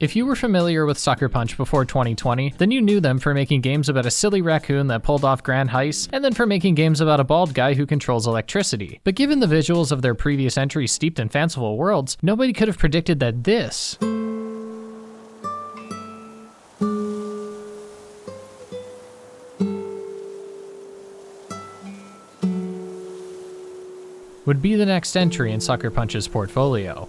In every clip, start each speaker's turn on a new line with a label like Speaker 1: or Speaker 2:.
Speaker 1: If you were familiar with Sucker Punch before 2020, then you knew them for making games about a silly raccoon that pulled off grand heists, and then for making games about a bald guy who controls electricity. But given the visuals of their previous entries steeped in fanciful worlds, nobody could have predicted that this would be the next entry in Sucker Punch's portfolio.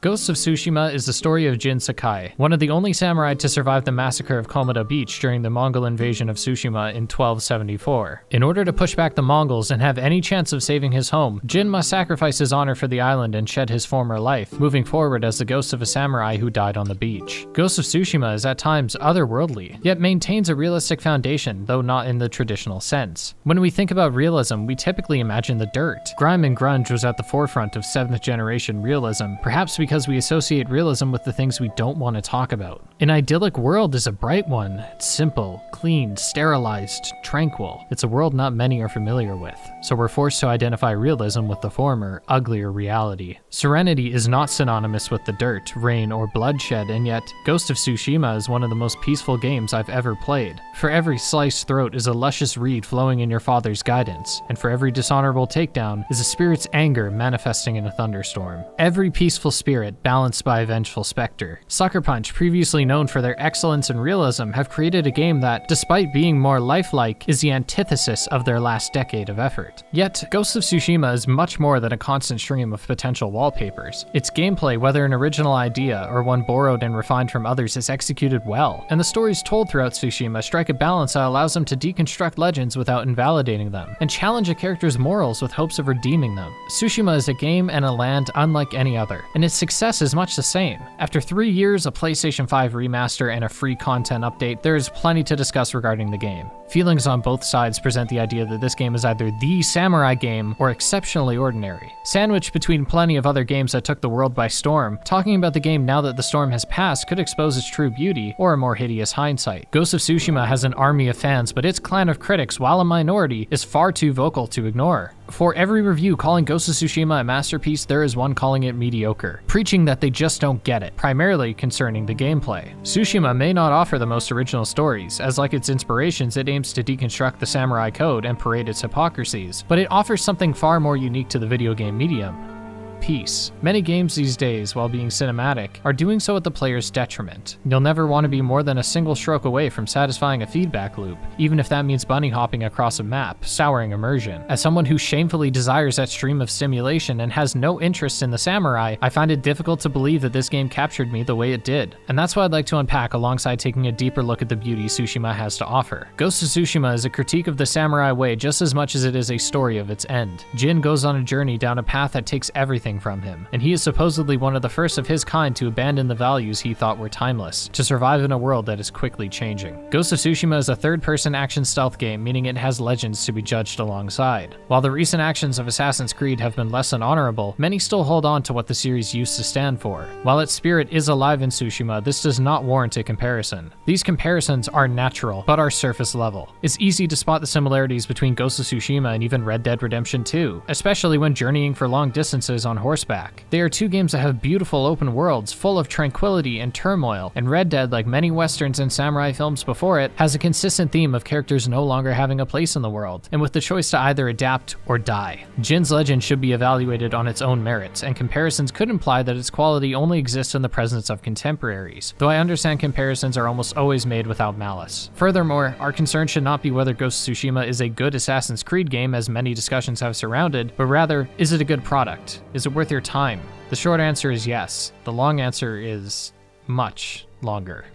Speaker 1: Ghosts of Tsushima is the story of Jin Sakai, one of the only samurai to survive the massacre of Komoda Beach during the Mongol invasion of Tsushima in 1274. In order to push back the Mongols and have any chance of saving his home, Jin must sacrifice his honor for the island and shed his former life, moving forward as the ghost of a samurai who died on the beach. Ghosts of Tsushima is at times otherworldly, yet maintains a realistic foundation, though not in the traditional sense. When we think about realism, we typically imagine the dirt. Grime and grunge was at the forefront of 7th generation realism, perhaps because because we associate realism with the things we don't want to talk about. An idyllic world is a bright one. It's simple, clean, sterilized, tranquil. It's a world not many are familiar with, so we're forced to identify realism with the former, uglier reality. Serenity is not synonymous with the dirt, rain, or bloodshed, and yet, Ghost of Tsushima is one of the most peaceful games I've ever played. For every sliced throat is a luscious reed flowing in your father's guidance, and for every dishonorable takedown is a spirit's anger manifesting in a thunderstorm. Every peaceful spirit spirit balanced by a vengeful specter. Sucker Punch, previously known for their excellence and realism, have created a game that, despite being more lifelike, is the antithesis of their last decade of effort. Yet, Ghost of Tsushima is much more than a constant stream of potential wallpapers. Its gameplay, whether an original idea or one borrowed and refined from others, is executed well, and the stories told throughout Tsushima strike a balance that allows them to deconstruct legends without invalidating them, and challenge a character's morals with hopes of redeeming them. Tsushima is a game and a land unlike any other, and its success is much the same. After three years, a PlayStation 5 remaster, and a free content update, there is plenty to discuss regarding the game. Feelings on both sides present the idea that this game is either the samurai game or exceptionally ordinary. Sandwiched between plenty of other games that took the world by storm, talking about the game now that the storm has passed could expose its true beauty or a more hideous hindsight. Ghost of Tsushima has an army of fans, but its clan of critics, while a minority, is far too vocal to ignore. For every review calling Ghost of Tsushima a masterpiece, there is one calling it mediocre, preaching that they just don't get it, primarily concerning the gameplay. Tsushima may not offer the most original stories, as like its inspirations, it aims to deconstruct the samurai code and parade its hypocrisies, but it offers something far more unique to the video game medium peace. Many games these days, while being cinematic, are doing so at the player's detriment. You'll never want to be more than a single stroke away from satisfying a feedback loop, even if that means bunny hopping across a map, souring immersion. As someone who shamefully desires that stream of stimulation and has no interest in the samurai, I find it difficult to believe that this game captured me the way it did. And that's what I'd like to unpack alongside taking a deeper look at the beauty Tsushima has to offer. Ghost of Tsushima is a critique of the samurai way just as much as it is a story of its end. Jin goes on a journey down a path that takes everything from him, and he is supposedly one of the first of his kind to abandon the values he thought were timeless, to survive in a world that is quickly changing. Ghost of Tsushima is a third person action stealth game, meaning it has legends to be judged alongside. While the recent actions of Assassin's Creed have been less than honorable, many still hold on to what the series used to stand for. While its spirit is alive in Tsushima, this does not warrant a comparison. These comparisons are natural, but are surface level. It's easy to spot the similarities between Ghost of Tsushima and even Red Dead Redemption 2, especially when journeying for long distances on horseback. They are two games that have beautiful open worlds full of tranquility and turmoil, and Red Dead, like many westerns and samurai films before it, has a consistent theme of characters no longer having a place in the world, and with the choice to either adapt or die. Jin's legend should be evaluated on its own merits, and comparisons could imply that its quality only exists in the presence of contemporaries, though I understand comparisons are almost always made without malice. Furthermore, our concern should not be whether Ghost of Tsushima is a good Assassin's Creed game, as many discussions have surrounded, but rather, is it a good product? Is it worth your time? The short answer is yes. The long answer is much longer.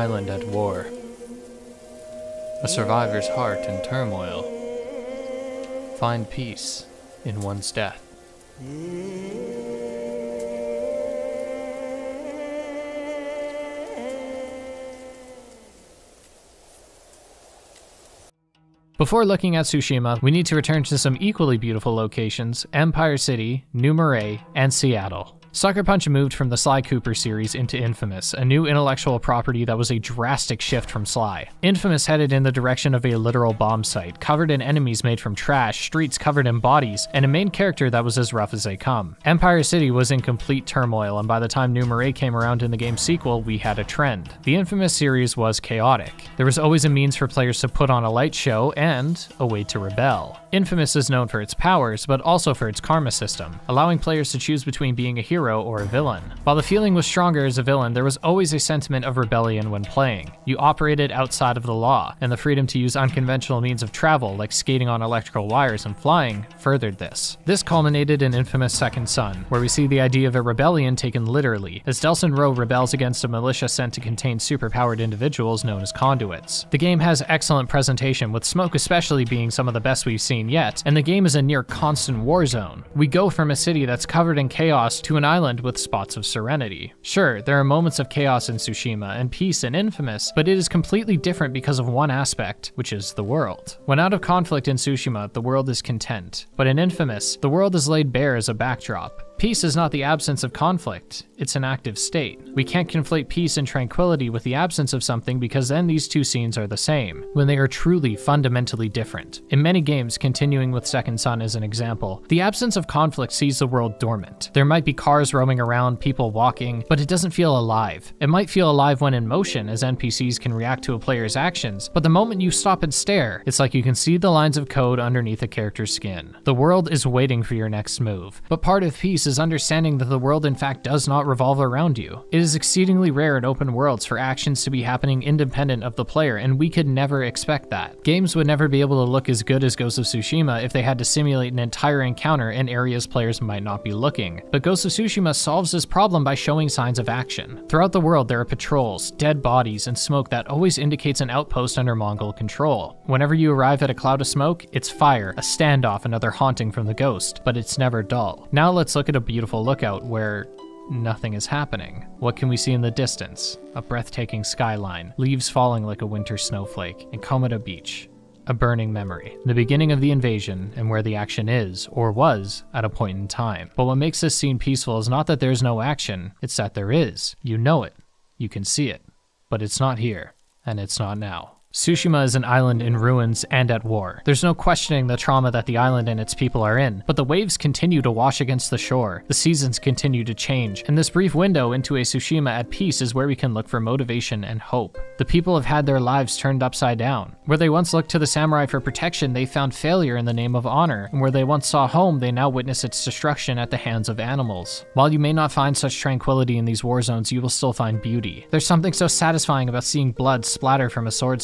Speaker 1: Island at war. A survivor's heart in turmoil. Find peace in one's death. Before looking at Tsushima, we need to return to some equally beautiful locations Empire City, New Marais, and Seattle. Sucker Punch moved from the Sly Cooper series into Infamous, a new intellectual property that was a drastic shift from Sly. Infamous headed in the direction of a literal bomb site, covered in enemies made from trash, streets covered in bodies, and a main character that was as rough as they come. Empire City was in complete turmoil, and by the time New Marais came around in the game's sequel, we had a trend. The Infamous series was chaotic. There was always a means for players to put on a light show and a way to rebel. Infamous is known for its powers, but also for its karma system, allowing players to choose between being a hero or a villain. While the feeling was stronger as a villain, there was always a sentiment of rebellion when playing. You operated outside of the law, and the freedom to use unconventional means of travel, like skating on electrical wires and flying, furthered this. This culminated in infamous Second Son, where we see the idea of a rebellion taken literally, as Delsin Rowe rebels against a militia sent to contain superpowered individuals known as conduits. The game has excellent presentation, with Smoke especially being some of the best we've seen yet, and the game is a near constant war zone. We go from a city that's covered in chaos to an island with spots of serenity. Sure, there are moments of chaos in Tsushima and peace in Infamous, but it is completely different because of one aspect, which is the world. When out of conflict in Tsushima, the world is content, but in Infamous, the world is laid bare as a backdrop. Peace is not the absence of conflict, it's an active state. We can't conflate peace and tranquility with the absence of something because then these two scenes are the same, when they are truly fundamentally different. In many games, continuing with Second Son as an example, the absence of conflict sees the world dormant. There might be cars roaming around, people walking, but it doesn't feel alive. It might feel alive when in motion, as NPCs can react to a player's actions, but the moment you stop and stare, it's like you can see the lines of code underneath a character's skin. The world is waiting for your next move, but part of peace is understanding that the world in fact does not revolve around you. It is exceedingly rare in open worlds for actions to be happening independent of the player, and we could never expect that. Games would never be able to look as good as Ghost of Tsushima if they had to simulate an entire encounter in areas players might not be looking. But Ghost of Tsushima solves this problem by showing signs of action. Throughout the world, there are patrols, dead bodies, and smoke that always indicates an outpost under Mongol control. Whenever you arrive at a cloud of smoke, it's fire, a standoff, another haunting from the ghost, but it's never dull. Now let's look at a beautiful lookout where nothing is happening. What can we see in the distance? A breathtaking skyline, leaves falling like a winter snowflake, and Komoda Beach. A burning memory, the beginning of the invasion and where the action is, or was, at a point in time. But what makes this scene peaceful is not that there's no action, it's that there is. You know it, you can see it, but it's not here, and it's not now. Tsushima is an island in ruins and at war. There's no questioning the trauma that the island and its people are in, but the waves continue to wash against the shore, the seasons continue to change, and this brief window into a Tsushima at peace is where we can look for motivation and hope. The people have had their lives turned upside down. Where they once looked to the samurai for protection, they found failure in the name of honor, and where they once saw home, they now witness its destruction at the hands of animals. While you may not find such tranquility in these war zones, you will still find beauty. There's something so satisfying about seeing blood splatter from a sword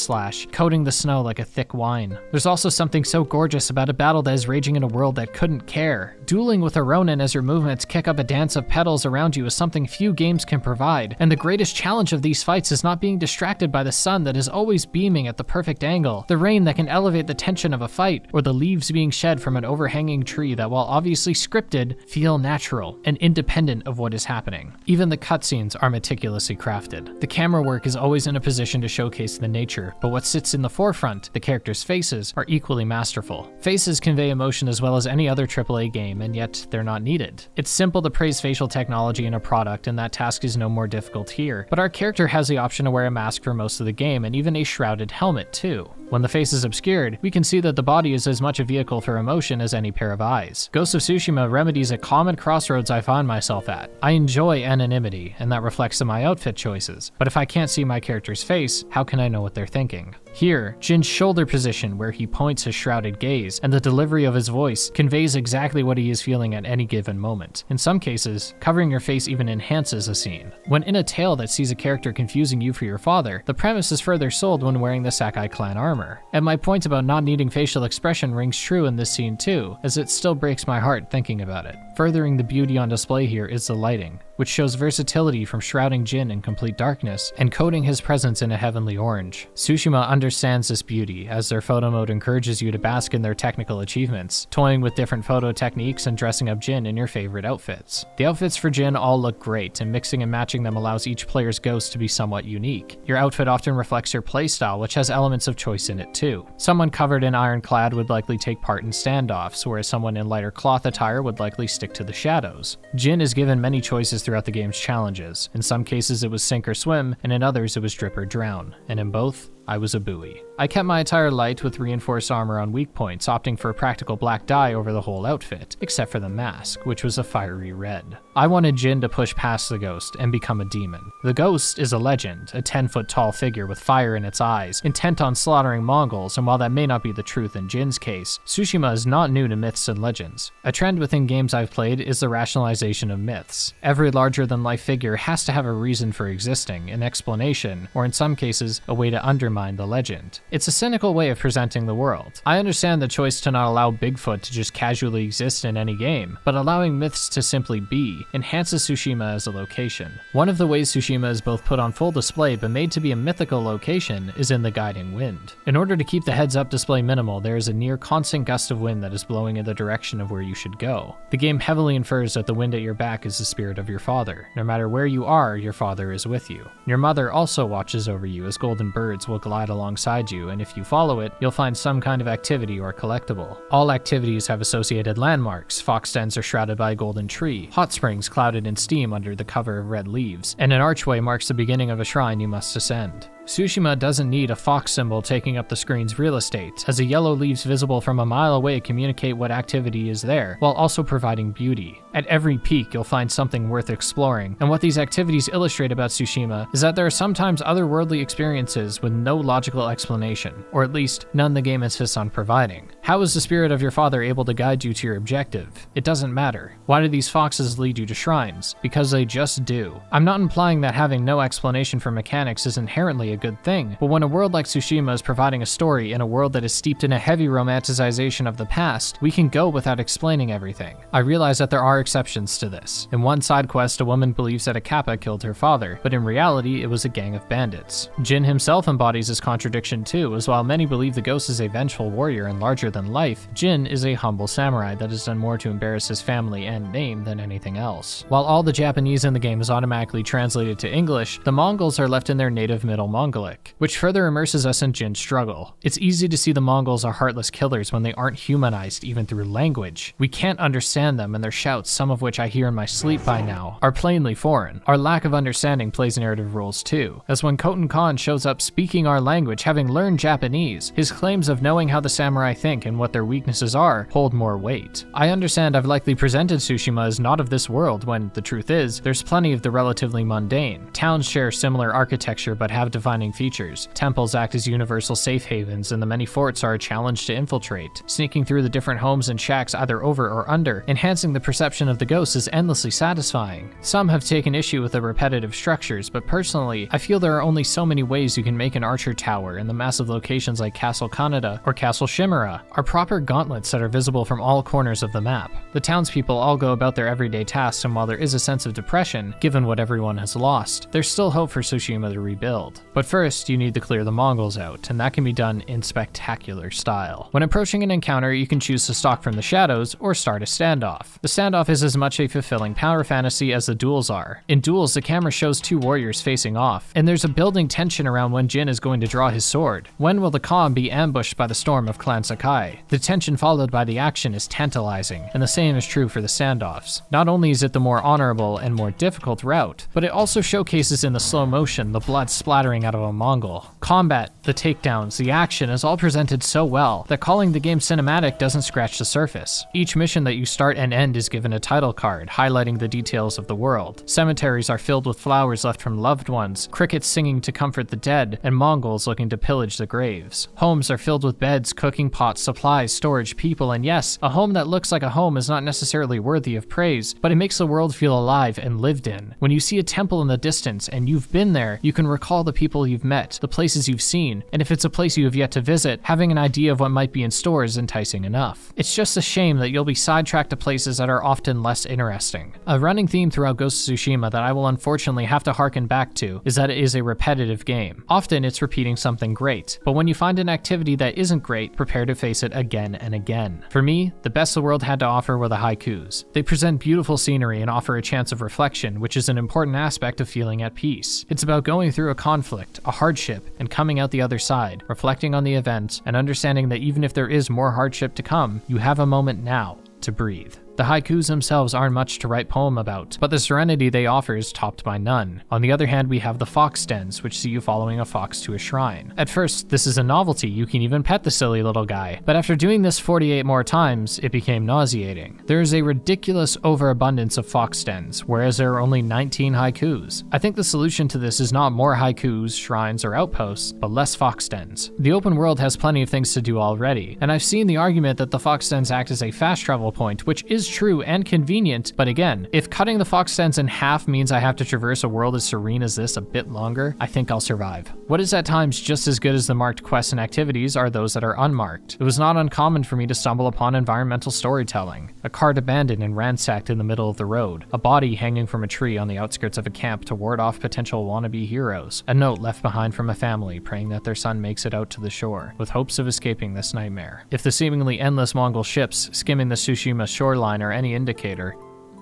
Speaker 1: coating the snow like a thick wine. There's also something so gorgeous about a battle that is raging in a world that couldn't care. Dueling with a Ronin as your movements kick up a dance of petals around you is something few games can provide, and the greatest challenge of these fights is not being distracted by the sun that is always beaming at the perfect angle, the rain that can elevate the tension of a fight, or the leaves being shed from an overhanging tree that, while obviously scripted, feel natural and independent of what is happening. Even the cutscenes are meticulously crafted. The camera work is always in a position to showcase the nature, but what sits in the forefront, the characters' faces, are equally masterful. Faces convey emotion as well as any other AAA game, and yet they're not needed. It's simple to praise facial technology in a product, and that task is no more difficult here, but our character has the option to wear a mask for most of the game, and even a shrouded helmet too. When the face is obscured, we can see that the body is as much a vehicle for emotion as any pair of eyes. Ghost of Tsushima remedies a common crossroads I find myself at. I enjoy anonymity, and that reflects in my outfit choices, but if I can't see my character's face, how can I know what they're thinking? Here, Jin's shoulder position, where he points his shrouded gaze, and the delivery of his voice conveys exactly what he is feeling at any given moment. In some cases, covering your face even enhances a scene. When in a tale that sees a character confusing you for your father, the premise is further sold when wearing the Sakai clan armor. And my point about not needing facial expression rings true in this scene too, as it still breaks my heart thinking about it. Furthering the beauty on display here is the lighting. Which shows versatility from shrouding Jin in complete darkness and coating his presence in a heavenly orange. Tsushima understands this beauty, as their photo mode encourages you to bask in their technical achievements, toying with different photo techniques and dressing up Jin in your favorite outfits. The outfits for Jin all look great, and mixing and matching them allows each player's ghost to be somewhat unique. Your outfit often reflects your playstyle, which has elements of choice in it too. Someone covered in ironclad would likely take part in standoffs, whereas someone in lighter cloth attire would likely stick to the shadows. Jin is given many choices throughout the game's challenges. In some cases it was sink or swim, and in others it was drip or drown, and in both, I was a buoy. I kept my attire light with reinforced armor on weak points, opting for a practical black dye over the whole outfit, except for the mask, which was a fiery red. I wanted Jin to push past the ghost and become a demon. The ghost is a legend, a 10 foot tall figure with fire in its eyes, intent on slaughtering Mongols, and while that may not be the truth in Jin's case, Tsushima is not new to myths and legends. A trend within games I've played is the rationalization of myths. Every larger than life figure has to have a reason for existing, an explanation, or in some cases, a way to undermine the legend. It's a cynical way of presenting the world. I understand the choice to not allow Bigfoot to just casually exist in any game, but allowing myths to simply be enhances Tsushima as a location. One of the ways Tsushima is both put on full display but made to be a mythical location is in the guiding wind. In order to keep the heads up display minimal, there is a near constant gust of wind that is blowing in the direction of where you should go. The game heavily infers that the wind at your back is the spirit of your father. No matter where you are, your father is with you. Your mother also watches over you as golden birds will glide alongside you, and if you follow it, you'll find some kind of activity or collectible. All activities have associated landmarks. Fox dens are shrouded by a golden tree, hot springs clouded in steam under the cover of red leaves, and an archway marks the beginning of a shrine you must ascend. Tsushima doesn't need a fox symbol taking up the screen's real estate, as the yellow leaves visible from a mile away communicate what activity is there, while also providing beauty. At every peak, you'll find something worth exploring, and what these activities illustrate about Tsushima is that there are sometimes otherworldly experiences with no logical explanation, or at least none the game insists on providing. How is the spirit of your father able to guide you to your objective? It doesn't matter. Why do these foxes lead you to shrines? Because they just do. I'm not implying that having no explanation for mechanics is inherently a good thing, but when a world like Tsushima is providing a story in a world that is steeped in a heavy romanticization of the past, we can go without explaining everything. I realize that there are exceptions to this. In one side quest, a woman believes that a Kappa killed her father, but in reality, it was a gang of bandits. Jin himself embodies this contradiction too, as while many believe the ghost is a vengeful warrior and larger than life, Jin is a humble samurai that has done more to embarrass his family and name than anything else. While all the Japanese in the game is automatically translated to English, the Mongols are left in their native Middle Mongolic, which further immerses us in Jin's struggle. It's easy to see the Mongols are heartless killers when they aren't humanized even through language. We can't understand them and their shouts, some of which I hear in my sleep by now, are plainly foreign. Our lack of understanding plays narrative roles too, as when Khotan Khan shows up speaking our language having learned Japanese, his claims of knowing how the samurai think and what their weaknesses are hold more weight. I understand I've likely presented Tsushima as not of this world when, the truth is, there's plenty of the relatively mundane. Towns share similar architecture but have defining features. Temples act as universal safe havens and the many forts are a challenge to infiltrate. Sneaking through the different homes and shacks either over or under, enhancing the perception of the ghosts is endlessly satisfying. Some have taken issue with the repetitive structures, but personally, I feel there are only so many ways you can make an archer tower, and the massive locations like Castle Kaneda or Castle Shimura are proper gauntlets that are visible from all corners of the map. The townspeople all go about their everyday tasks, and while there is a sense of depression, given what everyone has lost, there's still hope for Tsushima to rebuild. But first, you need to clear the Mongols out, and that can be done in spectacular style. When approaching an encounter, you can choose to stalk from the shadows or start a standoff. The standoff is as much a fulfilling power fantasy as the duels are. In duels, the camera shows two warriors facing off, and there's a building tension around when Jin is going to draw his sword. When will the Khan be ambushed by the storm of Clan Sakai? The tension followed by the action is tantalizing, and the same is true for the standoffs. Not only is it the more honorable and more difficult route, but it also showcases in the slow motion the blood splattering out of a Mongol. Combat, the takedowns, the action is all presented so well that calling the game cinematic doesn't scratch the surface. Each mission that you start and end is given a title card, highlighting the details of the world. Cemeteries are filled with flowers left from loved ones, crickets singing to comfort the dead, and Mongols looking to pillage the graves. Homes are filled with beds, cooking pots, supplies, storage, people, and yes, a home that looks like a home is not necessarily worthy of praise, but it makes the world feel alive and lived in. When you see a temple in the distance and you've been there, you can recall the people people you've met, the places you've seen, and if it's a place you have yet to visit, having an idea of what might be in store is enticing enough. It's just a shame that you'll be sidetracked to places that are often less interesting. A running theme throughout Ghost of Tsushima that I will unfortunately have to harken back to is that it is a repetitive game. Often it's repeating something great, but when you find an activity that isn't great, prepare to face it again and again. For me, the best the world had to offer were the haikus. They present beautiful scenery and offer a chance of reflection, which is an important aspect of feeling at peace. It's about going through a conflict, a hardship, and coming out the other side, reflecting on the events, and understanding that even if there is more hardship to come, you have a moment now to breathe. The haikus themselves aren't much to write poem about, but the serenity they offer is topped by none. On the other hand, we have the fox dens, which see you following a fox to a shrine. At first, this is a novelty, you can even pet the silly little guy, but after doing this 48 more times, it became nauseating. There is a ridiculous overabundance of fox dens, whereas there are only 19 haikus. I think the solution to this is not more haikus, shrines, or outposts, but less fox dens. The open world has plenty of things to do already, and I've seen the argument that the fox dens act as a fast travel point, which is true and convenient, but again, if cutting the fox dens in half means I have to traverse a world as serene as this a bit longer, I think I'll survive. What is at times just as good as the marked quests and activities are those that are unmarked. It was not uncommon for me to stumble upon environmental storytelling, a cart abandoned and ransacked in the middle of the road, a body hanging from a tree on the outskirts of a camp to ward off potential wannabe heroes, a note left behind from a family praying that their son makes it out to the shore, with hopes of escaping this nightmare. If the seemingly endless Mongol ships skimming the Tsushima shoreline are any indicator,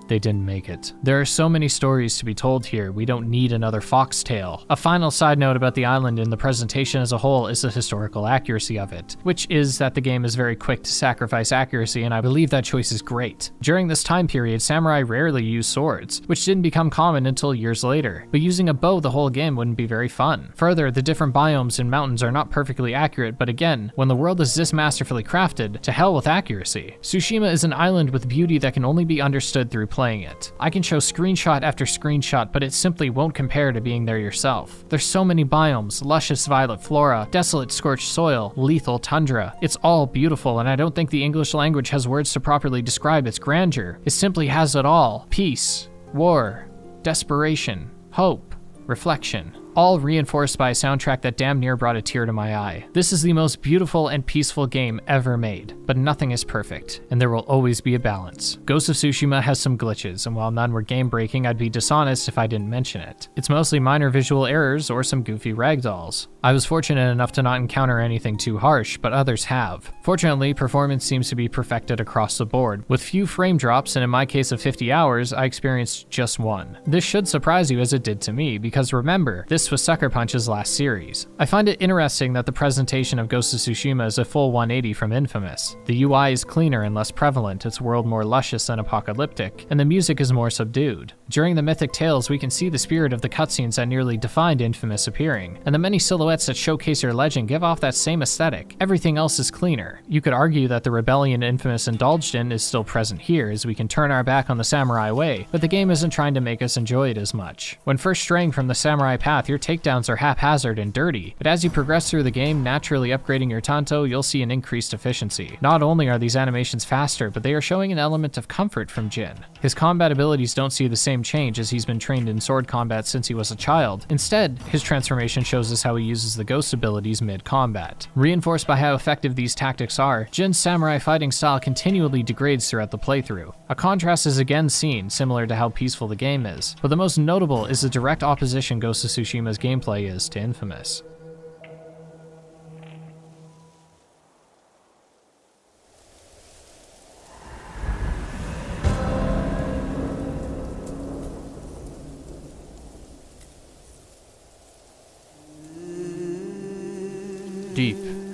Speaker 1: they didn't make it. There are so many stories to be told here, we don't need another foxtail. A final side note about the island in the presentation as a whole is the historical accuracy of it, which is that the game is very quick to sacrifice accuracy, and I believe that choice is great. During this time period, samurai rarely used swords, which didn't become common until years later, but using a bow the whole game wouldn't be very fun. Further, the different biomes and mountains are not perfectly accurate, but again, when the world is this masterfully crafted, to hell with accuracy. Tsushima is an island with beauty that can only be understood through playing it. I can show screenshot after screenshot, but it simply won't compare to being there yourself. There's so many biomes, luscious violet flora, desolate scorched soil, lethal tundra. It's all beautiful, and I don't think the English language has words to properly describe its grandeur. It simply has it all. Peace, war, desperation, hope, reflection all reinforced by a soundtrack that damn near brought a tear to my eye. This is the most beautiful and peaceful game ever made, but nothing is perfect, and there will always be a balance. Ghost of Tsushima has some glitches, and while none were game breaking, I'd be dishonest if I didn't mention it. It's mostly minor visual errors or some goofy ragdolls. I was fortunate enough to not encounter anything too harsh, but others have. Fortunately, performance seems to be perfected across the board. With few frame drops, and in my case of 50 hours, I experienced just one. This should surprise you as it did to me, because remember, this was Sucker Punch's last series. I find it interesting that the presentation of Ghost of Tsushima is a full 180 from Infamous. The UI is cleaner and less prevalent, its world more luscious and apocalyptic, and the music is more subdued. During the Mythic Tales, we can see the spirit of the cutscenes that nearly defined Infamous appearing, and the many silhouettes that showcase your legend give off that same aesthetic. Everything else is cleaner. You could argue that the rebellion Infamous indulged in is still present here, as we can turn our back on the samurai way, but the game isn't trying to make us enjoy it as much. When first straying from the samurai path, your takedowns are haphazard and dirty, but as you progress through the game, naturally upgrading your Tanto, you'll see an increased efficiency. Not only are these animations faster, but they are showing an element of comfort from Jin. His combat abilities don't see the same change as he's been trained in sword combat since he was a child. Instead, his transformation shows us how he uses the ghost abilities mid-combat. Reinforced by how effective these tactics are, Jin's samurai fighting style continually degrades throughout the playthrough. A contrast is again seen, similar to how peaceful the game is, but the most notable is the direct opposition Ghost of Tsushima's gameplay is to Infamous.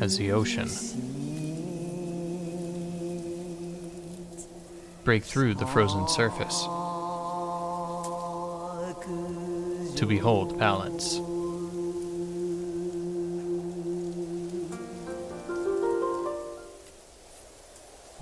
Speaker 1: As the ocean. Break through the frozen surface to behold balance.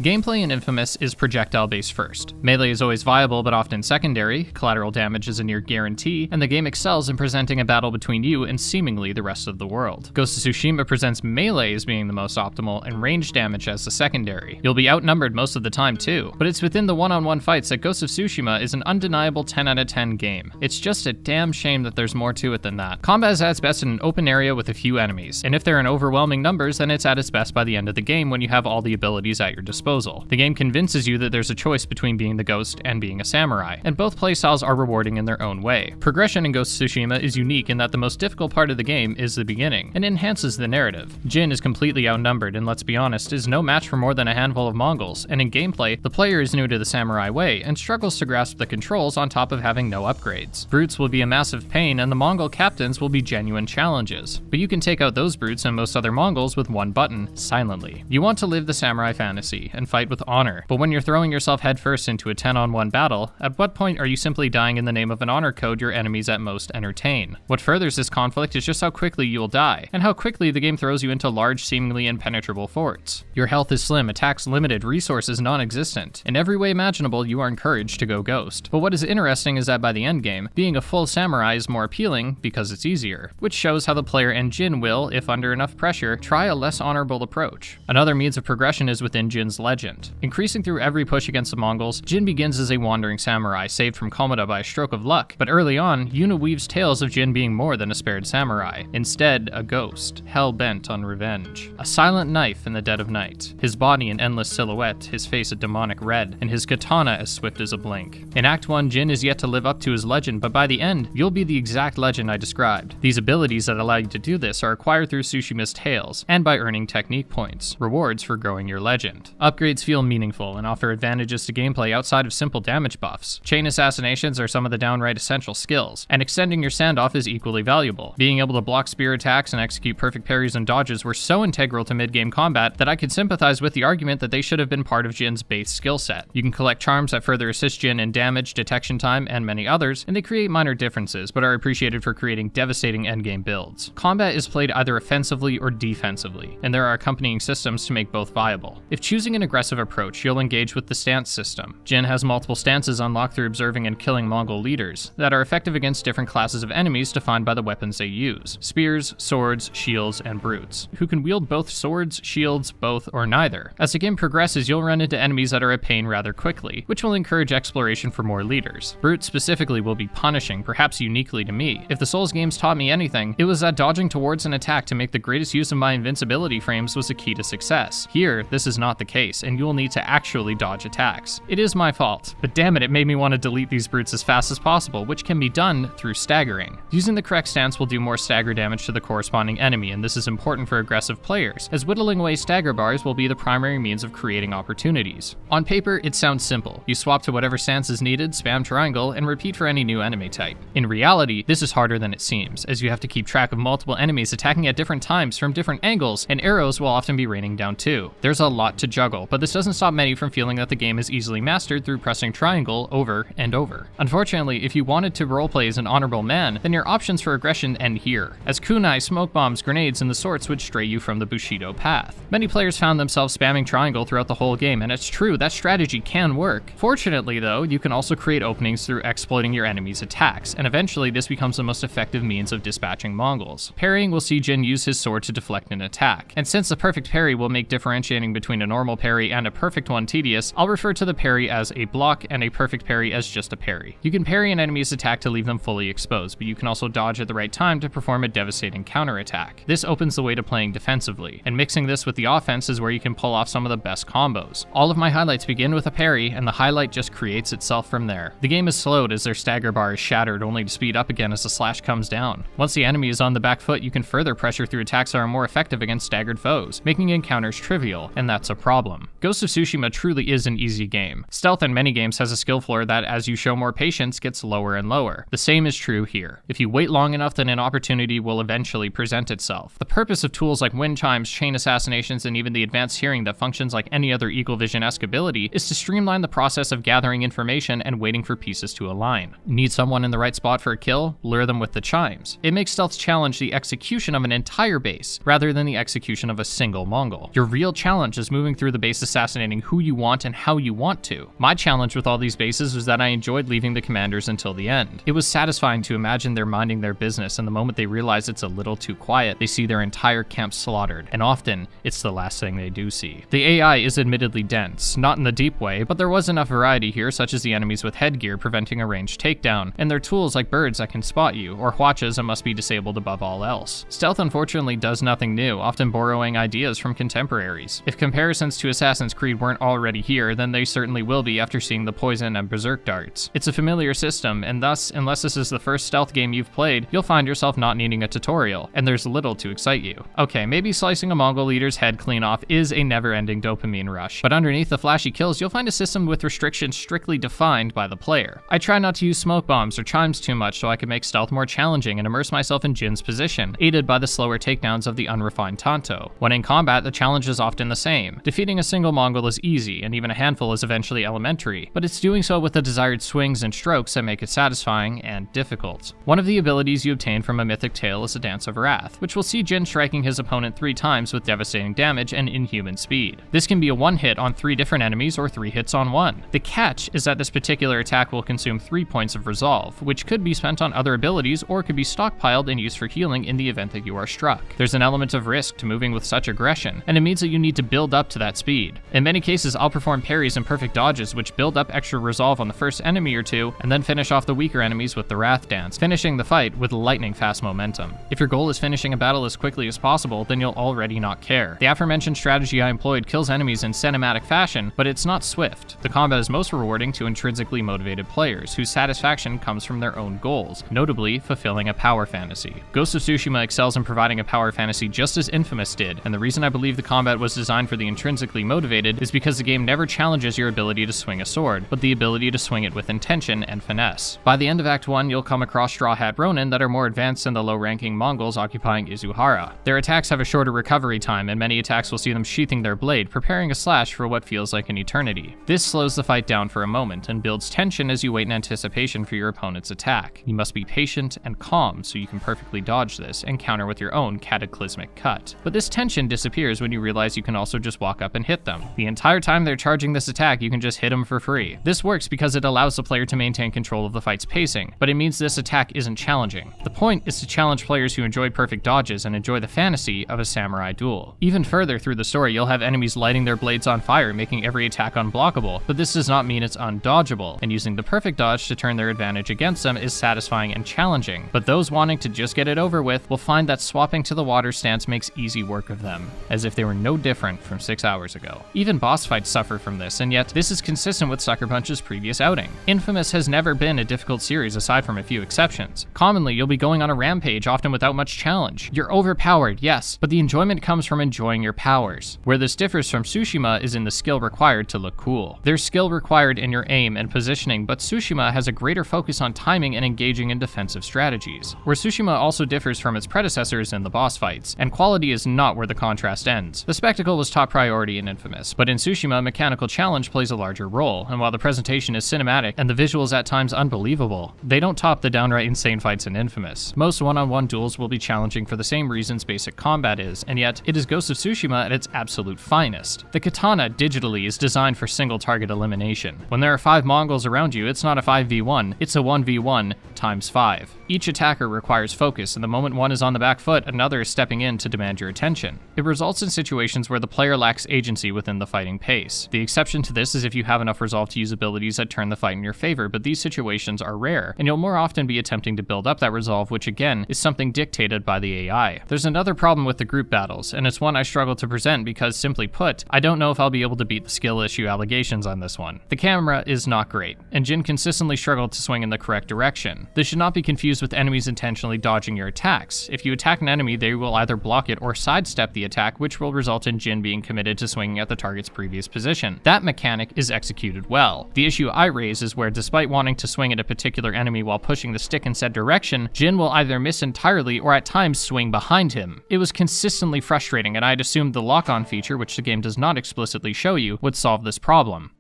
Speaker 1: Gameplay in Infamous is projectile based first. Melee is always viable but often secondary, collateral damage is a near guarantee, and the game excels in presenting a battle between you and seemingly the rest of the world. Ghost of Tsushima presents melee as being the most optimal and range damage as the secondary. You'll be outnumbered most of the time too, but it's within the one on one fights that Ghost of Tsushima is an undeniable 10 out of 10 game. It's just a damn shame that there's more to it than that. Combat is at its best in an open area with a few enemies, and if they're in overwhelming numbers, then it's at its best by the end of the game when you have all the abilities at your disposal. The game convinces you that there's a choice between being the ghost and being a samurai, and both playstyles are rewarding in their own way. Progression in Ghost Tsushima is unique in that the most difficult part of the game is the beginning, and enhances the narrative. Jin is completely outnumbered, and let's be honest, is no match for more than a handful of Mongols, and in gameplay, the player is new to the samurai way and struggles to grasp the controls on top of having no upgrades. Brutes will be a massive pain, and the Mongol captains will be genuine challenges. But you can take out those brutes and most other Mongols with one button, silently. You want to live the samurai fantasy and fight with honor, but when you're throwing yourself headfirst into a 10 on 1 battle, at what point are you simply dying in the name of an honor code your enemies at most entertain? What furthers this conflict is just how quickly you'll die, and how quickly the game throws you into large, seemingly impenetrable forts. Your health is slim, attacks limited, resources non existent. In every way imaginable, you are encouraged to go ghost. But what is interesting is that by the end game, being a full samurai is more appealing because it's easier, which shows how the player and Jin will, if under enough pressure, try a less honorable approach. Another means of progression is within Jin's legend. Increasing through every push against the Mongols, Jin begins as a wandering samurai saved from Komoda by a stroke of luck, but early on, Yuna weaves tales of Jin being more than a spared samurai, instead, a ghost, hell bent on revenge. A silent knife in the dead of night, his body an endless silhouette, his face a demonic red, and his katana as swift as a blink. In Act 1, Jin is yet to live up to his legend, but by the end, you'll be the exact legend I described. These abilities that allow you to do this are acquired through Tsushima's tales, and by earning technique points, rewards for growing your legend. Upgrades feel meaningful and offer advantages to gameplay outside of simple damage buffs. Chain assassinations are some of the downright essential skills, and extending your standoff is equally valuable. Being able to block spear attacks and execute perfect parries and dodges were so integral to mid-game combat that I could sympathize with the argument that they should have been part of Jin's base skill set. You can collect charms that further assist Jin in damage, detection time, and many others, and they create minor differences, but are appreciated for creating devastating endgame builds. Combat is played either offensively or defensively, and there are accompanying systems to make both viable. If choosing an aggressive approach, you'll engage with the stance system. Jin has multiple stances unlocked through observing and killing Mongol leaders that are effective against different classes of enemies defined by the weapons they use spears, swords, shields, and brutes, who can wield both swords, shields, both, or neither. As the game progresses, you'll run into enemies that are a pain rather quickly, which will encourage exploration for more leaders. Brutes specifically will be punishing, perhaps uniquely to me. If the Souls games taught me anything, it was that dodging towards an attack to make the greatest use of my invincibility frames was the key to success. Here, this is not the case, and you'll need to actually dodge attacks. It is my fault, but damn it, it made me want to delete these brutes as fast as possible, which can be done through staggering. Using the correct stance will do more stagger damage to the corresponding enemy, and this is important for aggressive players, as whittling away stagger bars will be the primary means of creating opportunities. On paper, it sounds simple. You swap to whatever stance is needed, spam triangle, and repeat for any new enemy type. In reality, this is harder than it seems, as you have to keep track of multiple enemies attacking at different times from different angles, and arrows will often be raining down too. There's a lot to juggle, but this doesn't stop many from feeling that the game is easily mastered through pressing triangle over and over. Unfortunately, if you wanted to roleplay as an honorable man, then your options for aggression end here, as kunai, smoke bombs, grenades, and the sorts would stray you from the Bushido path. Many players found themselves spamming triangle throughout the whole game, and it's true, that strategy can work. Fortunately, though, you can also create openings through exploiting your enemy's attacks, and eventually this becomes the most effective means of dispatching Mongols. Parrying will see Jin use his sword to deflect an attack, and since the perfect parry will make differentiating between a normal parry and a perfect one tedious, I'll refer to the parry as a block and a perfect parry as just a parry. You can parry an enemy's attack to leave them fully exposed, but you can also dodge at the right time to perform a devastating counterattack. This opens the way to playing defensively, and mixing this with the offense is where you can pull off some of the best combos. All of my highlights begin with a parry, and the highlight just creates itself from there. The game is slowed as their stagger bar is shattered, only to speed up again as the slash comes down. Once the enemy is on the back foot, you can further pressure through attacks that are more effective against staggered foes, making encounters trivial, and that's a problem. Ghost of Tsushima truly is an easy game. Stealth in many games has a skill floor that, as you show more patience, gets lower and lower. The same is true here. If you wait long enough, then an opportunity will eventually present itself. The purpose of tools like wind chimes, chain assassinations, and even the advanced hearing that functions like any other Eagle Vision esque ability is to streamline the process of gathering information and waiting for pieces to align. Need someone in the right spot for a kill? Lure them with the chimes. It makes stealth challenge the execution of an entire base rather than the execution of a single Mongol. Your real challenge is moving through the base assassinating who you want and how you want to. My challenge with all these bases was that I enjoyed leaving the commanders until the end. It was satisfying to imagine they're minding their business, and the moment they realize it's a little too quiet, they see their entire camp slaughtered, and often it's the last thing they do see. The AI is admittedly dense, not in the deep way, but there was enough variety here, such as the enemies with headgear preventing a ranged takedown, and their tools like birds that can spot you, or hwachas that must be disabled above all else. Stealth unfortunately does nothing new, often borrowing ideas from contemporaries. If comparisons to Assassin's Creed weren't already here, then they certainly will be after seeing the poison and berserk darts. It's a familiar system, and thus, unless this is the first stealth game you've played, you'll find yourself not needing a tutorial, and there's little to excite you. Okay, maybe slicing a Mongol leader's head clean off is a never-ending dopamine rush, but underneath the flashy kills, you'll find a system with restrictions strictly defined by the player. I try not to use smoke bombs or chimes too much so I can make stealth more challenging and immerse myself in Jin's position, aided by the slower takedowns of the unrefined Tanto. When in combat, the challenge is often the same. Defeating a single Mongol is easy, and even a handful is eventually elementary, but it's doing so with the desired swings and strokes that make it satisfying and difficult. One of the abilities you obtain from a mythic tale is a Dance of Wrath, which will see Jin striking his opponent three times with devastating damage and inhuman speed. This can be a one hit on three different enemies or three hits on one. The catch is that this particular attack will consume three points of resolve, which could be spent on other abilities or could be stockpiled and used for healing in the event that you are struck. There's an element of risk to moving with such aggression, and it means that you need to build up to that speed. In many cases, I'll perform parries and perfect dodges, which build up extra resolve on the first enemy or two, and then finish off the weaker enemies with the Wrath Dance, finishing the fight with lightning fast momentum. If your goal is finishing a battle as quickly as possible, then you'll already not care. The aforementioned strategy I employed kills enemies in cinematic fashion, but it's not swift. The combat is most rewarding to intrinsically motivated players, whose satisfaction comes from their own goals, notably fulfilling a power fantasy. Ghost of Tsushima excels in providing a power fantasy just as Infamous did, and the reason I believe the combat was designed for the intrinsically motivated is because the game never challenges your ability to swing a sword, but the ability to swing it with intention and finesse. By the end of Act 1, you'll come across Straw Hat Ronin that are more advanced than the low-ranking Mongols occupying Izuhara. Their attacks have a shorter recovery time, and many attacks will see them sheathing their blade, preparing a slash for what feels like an eternity. This slows the fight down for a moment and builds tension as you wait in anticipation for your opponent's attack. You must be patient and calm so you can perfectly dodge this and counter with your own cataclysmic cut. But this tension disappears when you realize you can also just walk up and hit them. The entire time they're charging this attack, you can just hit them for free. This works because it allows the player to maintain control of the fight's pacing, but it means this attack isn't challenging. The point is to challenge players who enjoy perfect dodges and enjoy the fantasy of a samurai duel. Even further through the story, you'll have enemies lighting their blades on fire, making every attack unblockable, but this does not mean it's undodgeable, and using the perfect dodge to turn their advantage against them is satisfying and challenging. But those wanting to just get it over with will find that swapping to the water stance makes easy work of them, as if they were no different from six hours ago. Even boss fights suffer from this, and yet this is consistent with Sucker Punch's previous outing. Infamous has never been a difficult series aside from a few exceptions. Commonly, you'll be going on a rampage, often without much challenge. You're overpowered, yes, but the enjoyment comes from enjoying your powers. Where this differs from Tsushima is in the skill required to look cool. There's skill required in your aim and positioning, but Tsushima has a greater focus on timing and engaging in defensive strategies. Where Tsushima also differs from its predecessors in the boss fights, and quality is not where the contrast ends. The spectacle was top priority in Infamous, but in Tsushima, mechanical challenge plays a larger role, and while the presentation is cinematic and the visuals at times unbelievable, they don't top the downright insane fights in Infamous. Most one-on-one duels will be challenging for the same reasons basic combat is, and yet it is Ghost of Tsushima at its absolute finest. The katana digitally is designed for single target elimination. When there are 5 Mongols around you, it's not a 5v1, it's a 1v1 times 5. Each attacker requires focus, and the moment one is on the back foot, another is stepping in to demand your attention. It results in situations where the player lacks agency within the fighting pace. The exception to this is if you have enough resolve to use abilities that turn the fight in your favor, but these situations are rare, and you'll more often be attempting to build up that resolve, which again is something dictated by the AI. There's another problem with the group battles, and it's one I struggle to present because, simply put, I don't know if I'll be able to beat the skill issue allegations on this one. The camera is not great, and Jin consistently struggled to swing in the correct direction. This should not be confused with enemies intentionally dodging your attacks. If you attack an enemy, they will either block it or sidestep the attack, which will result in Jin being committed to swinging at the target's previous position. That mechanic is executed well. The issue I raise is where, despite wanting to swing at a particular enemy while pushing the stick in said direction, Jin will either miss entirely or at times swing behind him. It was consistently frustrating, and I'd assumed the lock on feature, which the game does not explicitly show you, would solve this problem.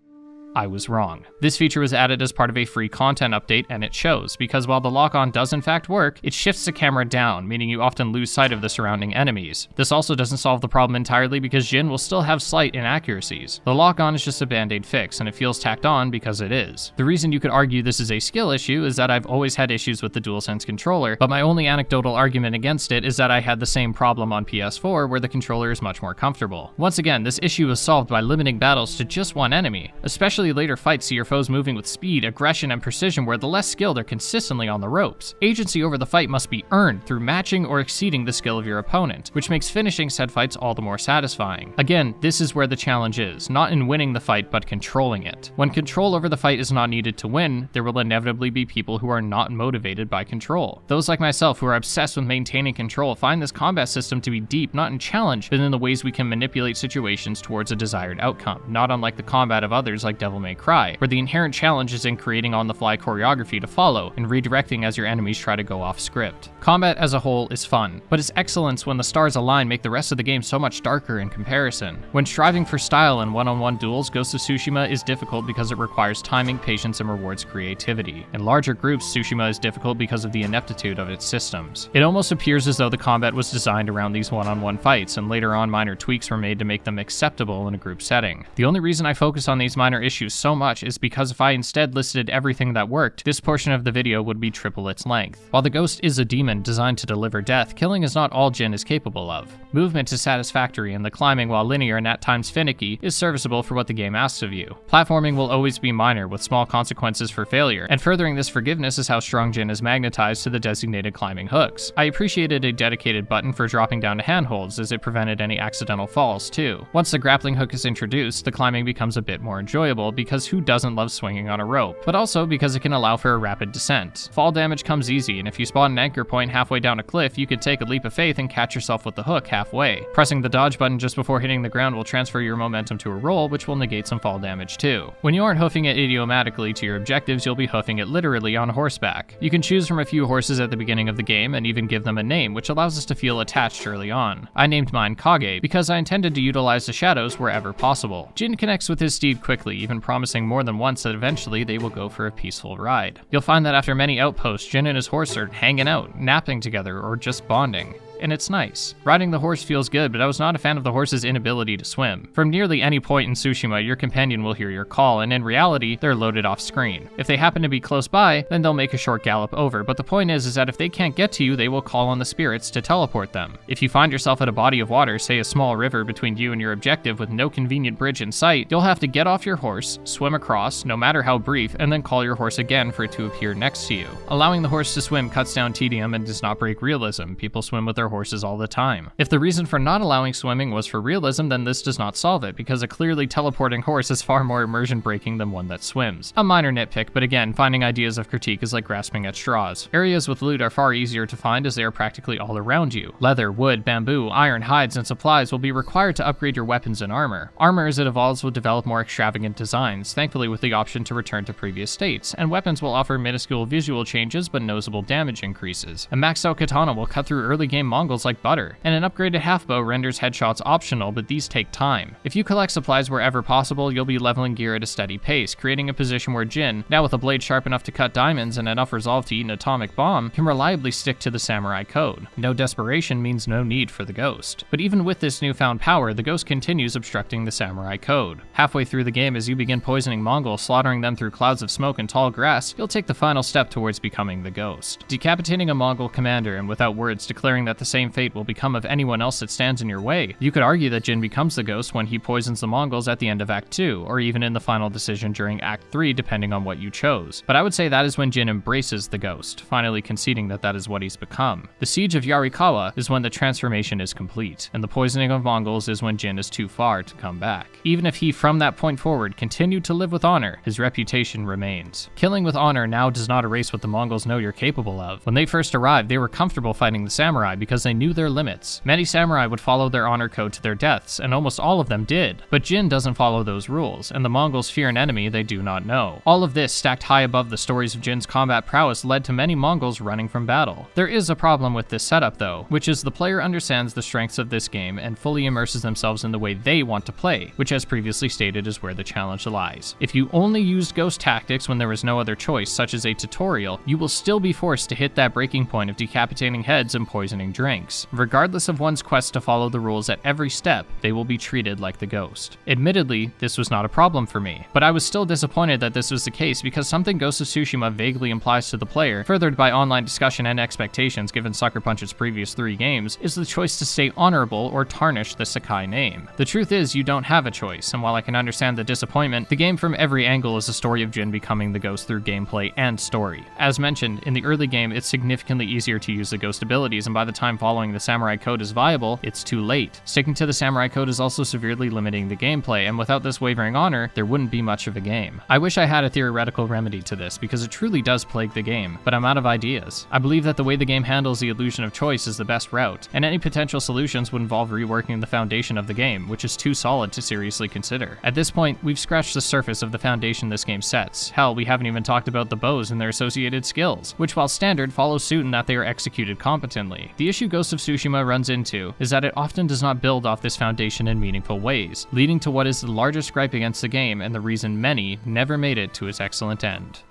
Speaker 1: I was wrong. This feature was added as part of a free content update, and it shows, because while the lock-on does in fact work, it shifts the camera down, meaning you often lose sight of the surrounding enemies. This also doesn't solve the problem entirely because Jin will still have slight inaccuracies. The lock-on is just a band-aid fix, and it feels tacked on because it is. The reason you could argue this is a skill issue is that I've always had issues with the DualSense controller, but my only anecdotal argument against it is that I had the same problem on PS4 where the controller is much more comfortable. Once again, this issue was solved by limiting battles to just one enemy. Especially later fights see your foes moving with speed, aggression, and precision where the less skilled are consistently on the ropes. Agency over the fight must be earned through matching or exceeding the skill of your opponent, which makes finishing said fights all the more satisfying. Again, this is where the challenge is, not in winning the fight, but controlling it. When control over the fight is not needed to win, there will inevitably be people who are not motivated by control. Those like myself who are obsessed with maintaining control find this combat system to be deep not in challenge, but in the ways we can manipulate situations towards a desired outcome, not unlike the combat of others like Devil May Cry, where the inherent challenge is in creating on-the-fly choreography to follow and redirecting as your enemies try to go off script. Combat as a whole is fun, but its excellence when the stars align make the rest of the game so much darker in comparison. When striving for style in one-on-one duels, Ghost of Tsushima is difficult because it requires timing, patience, and rewards creativity. In larger groups, Tsushima is difficult because of the ineptitude of its systems. It almost appears as though the combat was designed around these one-on-one fights, and later on minor tweaks were made to make them acceptable in a group setting. The only reason I focus on these minor issues so much is because if I instead listed everything that worked, this portion of the video would be triple its length. While the ghost is a demon designed to deliver death, killing is not all Jin is capable of. Movement is satisfactory, and the climbing, while linear and at times finicky, is serviceable for what the game asks of you. Platforming will always be minor, with small consequences for failure, and furthering this forgiveness is how strong Jin is magnetized to the designated climbing hooks. I appreciated a dedicated button for dropping down to handholds, as it prevented any accidental falls, too. Once the grappling hook is introduced, the climbing becomes a bit more enjoyable, because who doesn't love swinging on a rope? But also because it can allow for a rapid descent. Fall damage comes easy, and if you spot an anchor point halfway down a cliff, you could take a leap of faith and catch yourself with the hook halfway. Pressing the dodge button just before hitting the ground will transfer your momentum to a roll, which will negate some fall damage too. When you aren't hoofing it idiomatically to your objectives, you'll be hoofing it literally on horseback. You can choose from a few horses at the beginning of the game and even give them a name, which allows us to feel attached early on. I named mine Kage because I intended to utilize the shadows wherever possible. Jin connects with his steed quickly, even promising more than once that eventually they will go for a peaceful ride. You'll find that after many outposts, Jin and his horse are hanging out, napping together, or just bonding and it's nice. Riding the horse feels good, but I was not a fan of the horse's inability to swim. From nearly any point in Tsushima, your companion will hear your call, and in reality, they're loaded off screen. If they happen to be close by, then they'll make a short gallop over, but the point is, is that if they can't get to you, they will call on the spirits to teleport them. If you find yourself at a body of water, say a small river between you and your objective with no convenient bridge in sight, you'll have to get off your horse, swim across, no matter how brief, and then call your horse again for it to appear next to you. Allowing the horse to swim cuts down tedium and does not break realism. People swim with their horses all the time. If the reason for not allowing swimming was for realism, then this does not solve it, because a clearly teleporting horse is far more immersion breaking than one that swims. A minor nitpick, but again, finding ideas of critique is like grasping at straws. Areas with loot are far easier to find as they are practically all around you. Leather, wood, bamboo, iron, hides, and supplies will be required to upgrade your weapons and armor. Armor as it evolves will develop more extravagant designs, thankfully with the option to return to previous states, and weapons will offer minuscule visual changes but noticeable damage increases. A maxed out katana will cut through early game Mongols like butter, and an upgraded half bow renders headshots optional, but these take time. If you collect supplies wherever possible, you'll be leveling gear at a steady pace, creating a position where Jin, now with a blade sharp enough to cut diamonds and enough resolve to eat an atomic bomb, can reliably stick to the samurai code. No desperation means no need for the ghost. But even with this newfound power, the ghost continues obstructing the samurai code. Halfway through the game, as you begin poisoning Mongols, slaughtering them through clouds of smoke and tall grass, you'll take the final step towards becoming the ghost. Decapitating a Mongol commander and without words declaring that the same fate will become of anyone else that stands in your way. You could argue that Jin becomes the ghost when he poisons the Mongols at the end of Act 2, or even in the final decision during Act 3, depending on what you chose. But I would say that is when Jin embraces the ghost, finally conceding that that is what he's become. The Siege of Yarikawa is when the transformation is complete, and the poisoning of Mongols is when Jin is too far to come back. Even if he, from that point forward, continued to live with honor, his reputation remains. Killing with honor now does not erase what the Mongols know you're capable of. When they first arrived, they were comfortable fighting the samurai because because they knew their limits. Many samurai would follow their honor code to their deaths, and almost all of them did, but Jin doesn't follow those rules, and the Mongols fear an enemy they do not know. All of this stacked high above the stories of Jin's combat prowess led to many Mongols running from battle. There is a problem with this setup though, which is the player understands the strengths of this game and fully immerses themselves in the way they want to play, which as previously stated is where the challenge lies. If you only used ghost tactics when there was no other choice, such as a tutorial, you will still be forced to hit that breaking point of decapitating heads and poisoning drinks. Regardless of one's quest to follow the rules at every step, they will be treated like the ghost. Admittedly, this was not a problem for me, but I was still disappointed that this was the case because something Ghost of Tsushima vaguely implies to the player, furthered by online discussion and expectations given Sucker Punch's previous three games, is the choice to stay honorable or tarnish the Sakai name. The truth is, you don't have a choice, and while I can understand the disappointment, the game from every angle is a story of Jin becoming the ghost through gameplay and story. As mentioned, in the early game, it's significantly easier to use the ghost abilities, and by the time following the samurai code is viable, it's too late. Sticking to the samurai code is also severely limiting the gameplay, and without this wavering honor, there wouldn't be much of a game. I wish I had a theoretical remedy to this, because it truly does plague the game, but I'm out of ideas. I believe that the way the game handles the illusion of choice is the best route, and any potential solutions would involve reworking the foundation of the game, which is too solid to seriously consider. At this point, we've scratched the surface of the foundation this game sets. Hell, we haven't even talked about the bows and their associated skills, which while standard follow suit in that they are executed competently. The issue Ghost of Tsushima runs into is that it often does not build off this foundation in meaningful ways, leading to what is the largest gripe against the game and the reason many never made it to its excellent end.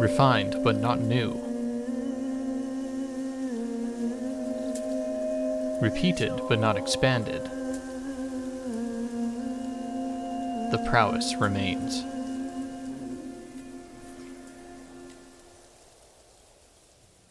Speaker 1: Refined, but not new. Repeated, but not expanded. The prowess remains.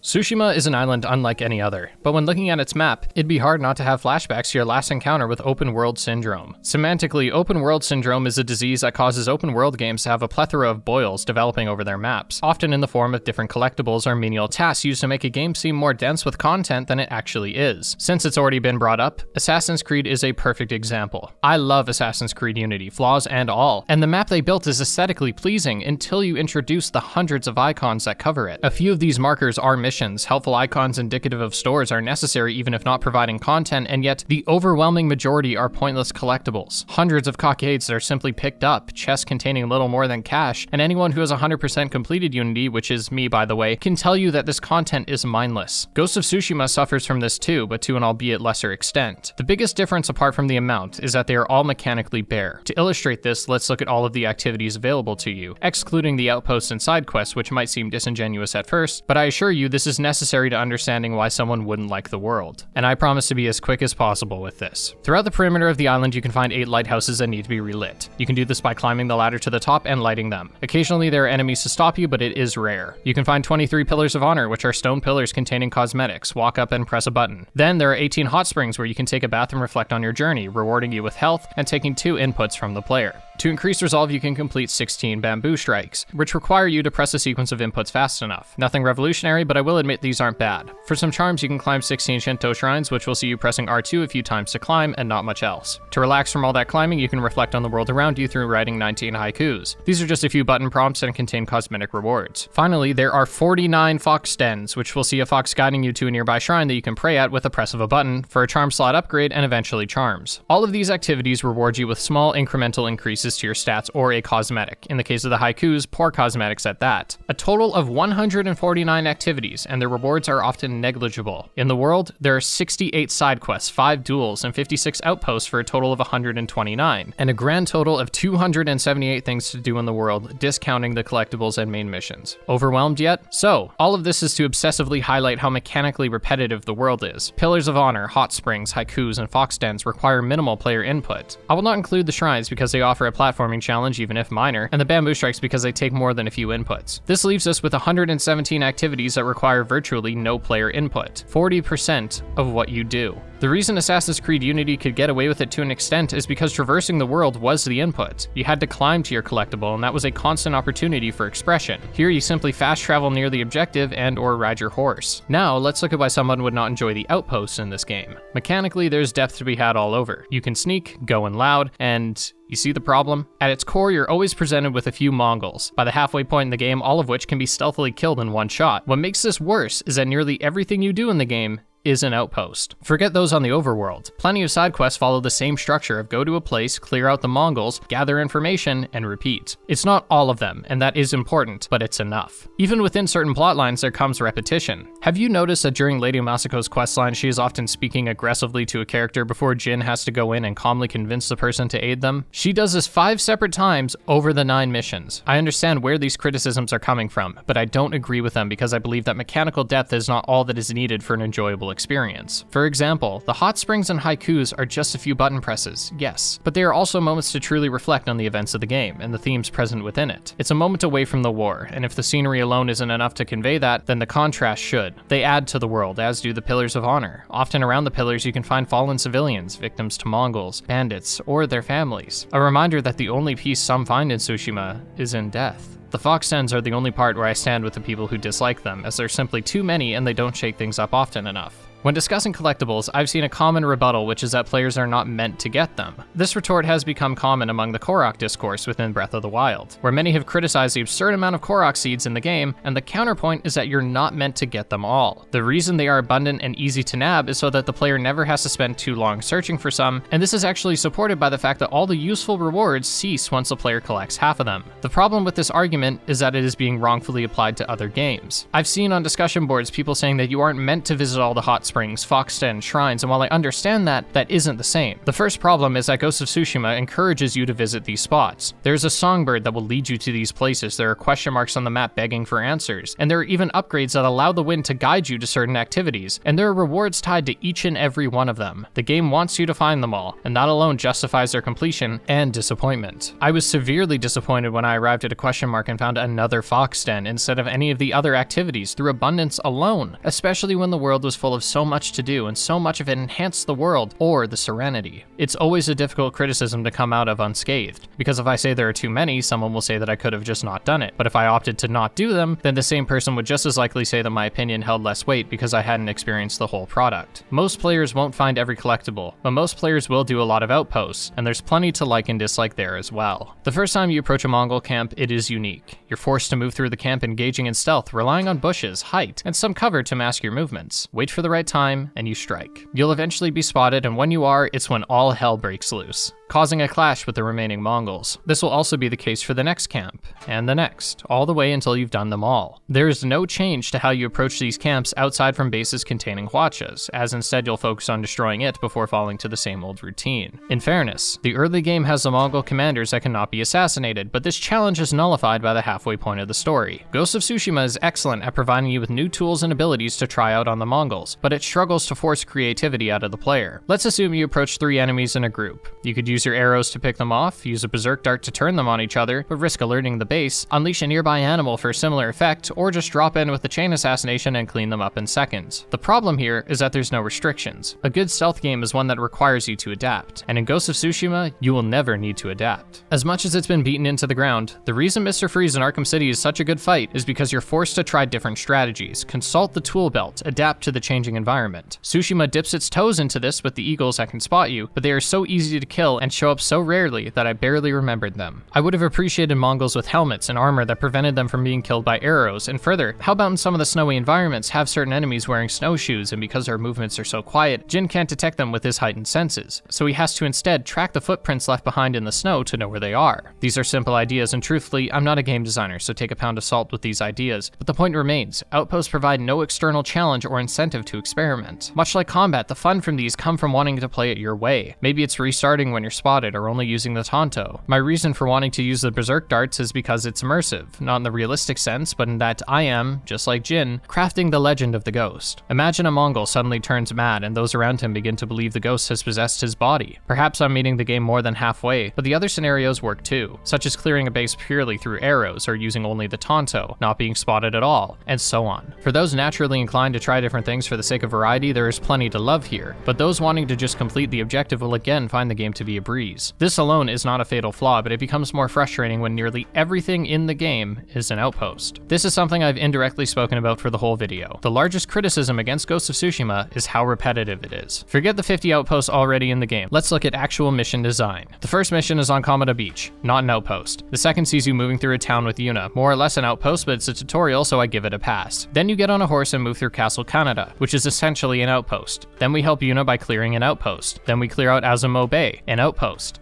Speaker 1: Tsushima is an island unlike any other, but when looking at its map, it'd be hard not to have flashbacks to your last encounter with open world syndrome. Semantically, open world syndrome is a disease that causes open world games to have a plethora of boils developing over their maps, often in the form of different collectibles or menial tasks used to make a game seem more dense with content than it actually is. Since it's already been brought up, Assassin's Creed is a perfect example. I love Assassin's Creed Unity, flaws and all, and the map they built is aesthetically pleasing until you introduce the hundreds of icons that cover it. A few of these markers are missions helpful icons indicative of stores are necessary even if not providing content, and yet the overwhelming majority are pointless collectibles. Hundreds of cockades that are simply picked up, chests containing little more than cash, and anyone who has 100% completed Unity, which is me by the way, can tell you that this content is mindless. Ghost of Tsushima suffers from this too, but to an albeit lesser extent. The biggest difference apart from the amount is that they are all mechanically bare. To illustrate this, let's look at all of the activities available to you, excluding the outposts and side quests, which might seem disingenuous at first, but I assure you this is necessary to understanding why someone wouldn't like the world. And I promise to be as quick as possible with this. Throughout the perimeter of the island, you can find 8 lighthouses that need to be relit. You can do this by climbing the ladder to the top and lighting them. Occasionally there are enemies to stop you, but it is rare. You can find 23 pillars of honor, which are stone pillars containing cosmetics. Walk up and press a button. Then there are 18 hot springs where you can take a bath and reflect on your journey, rewarding you with health and taking two inputs from the player. To increase resolve, you can complete 16 bamboo strikes, which require you to press a sequence of inputs fast enough. Nothing revolutionary, but I will admit these aren't bad. For some charms, you can climb 16 Shinto shrines, which will see you pressing R2 a few times to climb, and not much else. To relax from all that climbing, you can reflect on the world around you through writing 19 haikus. These are just a few button prompts and contain cosmetic rewards. Finally, there are 49 fox dens, which will see a fox guiding you to a nearby shrine that you can pray at with a press of a button for a charm slot upgrade and eventually charms. All of these activities reward you with small incremental increases to your stats or a cosmetic. In the case of the haikus, poor cosmetics at that. A total of 149 activities, and the rewards are often negligible. In the world, there are 68 side quests, 5 duels, and 56 outposts for a total of 129, and a grand total of 278 things to do in the world, discounting the collectibles and main missions. Overwhelmed yet? So, all of this is to obsessively highlight how mechanically repetitive the world is. Pillars of Honor, Hot Springs, Haikus, and Fox Dens require minimal player input. I will not include the shrines because they offer a platforming challenge even if minor, and the bamboo strikes because they take more than a few inputs. This leaves us with 117 activities that require virtually no player input, 40% of what you do. The reason Assassin's Creed Unity could get away with it to an extent is because traversing the world was the input. You had to climb to your collectible, and that was a constant opportunity for expression. Here, you simply fast travel near the objective and or ride your horse. Now, let's look at why someone would not enjoy the outposts in this game. Mechanically, there's depth to be had all over. You can sneak, go in loud, and you see the problem? At its core, you're always presented with a few Mongols, by the halfway point in the game, all of which can be stealthily killed in one shot. What makes this worse is that nearly everything you do in the game is an outpost. Forget those on the overworld. Plenty of side quests follow the same structure of go to a place, clear out the Mongols, gather information, and repeat. It's not all of them, and that is important, but it's enough. Even within certain plotlines, there comes repetition. Have you noticed that during Lady Masako's questline, she is often speaking aggressively to a character before Jin has to go in and calmly convince the person to aid them? She does this five separate times over the nine missions. I understand where these criticisms are coming from, but I don't agree with them because I believe that mechanical depth is not all that is needed for an enjoyable experience. For example, the hot springs and haikus are just a few button presses, yes, but they are also moments to truly reflect on the events of the game and the themes present within it. It's a moment away from the war, and if the scenery alone isn't enough to convey that, then the contrast should. They add to the world, as do the Pillars of Honor. Often around the pillars, you can find fallen civilians, victims to Mongols, bandits, or their families. A reminder that the only peace some find in Tsushima is in death. The Fox Dens are the only part where I stand with the people who dislike them, as they're simply too many and they don't shake things up often enough. When discussing collectibles, I've seen a common rebuttal, which is that players are not meant to get them. This retort has become common among the Korok discourse within Breath of the Wild, where many have criticized the absurd amount of Korok seeds in the game, and the counterpoint is that you're not meant to get them all. The reason they are abundant and easy to nab is so that the player never has to spend too long searching for some, and this is actually supported by the fact that all the useful rewards cease once the player collects half of them. The problem with this argument is that it is being wrongfully applied to other games. I've seen on discussion boards people saying that you aren't meant to visit all the hot springs, Foxden, shrines, and while I understand that, that isn't the same. The first problem is that Ghost of Tsushima encourages you to visit these spots. There's a songbird that will lead you to these places, there are question marks on the map begging for answers, and there are even upgrades that allow the wind to guide you to certain activities, and there are rewards tied to each and every one of them. The game wants you to find them all, and that alone justifies their completion and disappointment. I was severely disappointed when I arrived at a question mark and found another fox den instead of any of the other activities through abundance alone, especially when the world was full of so much to do and so much of it enhanced the world or the serenity. It's always a difficult criticism to come out of unscathed, because if I say there are too many, someone will say that I could have just not done it. But if I opted to not do them, then the same person would just as likely say that my opinion held less weight because I hadn't experienced the whole product. Most players won't find every collectible, but most players will do a lot of outposts, and there's plenty to like and dislike there as well. The first time you approach a Mongol camp, it is unique. You're forced to move through the camp engaging in stealth, relying on bushes, height, and some cover to mask your movements. Wait for the right time, and you strike. You'll eventually be spotted, and when you are, it's when all hell breaks loose causing a clash with the remaining Mongols. This will also be the case for the next camp, and the next, all the way until you've done them all. There is no change to how you approach these camps outside from bases containing Hwachas, as instead you'll focus on destroying it before falling to the same old routine. In fairness, the early game has the Mongol commanders that cannot be assassinated, but this challenge is nullified by the halfway point of the story. Ghost of Tsushima is excellent at providing you with new tools and abilities to try out on the Mongols, but it struggles to force creativity out of the player. Let's assume you approach three enemies in a group. You could use use your arrows to pick them off, use a berserk dart to turn them on each other, but risk alerting the base, unleash a nearby animal for a similar effect, or just drop in with a chain assassination and clean them up in seconds. The problem here is that there's no restrictions. A good stealth game is one that requires you to adapt, and in Ghost of Tsushima, you will never need to adapt. As much as it's been beaten into the ground, the reason Mr. Freeze in Arkham City is such a good fight is because you're forced to try different strategies, consult the tool belt, adapt to the changing environment. Tsushima dips its toes into this with the eagles that can spot you, but they are so easy to kill and show up so rarely that I barely remembered them. I would have appreciated Mongols with helmets and armor that prevented them from being killed by arrows, and further, how about in some of the snowy environments have certain enemies wearing snowshoes and because their movements are so quiet, Jin can't detect them with his heightened senses, so he has to instead track the footprints left behind in the snow to know where they are. These are simple ideas, and truthfully, I'm not a game designer, so take a pound of salt with these ideas, but the point remains, outposts provide no external challenge or incentive to experiment. Much like combat, the fun from these come from wanting to play it your way. Maybe it's restarting when you're spotted or only using the Tanto. My reason for wanting to use the Berserk darts is because it's immersive, not in the realistic sense, but in that I am, just like Jin, crafting the legend of the ghost. Imagine a Mongol suddenly turns mad and those around him begin to believe the ghost has possessed his body. Perhaps I'm meeting the game more than halfway, but the other scenarios work too, such as clearing a base purely through arrows or using only the Tanto, not being spotted at all, and so on. For those naturally inclined to try different things for the sake of variety, there is plenty to love here, but those wanting to just complete the objective will again find the game to be breeze. This alone is not a fatal flaw, but it becomes more frustrating when nearly everything in the game is an outpost. This is something I've indirectly spoken about for the whole video. The largest criticism against Ghost of Tsushima is how repetitive it is. Forget the 50 outposts already in the game. Let's look at actual mission design. The first mission is on Komoda Beach, not an outpost. The second sees you moving through a town with Yuna, more or less an outpost, but it's a tutorial, so I give it a pass. Then you get on a horse and move through Castle Kaneda, which is essentially an outpost. Then we help Yuna by clearing an outpost. Then we clear out Azamo Bay, an outpost.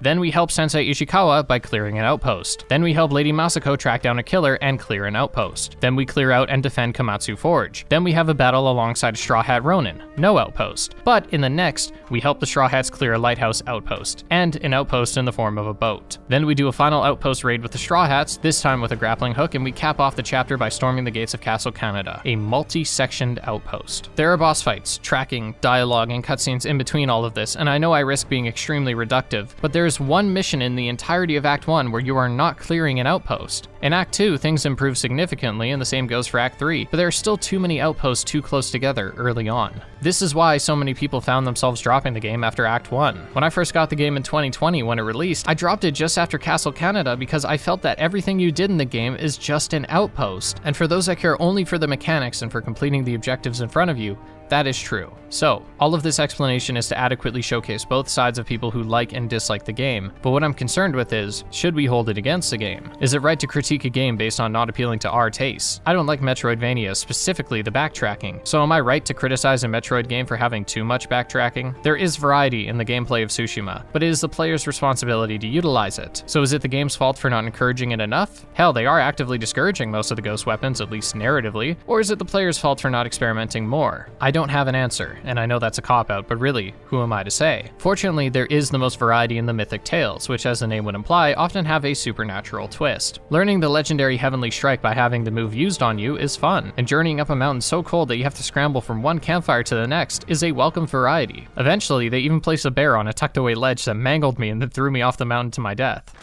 Speaker 1: Then we help Sensei Ishikawa by clearing an outpost. Then we help Lady Masako track down a killer and clear an outpost. Then we clear out and defend Komatsu Forge. Then we have a battle alongside Straw Hat Ronin, no outpost. But in the next, we help the Straw Hats clear a lighthouse outpost, and an outpost in the form of a boat. Then we do a final outpost raid with the Straw Hats, this time with a grappling hook, and we cap off the chapter by storming the gates of Castle Kaneda, a multi-sectioned outpost. There are boss fights, tracking, dialogue, and cutscenes in between all of this, and I know I risk being extremely reductive, but there is one mission in the entirety of Act 1 where you are not clearing an outpost. In Act 2, things improve significantly, and the same goes for Act 3, but there are still too many outposts too close together early on. This is why so many people found themselves dropping the game after Act 1. When I first got the game in 2020 when it released, I dropped it just after Castle Kaneda because I felt that everything you did in the game is just an outpost. And for those that care only for the mechanics and for completing the objectives in front of you, that is true. So, all of this explanation is to adequately showcase both sides of people who like and dislike the game, but what I'm concerned with is, should we hold it against the game? Is it right to critique a game based on not appealing to our tastes? I don't like Metroidvania, specifically the backtracking, so am I right to criticize a Metroid game for having too much backtracking? There is variety in the gameplay of Tsushima, but it is the player's responsibility to utilize it. So is it the game's fault for not encouraging it enough? Hell, they are actively discouraging most of the ghost weapons, at least narratively, or is it the player's fault for not experimenting more? I don't have an answer, and I know that's a cop out, but really, who am I to say? Fortunately, there is the most variety in the mythic tales, which, as the name would imply, often have a supernatural twist. Learning the legendary Heavenly Strike by having the move used on you is fun, and journeying up a mountain so cold that you have to scramble from one campfire to the next is a welcome variety. Eventually, they even placed a bear on a tucked away ledge that mangled me and then threw me off the mountain to my death.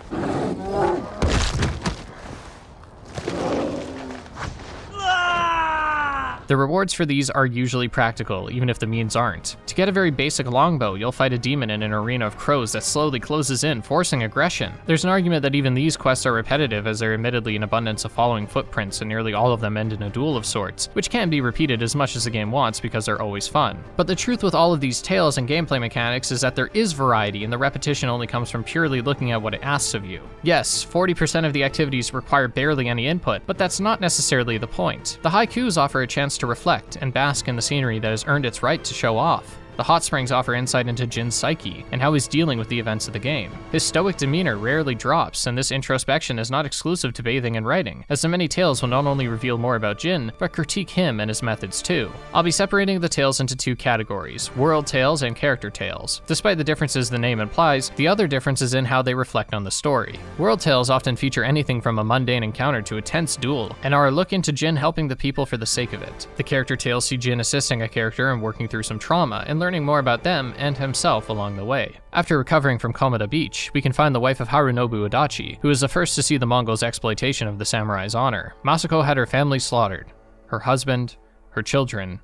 Speaker 1: The rewards for these are usually practical, even if the means aren't. Get a very basic longbow, you'll fight a demon in an arena of crows that slowly closes in, forcing aggression. There's an argument that even these quests are repetitive, as there are admittedly an abundance of following footprints, and nearly all of them end in a duel of sorts, which can be repeated as much as the game wants because they're always fun. But the truth with all of these tales and gameplay mechanics is that there is variety, and the repetition only comes from purely looking at what it asks of you. Yes, 40% of the activities require barely any input, but that's not necessarily the point. The haikus offer a chance to reflect and bask in the scenery that has earned its right to show off. The hot springs offer insight into Jin's psyche and how he's dealing with the events of the game. His stoic demeanor rarely drops, and this introspection is not exclusive to bathing and writing, as the many tales will not only reveal more about Jin, but critique him and his methods too. I'll be separating the tales into two categories, world tales and character tales. Despite the differences the name implies, the other difference is in how they reflect on the story. World tales often feature anything from a mundane encounter to a tense duel, and are a look into Jin helping the people for the sake of it. The character tales see Jin assisting a character and working through some trauma, and learning more about them and himself along the way. After recovering from Komoda Beach, we can find the wife of Harunobu Adachi, who is the first to see the Mongols' exploitation of the samurai's honor. Masako had her family slaughtered, her husband, her children,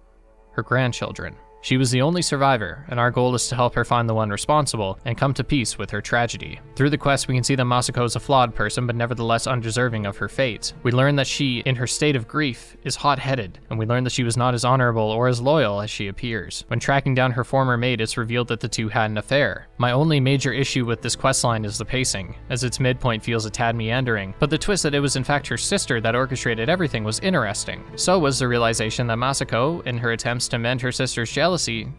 Speaker 1: her grandchildren. She was the only survivor, and our goal is to help her find the one responsible and come to peace with her tragedy. Through the quest, we can see that Masako is a flawed person, but nevertheless undeserving of her fate. We learn that she, in her state of grief, is hot headed, and we learn that she was not as honorable or as loyal as she appears. When tracking down her former mate, it's revealed that the two had an affair. My only major issue with this questline is the pacing, as its midpoint feels a tad meandering, but the twist that it was in fact her sister that orchestrated everything was interesting. So was the realization that Masako, in her attempts to mend her sister's jealousy,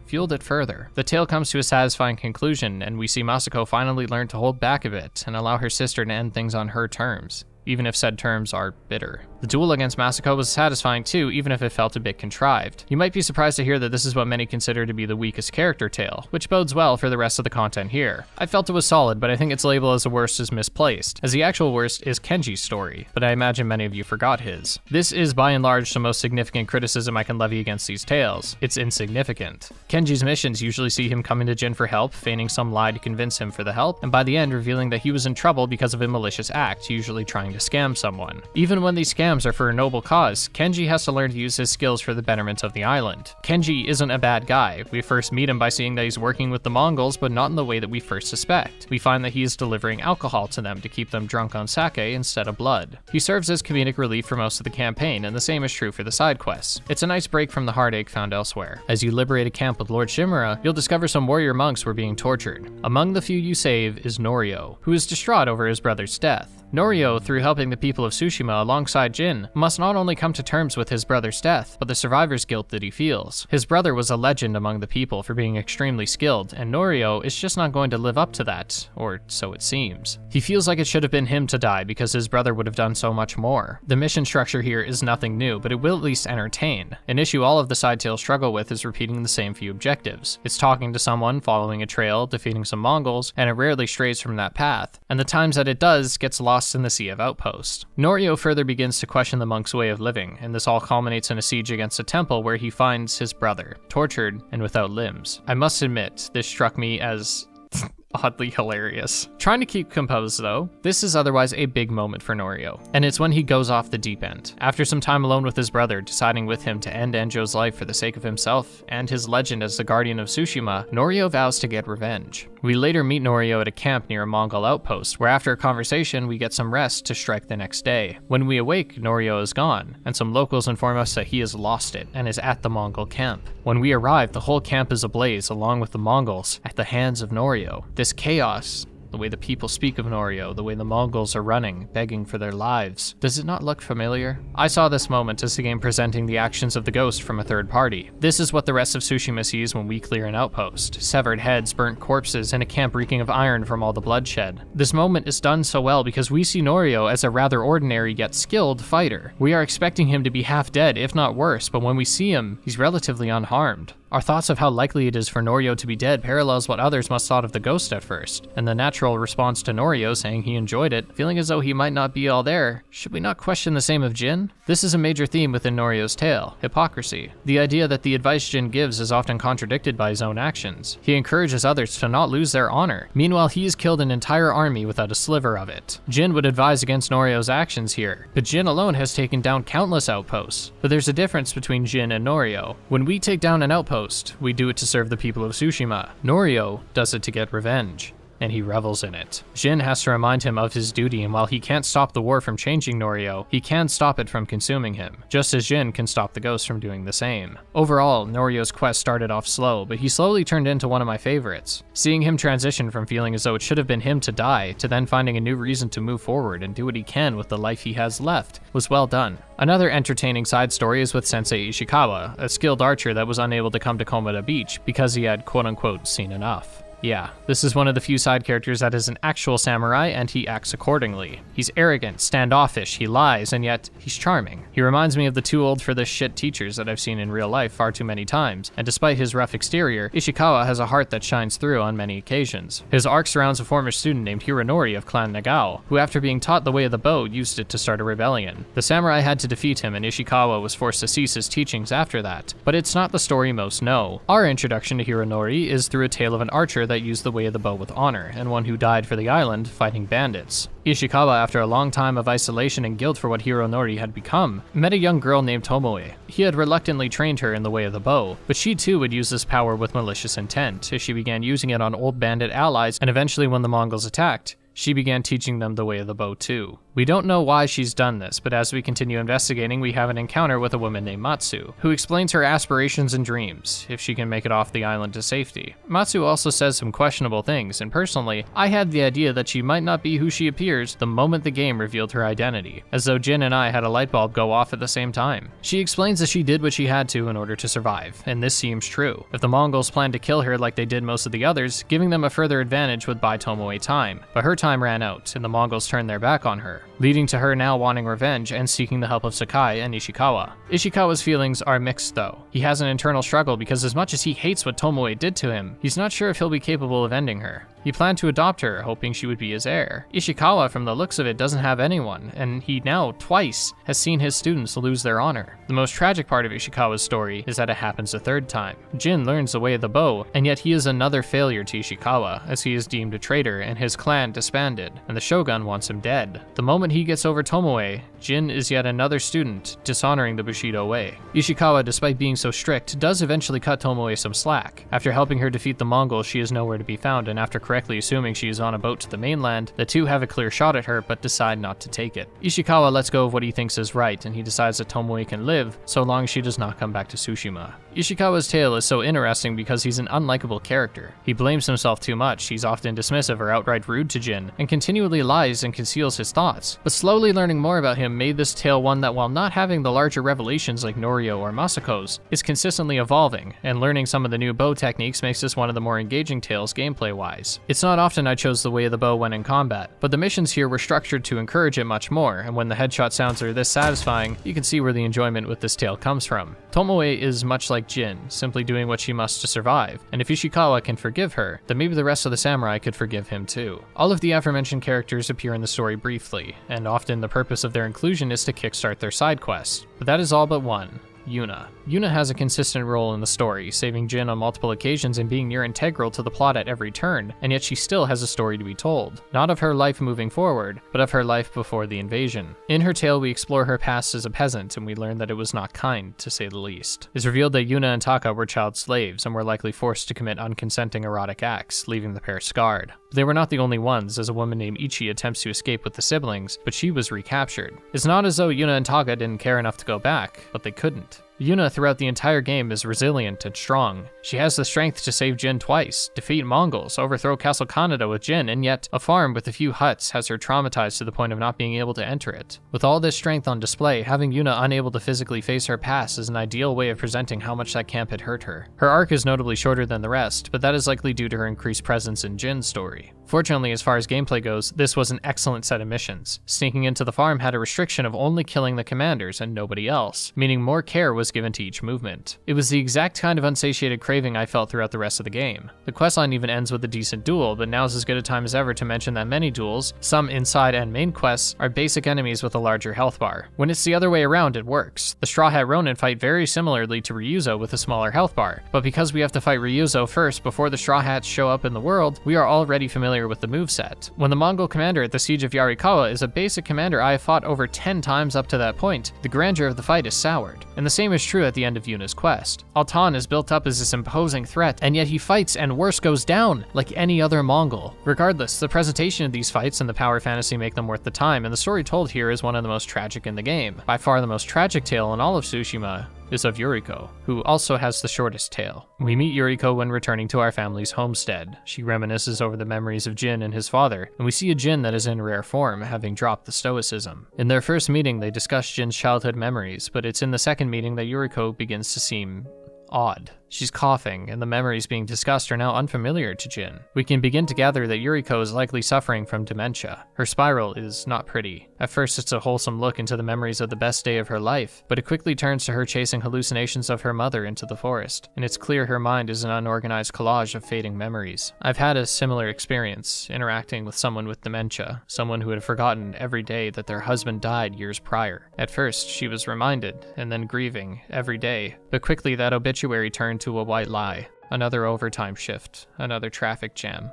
Speaker 1: fueled it further. The tale comes to a satisfying conclusion, and we see Masako finally learn to hold back a bit and allow her sister to end things on her terms, even if said terms are bitter. The duel against Masako was satisfying too, even if it felt a bit contrived. You might be surprised to hear that this is what many consider to be the weakest character tale, which bodes well for the rest of the content here. I felt it was solid, but I think its label as the worst is misplaced, as the actual worst is Kenji's story, but I imagine many of you forgot his. This is by and large the most significant criticism I can levy against these tales. It's insignificant. Kenji's missions usually see him coming to Jin for help, feigning some lie to convince him for the help, and by the end revealing that he was in trouble because of a malicious act, usually trying to scam someone. Even when these scams are for a noble cause, Kenji has to learn to use his skills for the betterment of the island. Kenji isn't a bad guy. We first meet him by seeing that he's working with the Mongols, but not in the way that we first suspect. We find that he is delivering alcohol to them to keep them drunk on sake instead of blood. He serves as comedic relief for most of the campaign, and the same is true for the side quests. It's a nice break from the heartache found elsewhere. As you liberate a camp with Lord Shimura, you'll discover some warrior monks were being tortured. Among the few you save is Norio, who is distraught over his brother's death. Norio, through helping the people of Tsushima alongside Jin, must not only come to terms with his brother's death, but the survivor's guilt that he feels. His brother was a legend among the people for being extremely skilled, and Norio is just not going to live up to that, or so it seems. He feels like it should have been him to die because his brother would have done so much more. The mission structure here is nothing new, but it will at least entertain. An issue all of the side tales struggle with is repeating the same few objectives. It's talking to someone, following a trail, defeating some Mongols, and it rarely strays from that path, and the times that it does gets lost in the sea of outpost. Norio further begins to question the monk's way of living, and this all culminates in a siege against a temple where he finds his brother, tortured and without limbs. I must admit, this struck me as oddly hilarious. Trying to keep composed though, this is otherwise a big moment for Norio, and it's when he goes off the deep end. After some time alone with his brother, deciding with him to end Enjo's life for the sake of himself and his legend as the guardian of Tsushima, Norio vows to get revenge. We later meet Norio at a camp near a Mongol outpost, where after a conversation, we get some rest to strike the next day. When we awake, Norio is gone, and some locals inform us that he has lost it and is at the Mongol camp. When we arrive, the whole camp is ablaze along with the Mongols at the hands of Norio. This chaos the way the people speak of Norio, the way the Mongols are running, begging for their lives. Does it not look familiar? I saw this moment as the game presenting the actions of the ghost from a third party. This is what the rest of Tsushima sees when we clear an outpost. Severed heads, burnt corpses, and a camp reeking of iron from all the bloodshed. This moment is done so well because we see Norio as a rather ordinary yet skilled fighter. We are expecting him to be half dead, if not worse, but when we see him, he's relatively unharmed. Our thoughts of how likely it is for Norio to be dead parallels what others must thought of the ghost at first, and the natural response to Norio saying he enjoyed it, feeling as though he might not be all there, should we not question the same of Jin? This is a major theme within Norio's tale, hypocrisy. The idea that the advice Jin gives is often contradicted by his own actions. He encourages others to not lose their honor. Meanwhile, he has killed an entire army without a sliver of it. Jin would advise against Norio's actions here, but Jin alone has taken down countless outposts. But there's a difference between Jin and Norio. When we take down an outpost, we do it to serve the people of Tsushima. Norio does it to get revenge and he revels in it. Jin has to remind him of his duty, and while he can't stop the war from changing Norio, he can stop it from consuming him, just as Jin can stop the ghost from doing the same. Overall, Norio's quest started off slow, but he slowly turned into one of my favorites. Seeing him transition from feeling as though it should have been him to die, to then finding a new reason to move forward and do what he can with the life he has left, was well done. Another entertaining side story is with Sensei Ishikawa, a skilled archer that was unable to come to Komoda Beach because he had quote unquote seen enough. Yeah, this is one of the few side characters that is an actual samurai, and he acts accordingly. He's arrogant, standoffish, he lies, and yet he's charming. He reminds me of the too old for this shit teachers that I've seen in real life far too many times, and despite his rough exterior, Ishikawa has a heart that shines through on many occasions. His arc surrounds a former student named Hironori of Clan Nagao, who after being taught the way of the bow used it to start a rebellion. The samurai had to defeat him, and Ishikawa was forced to cease his teachings after that. But it's not the story most know. Our introduction to Hironori is through a tale of an archer that used the way of the bow with honor, and one who died for the island fighting bandits. Ishikawa, after a long time of isolation and guilt for what Hironori had become, met a young girl named Tomoe. He had reluctantly trained her in the way of the bow, but she too would use this power with malicious intent, as she began using it on old bandit allies, and eventually when the Mongols attacked, she began teaching them the way of the bow too. We don't know why she's done this, but as we continue investigating, we have an encounter with a woman named Matsu, who explains her aspirations and dreams, if she can make it off the island to safety. Matsu also says some questionable things, and personally, I had the idea that she might not be who she appears the moment the game revealed her identity, as though Jin and I had a light bulb go off at the same time. She explains that she did what she had to in order to survive, and this seems true. If the Mongols planned to kill her like they did most of the others, giving them a further advantage would buy Tomoe time, but her time ran out, and the Mongols turned their back on her. Leading to her now wanting revenge and seeking the help of Sakai and Ishikawa. Ishikawa's feelings are mixed though. He has an internal struggle because as much as he hates what Tomoe did to him, he's not sure if he'll be capable of ending her. He planned to adopt her, hoping she would be his heir. Ishikawa, from the looks of it, doesn't have anyone, and he now, twice, has seen his students lose their honor. The most tragic part of Ishikawa's story is that it happens a third time. Jin learns the way of the bow, and yet he is another failure to Ishikawa, as he is deemed a traitor and his clan disbanded, and the shogun wants him dead. The moment he gets over Tomoe, Jin is yet another student, dishonoring the Bushido way. Ishikawa, despite being so strict, does eventually cut Tomoe some slack. After helping her defeat the Mongols, she is nowhere to be found, and after correctly assuming she is on a boat to the mainland, the two have a clear shot at her but decide not to take it. Ishikawa lets go of what he thinks is right, and he decides that Tomoe can live so long as she does not come back to Tsushima. Ishikawa's tale is so interesting because he's an unlikable character. He blames himself too much, he's often dismissive or outright rude to Jin, and continually lies and conceals his thoughts. But slowly learning more about him made this tale one that while not having the larger revelations like Norio or Masako's, is consistently evolving, and learning some of the new bow techniques makes this one of the more engaging tales gameplay-wise. It's not often I chose the way of the bow when in combat, but the missions here were structured to encourage it much more, and when the headshot sounds are this satisfying, you can see where the enjoyment with this tale comes from. Tomoe is much like Jin, simply doing what she must to survive, and if Ishikawa can forgive her, then maybe the rest of the samurai could forgive him too. All of the aforementioned characters appear in the story briefly, and often the purpose of their inclusion is to kickstart their side quests, but that is all but one. Yuna. Yuna has a consistent role in the story, saving Jin on multiple occasions and being near integral to the plot at every turn, and yet she still has a story to be told. Not of her life moving forward, but of her life before the invasion. In her tale, we explore her past as a peasant, and we learn that it was not kind, to say the least. It's revealed that Yuna and Taka were child slaves and were likely forced to commit unconsenting erotic acts, leaving the pair scarred. They were not the only ones, as a woman named Ichi attempts to escape with the siblings, but she was recaptured. It's not as though Yuna and Taka didn't care enough to go back, but they couldn't. Yuna throughout the entire game is resilient and strong. She has the strength to save Jin twice, defeat Mongols, overthrow Castle Kaneda with Jin, and yet a farm with a few huts has her traumatized to the point of not being able to enter it. With all this strength on display, having Yuna unable to physically face her past is an ideal way of presenting how much that camp had hurt her. Her arc is notably shorter than the rest, but that is likely due to her increased presence in Jin's story. Fortunately, as far as gameplay goes, this was an excellent set of missions. Sneaking into the farm had a restriction of only killing the commanders and nobody else, meaning more care was given to each movement. It was the exact kind of unsatiated craving I felt throughout the rest of the game. The questline even ends with a decent duel, but now's as good a time as ever to mention that many duels, some inside and main quests, are basic enemies with a larger health bar. When it's the other way around, it works. The Straw Hat Ronin fight very similarly to Ryuzo with a smaller health bar, but because we have to fight Ryuzo first before the Straw Hats show up in the world, we are already familiar with the moveset. When the Mongol commander at the Siege of Yarikawa is a basic commander I have fought over 10 times up to that point, the grandeur of the fight is soured. And the same is true at the end of Yuna's quest. Altan is built up as this imposing threat, and yet he fights and worse goes down, like any other Mongol. Regardless, the presentation of these fights and the power fantasy make them worth the time, and the story told here is one of the most tragic in the game. By far the most tragic tale in all of Tsushima, is of Yuriko, who also has the shortest tail. We meet Yuriko when returning to our family's homestead. She reminisces over the memories of Jin and his father, and we see a Jin that is in rare form, having dropped the stoicism. In their first meeting, they discuss Jin's childhood memories, but it's in the second meeting that Yuriko begins to seem odd. She's coughing, and the memories being discussed are now unfamiliar to Jin. We can begin to gather that Yuriko is likely suffering from dementia. Her spiral is not pretty. At first, it's a wholesome look into the memories of the best day of her life, but it quickly turns to her chasing hallucinations of her mother into the forest, and it's clear her mind is an unorganized collage of fading memories. I've had a similar experience, interacting with someone with dementia, someone who had forgotten every day that their husband died years prior. At first, she was reminded, and then grieving, every day, but quickly that obituary turned to a white lie. Another overtime shift, another traffic jam.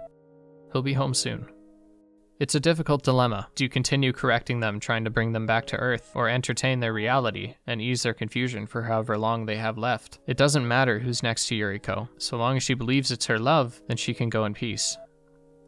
Speaker 1: He'll be home soon. It's a difficult dilemma. Do you continue correcting them, trying to bring them back to Earth, or entertain their reality and ease their confusion for however long they have left? It doesn't matter who's next to Yuriko. So long as she believes it's her love, then she can go in peace.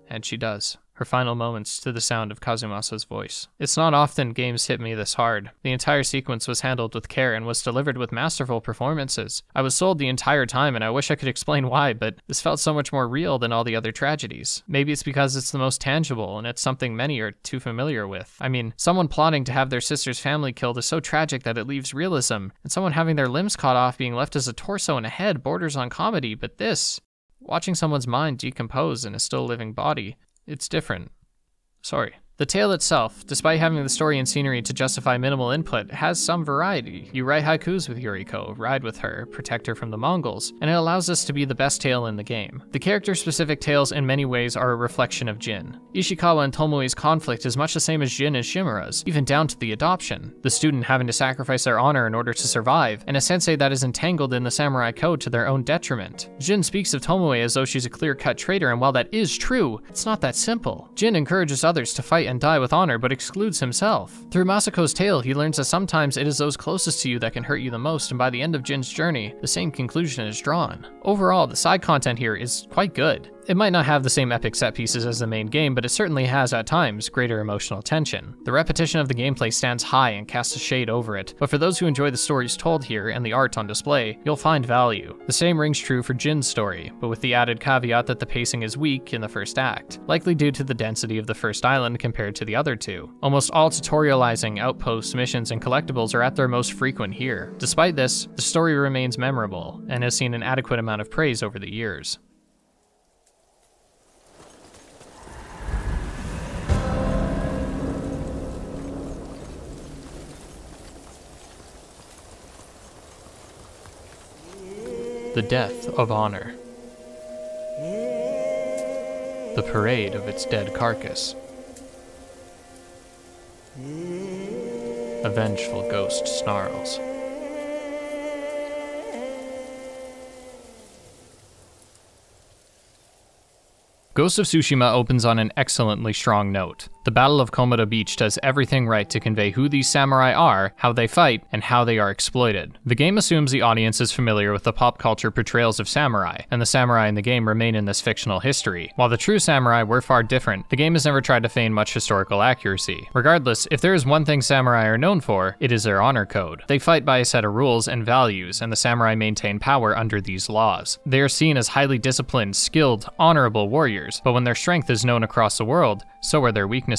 Speaker 1: And she does her final moments to the sound of Kazumasa's voice. It's not often games hit me this hard. The entire sequence was handled with care and was delivered with masterful performances. I was sold the entire time and I wish I could explain why, but this felt so much more real than all the other tragedies. Maybe it's because it's the most tangible and it's something many are too familiar with. I mean, someone plotting to have their sister's family killed is so tragic that it leaves realism, and someone having their limbs cut off being left as a torso and a head borders on comedy, but this, watching someone's mind decompose in a still living body, it's different. Sorry. The tale itself, despite having the story and scenery to justify minimal input, has some variety. You write haikus with Yuriko, ride with her, protect her from the Mongols, and it allows us to be the best tale in the game. The character-specific tales in many ways are a reflection of Jin. Ishikawa and Tomoe's conflict is much the same as Jin and Shimura's, even down to the adoption. The student having to sacrifice their honor in order to survive, and a sensei that is entangled in the samurai code to their own detriment. Jin speaks of Tomoe as though she's a clear-cut traitor, and while that is true, it's not that simple. Jin encourages others to fight and die with honor, but excludes himself. Through Masako's tale, he learns that sometimes it is those closest to you that can hurt you the most, and by the end of Jin's journey, the same conclusion is drawn. Overall, the side content here is quite good. It might not have the same epic set pieces as the main game, but it certainly has at times greater emotional tension. The repetition of the gameplay stands high and casts a shade over it, but for those who enjoy the stories told here and the art on display, you'll find value. The same rings true for Jin's story, but with the added caveat that the pacing is weak in the first act, likely due to the density of the first island compared to the other two. Almost all tutorializing, outposts, missions, and collectibles are at their most frequent here. Despite this, the story remains memorable, and has seen an adequate amount of praise over the years. The Death of Honor. The parade of its dead carcass. A vengeful ghost snarls. Ghost of Tsushima opens on an excellently strong note. The Battle of Komoda Beach does everything right to convey who these samurai are, how they fight, and how they are exploited. The game assumes the audience is familiar with the pop culture portrayals of samurai, and the samurai in the game remain in this fictional history. While the true samurai were far different, the game has never tried to feign much historical accuracy. Regardless, if there is one thing samurai are known for, it is their honor code. They fight by a set of rules and values, and the samurai maintain power under these laws. They are seen as highly disciplined, skilled, honorable warriors, but when their strength is known across the world, so are their weaknesses.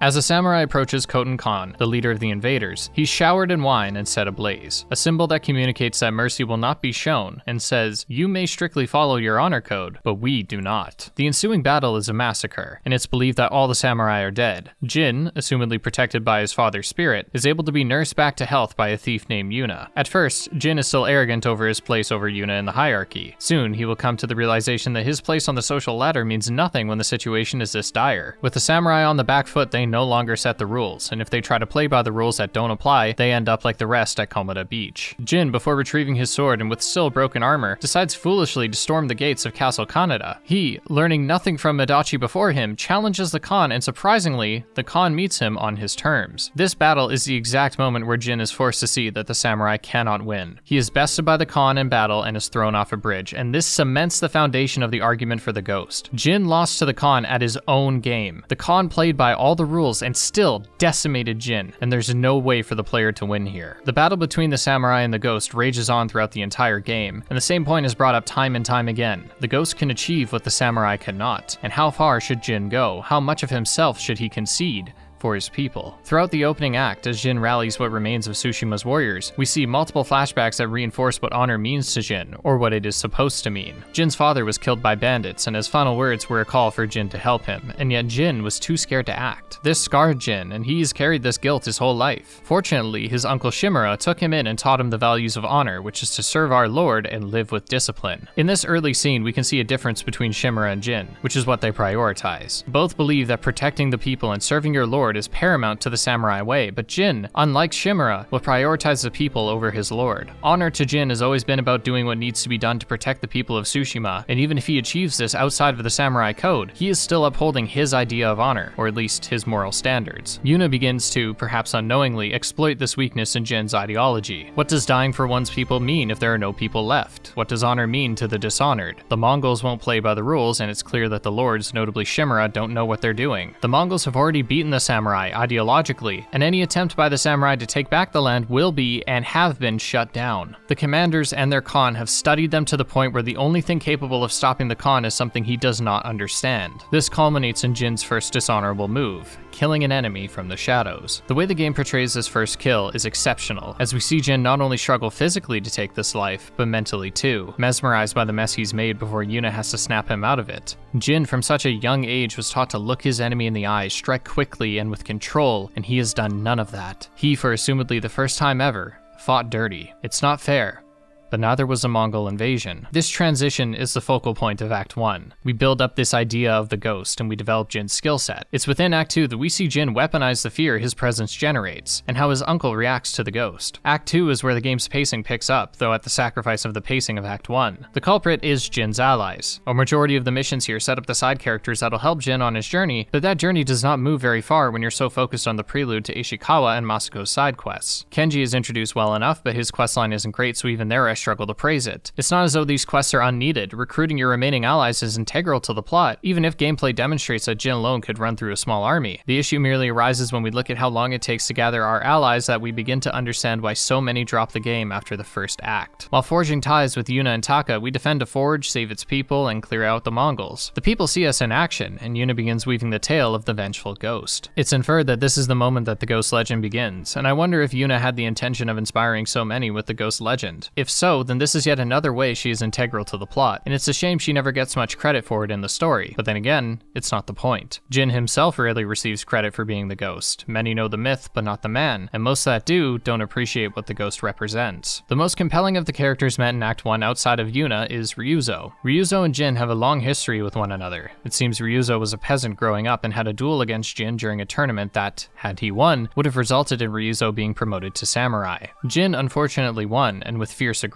Speaker 1: As a samurai approaches Khotun Khan, the leader of the invaders, he's showered in wine and set ablaze, a symbol that communicates that mercy will not be shown, and says, You may strictly follow your honor code, but we do not. The ensuing battle is a massacre, and it's believed that all the samurai are dead. Jin, assumedly protected by his father's spirit, is able to be nursed back to health by a thief named Yuna. At first, Jin is still arrogant over his place over Yuna in the hierarchy. Soon, he will come to the realization that his place on the social ladder means nothing when the situation is this dire. With the samurai on the back foot, they no longer set the rules, and if they try to play by the rules that don't apply, they end up like the rest at Komoda Beach. Jin, before retrieving his sword and with still broken armor, decides foolishly to storm the gates of Castle Kaneda. He, learning nothing from Adachi before him, challenges the Khan, and surprisingly, the Khan meets him on his terms. This battle is the exact moment where Jin is forced to see that the samurai cannot win. He is bested by the Khan in battle and is thrown off a bridge, and this cements the foundation of the argument for the ghost. Jin lost to the Khan at his own game. The Khan played by all the rules and still decimated Jin, and there's no way for the player to win here. The battle between the samurai and the ghost rages on throughout the entire game, and the same point is brought up time and time again. The ghost can achieve what the samurai cannot, and how far should Jin go? How much of himself should he concede? For his people. Throughout the opening act, as Jin rallies what remains of Tsushima's warriors, we see multiple flashbacks that reinforce what honor means to Jin, or what it is supposed to mean. Jin's father was killed by bandits, and his final words were a call for Jin to help him, and yet Jin was too scared to act. This scarred Jin, and he's carried this guilt his whole life. Fortunately, his uncle Shimura took him in and taught him the values of honor, which is to serve our lord and live with discipline. In this early scene, we can see a difference between Shimura and Jin, which is what they prioritize. Both believe that protecting the people and serving your lord is paramount to the samurai way, but Jin, unlike Shimura, will prioritize the people over his lord. Honor to Jin has always been about doing what needs to be done to protect the people of Tsushima, and even if he achieves this outside of the samurai code, he is still upholding his idea of honor, or at least his moral standards. Yuna begins to, perhaps unknowingly, exploit this weakness in Jin's ideology. What does dying for one's people mean if there are no people left? What does honor mean to the dishonored? The Mongols won't play by the rules, and it's clear that the lords, notably Shimura, don't know what they're doing. The Mongols have already beaten the samurai samurai ideologically, and any attempt by the samurai to take back the land will be and have been shut down. The commanders and their Khan have studied them to the point where the only thing capable of stopping the Khan is something he does not understand. This culminates in Jin's first dishonorable move, killing an enemy from the shadows. The way the game portrays this first kill is exceptional, as we see Jin not only struggle physically to take this life, but mentally too, mesmerized by the mess he's made before Yuna has to snap him out of it. Jin, from such a young age, was taught to look his enemy in the eye, strike quickly and with control, and he has done none of that. He, for assumedly the first time ever, fought dirty. It's not fair, but neither was a Mongol invasion. This transition is the focal point of Act 1. We build up this idea of the ghost, and we develop Jin's skill set. It's within Act 2 that we see Jin weaponize the fear his presence generates, and how his uncle reacts to the ghost. Act 2 is where the game's pacing picks up, though at the sacrifice of the pacing of Act 1. The culprit is Jin's allies. A majority of the missions here set up the side characters that'll help Jin on his journey, but that journey does not move very far when you're so focused on the prelude to Ishikawa and Masako's side quests. Kenji is introduced well enough, but his questline isn't great, so even there I struggle to praise it. It's not as though these quests are unneeded. Recruiting your remaining allies is integral to the plot, even if gameplay demonstrates that Jin alone could run through a small army. The issue merely arises when we look at how long it takes to gather our allies that we begin to understand why so many drop the game after the first act. While forging ties with Yuna and Taka, we defend a forge, save its people, and clear out the Mongols. The people see us in action, and Yuna begins weaving the tale of the vengeful ghost. It's inferred that this is the moment that the ghost legend begins, and I wonder if Yuna had the intention of inspiring so many with the ghost legend. If so, then this is yet another way she is integral to the plot, and it's a shame she never gets much credit for it in the story. But then again, it's not the point. Jin himself rarely receives credit for being the ghost. Many know the myth, but not the man, and most that do don't appreciate what the ghost represents. The most compelling of the characters met in Act 1 outside of Yuna is Ryuzo. Ryuzo and Jin have a long history with one another. It seems Ryuzo was a peasant growing up and had a duel against Jin during a tournament that, had he won, would have resulted in Ryuzo being promoted to samurai. Jin unfortunately won, and with fierce aggression,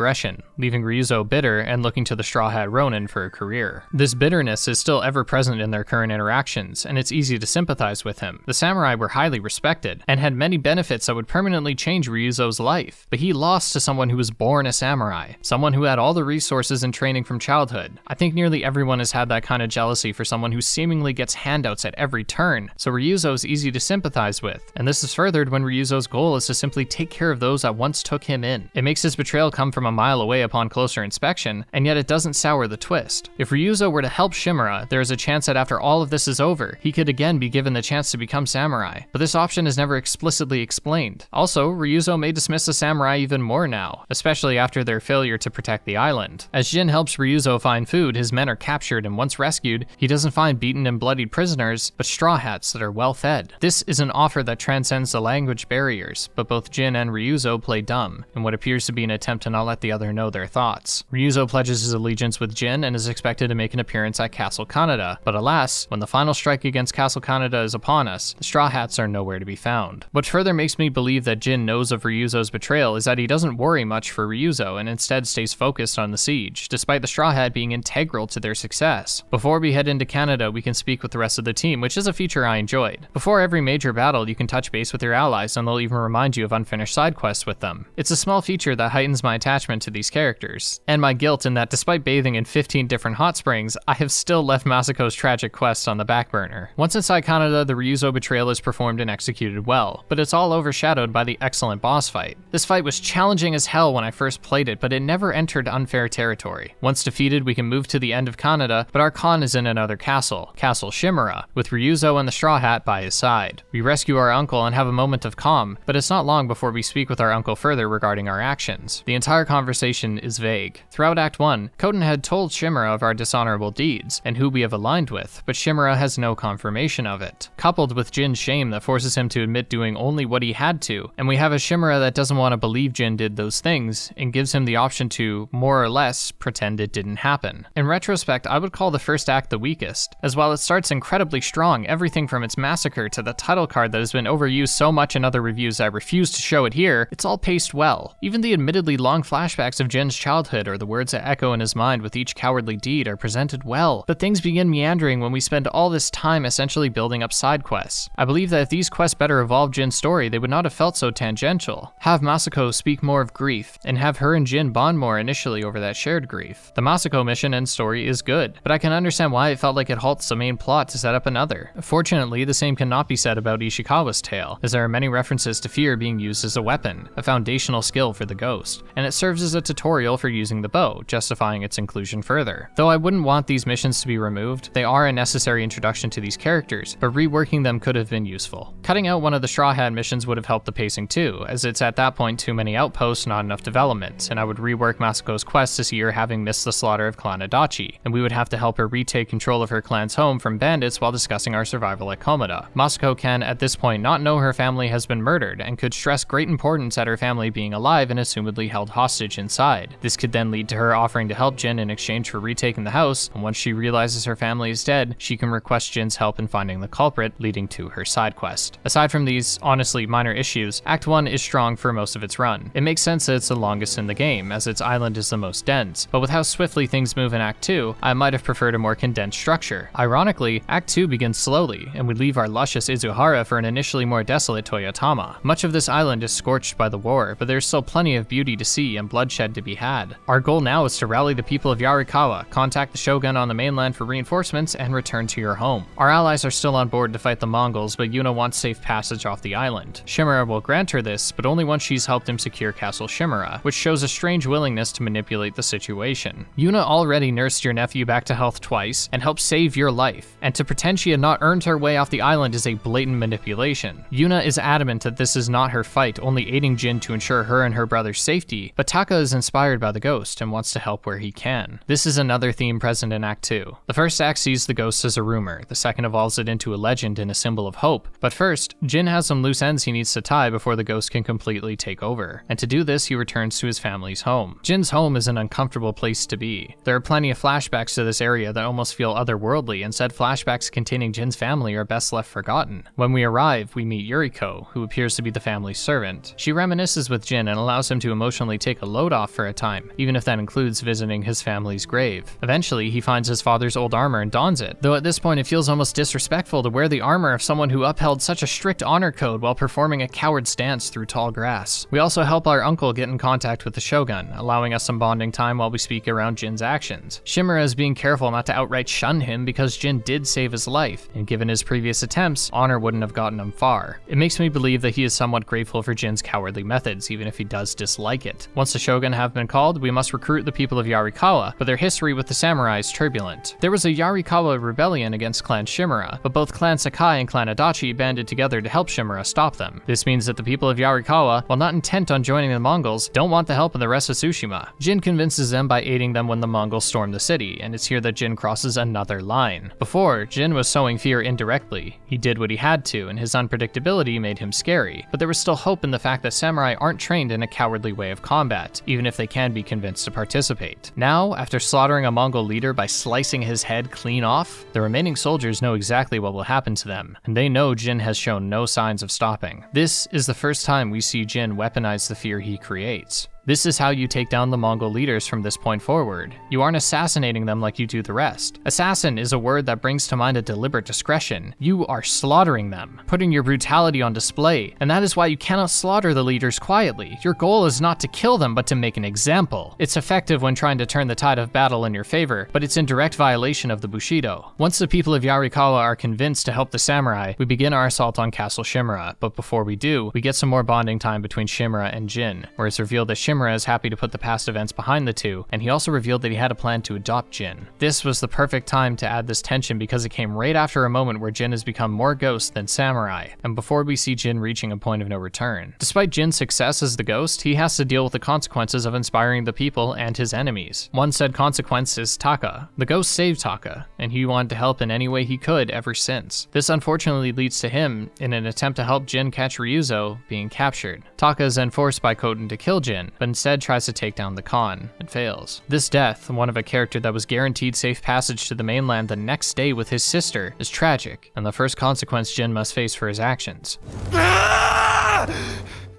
Speaker 1: leaving Ryuzo bitter and looking to the Straw Hat Ronin for a career. This bitterness is still ever present in their current interactions, and it's easy to sympathize with him. The samurai were highly respected, and had many benefits that would permanently change Ryuzo's life, but he lost to someone who was born a samurai, someone who had all the resources and training from childhood. I think nearly everyone has had that kind of jealousy for someone who seemingly gets handouts at every turn, so Ryuzo is easy to sympathize with, and this is furthered when Ryuzo's goal is to simply take care of those that once took him in. It makes his betrayal come from a mile away upon closer inspection, and yet it doesn't sour the twist. If Ryuzo were to help Shimura, there is a chance that after all of this is over, he could again be given the chance to become samurai, but this option is never explicitly explained. Also, Ryuzo may dismiss the samurai even more now, especially after their failure to protect the island. As Jin helps Ryuzo find food, his men are captured and once rescued, he doesn't find beaten and bloodied prisoners, but straw hats that are well fed. This is an offer that transcends the language barriers, but both Jin and Ryuzo play dumb, in what appears to be an attempt to not let the other know their thoughts. Ryuzo pledges his allegiance with Jin and is expected to make an appearance at Castle Kaneda, but alas, when the final strike against Castle Kaneda is upon us, the Straw Hats are nowhere to be found. What further makes me believe that Jin knows of Ryuzo's betrayal is that he doesn't worry much for Ryuzo and instead stays focused on the siege, despite the Straw Hat being integral to their success. Before we head into Kaneda, we can speak with the rest of the team, which is a feature I enjoyed. Before every major battle, you can touch base with your allies and they'll even remind you of unfinished side quests with them. It's a small feature that heightens my attachment to these characters, and my guilt in that despite bathing in 15 different hot springs, I have still left Masako's tragic quest on the back burner. Once inside Kaneda, the Ryuzo betrayal is performed and executed well, but it's all overshadowed by the excellent boss fight. This fight was challenging as hell when I first played it, but it never entered unfair territory. Once defeated, we can move to the end of Kaneda, but our Khan is in another castle, Castle Shimura, with Ryuzo and the Straw Hat by his side. We rescue our uncle and have a moment of calm, but it's not long before we speak with our uncle further regarding our actions. The entire conversation is vague. Throughout Act 1, Khotun had told Shimura of our dishonorable deeds and who we have aligned with, but Shimura has no confirmation of it. Coupled with Jin's shame that forces him to admit doing only what he had to, and we have a Shimura that doesn't want to believe Jin did those things and gives him the option to, more or less, pretend it didn't happen. In retrospect, I would call the first act the weakest, as while it starts incredibly strong, everything from its massacre to the title card that has been overused so much in other reviews I refuse to show it here, it's all paced well. Even the admittedly long flashbacks flashbacks of Jin's childhood or the words that echo in his mind with each cowardly deed are presented well, but things begin meandering when we spend all this time essentially building up side quests. I believe that if these quests better evolved Jin's story, they would not have felt so tangential. Have Masako speak more of grief, and have her and Jin bond more initially over that shared grief. The Masako mission and story is good, but I can understand why it felt like it halts the main plot to set up another. Fortunately, the same cannot be said about Ishikawa's tale, as there are many references to fear being used as a weapon, a foundational skill for the ghost, and it serves as a tutorial for using the bow, justifying its inclusion further. Though I wouldn't want these missions to be removed, they are a necessary introduction to these characters, but reworking them could have been useful. Cutting out one of the Straw Hat missions would have helped the pacing too, as it's at that point too many outposts, not enough development, and I would rework Masako's quest to see her having missed the slaughter of Clan Adachi, and we would have to help her retake control of her clan's home from bandits while discussing our survival at Komoda. Masako can, at this point, not know her family has been murdered, and could stress great importance at her family being alive and assumedly held hostage inside. This could then lead to her offering to help Jin in exchange for retaking the house, and once she realizes her family is dead, she can request Jin's help in finding the culprit, leading to her side quest. Aside from these, honestly, minor issues, Act 1 is strong for most of its run. It makes sense that it's the longest in the game, as its island is the most dense, but with how swiftly things move in Act 2, I might have preferred a more condensed structure. Ironically, Act 2 begins slowly, and we leave our luscious Izuhara for an initially more desolate Toyotama. Much of this island is scorched by the war, but there's still plenty of beauty to see and bloodshed to be had. Our goal now is to rally the people of Yarikawa, contact the shogun on the mainland for reinforcements, and return to your home. Our allies are still on board to fight the Mongols, but Yuna wants safe passage off the island. Shimura will grant her this, but only once she's helped him secure Castle Shimura, which shows a strange willingness to manipulate the situation. Yuna already nursed your nephew back to health twice and helped save your life, and to pretend she had not earned her way off the island is a blatant manipulation. Yuna is adamant that this is not her fight, only aiding Jin to ensure her and her brother's safety, but Taka is inspired by the ghost and wants to help where he can. This is another theme present in Act 2. The first act sees the ghost as a rumor, the second evolves it into a legend and a symbol of hope, but first, Jin has some loose ends he needs to tie before the ghost can completely take over, and to do this he returns to his family's home. Jin's home is an uncomfortable place to be. There are plenty of flashbacks to this area that almost feel otherworldly, and said flashbacks containing Jin's family are best left forgotten. When we arrive, we meet Yuriko, who appears to be the family's servant. She reminisces with Jin and allows him to emotionally take a load off for a time, even if that includes visiting his family's grave. Eventually, he finds his father's old armor and dons it, though at this point it feels almost disrespectful to wear the armor of someone who upheld such a strict honor code while performing a coward's dance through tall grass. We also help our uncle get in contact with the shogun, allowing us some bonding time while we speak around Jin's actions. Shimura is being careful not to outright shun him because Jin did save his life, and given his previous attempts, honor wouldn't have gotten him far. It makes me believe that he is somewhat grateful for Jin's cowardly methods, even if he does dislike it. Once the shogun have been called, we must recruit the people of Yarikawa, but their history with the samurai is turbulent. There was a Yarikawa rebellion against Clan Shimura, but both Clan Sakai and Clan Adachi banded together to help Shimura stop them. This means that the people of Yarikawa, while not intent on joining the Mongols, don't want the help of the rest of Tsushima. Jin convinces them by aiding them when the Mongols storm the city, and it's here that Jin crosses another line. Before, Jin was sowing fear indirectly. He did what he had to, and his unpredictability made him scary, but there was still hope in the fact that samurai aren't trained in a cowardly way of combat, even if they can be convinced to participate. Now, after slaughtering a Mongol leader by slicing his head clean off, the remaining soldiers know exactly what will happen to them, and they know Jin has shown no signs of stopping. This is the first time we see Jin weaponize the fear he creates. This is how you take down the Mongol leaders from this point forward. You aren't assassinating them like you do the rest. Assassin is a word that brings to mind a deliberate discretion. You are slaughtering them, putting your brutality on display, and that is why you cannot slaughter the leaders quietly. Your goal is not to kill them, but to make an example. It's effective when trying to turn the tide of battle in your favor, but it's in direct violation of the Bushido. Once the people of Yarikawa are convinced to help the samurai, we begin our assault on Castle Shimura, but before we do, we get some more bonding time between Shimura and Jin, where it's revealed that Shimura is happy to put the past events behind the two, and he also revealed that he had a plan to adopt Jin. This was the perfect time to add this tension because it came right after a moment where Jin has become more ghost than samurai, and before we see Jin reaching a point of no return. Despite Jin's success as the ghost, he has to deal with the consequences of inspiring the people and his enemies. One said consequence is Taka. The ghost saved Taka, and he wanted to help in any way he could ever since. This unfortunately leads to him, in an attempt to help Jin catch Ryuzo, being captured. Taka is then forced by Khotun to kill Jin, but instead tries to take down the Khan. and fails. This death, one of a character that was guaranteed safe passage to the mainland the next day with his sister, is tragic, and the first consequence Jin must face for his actions. Ah!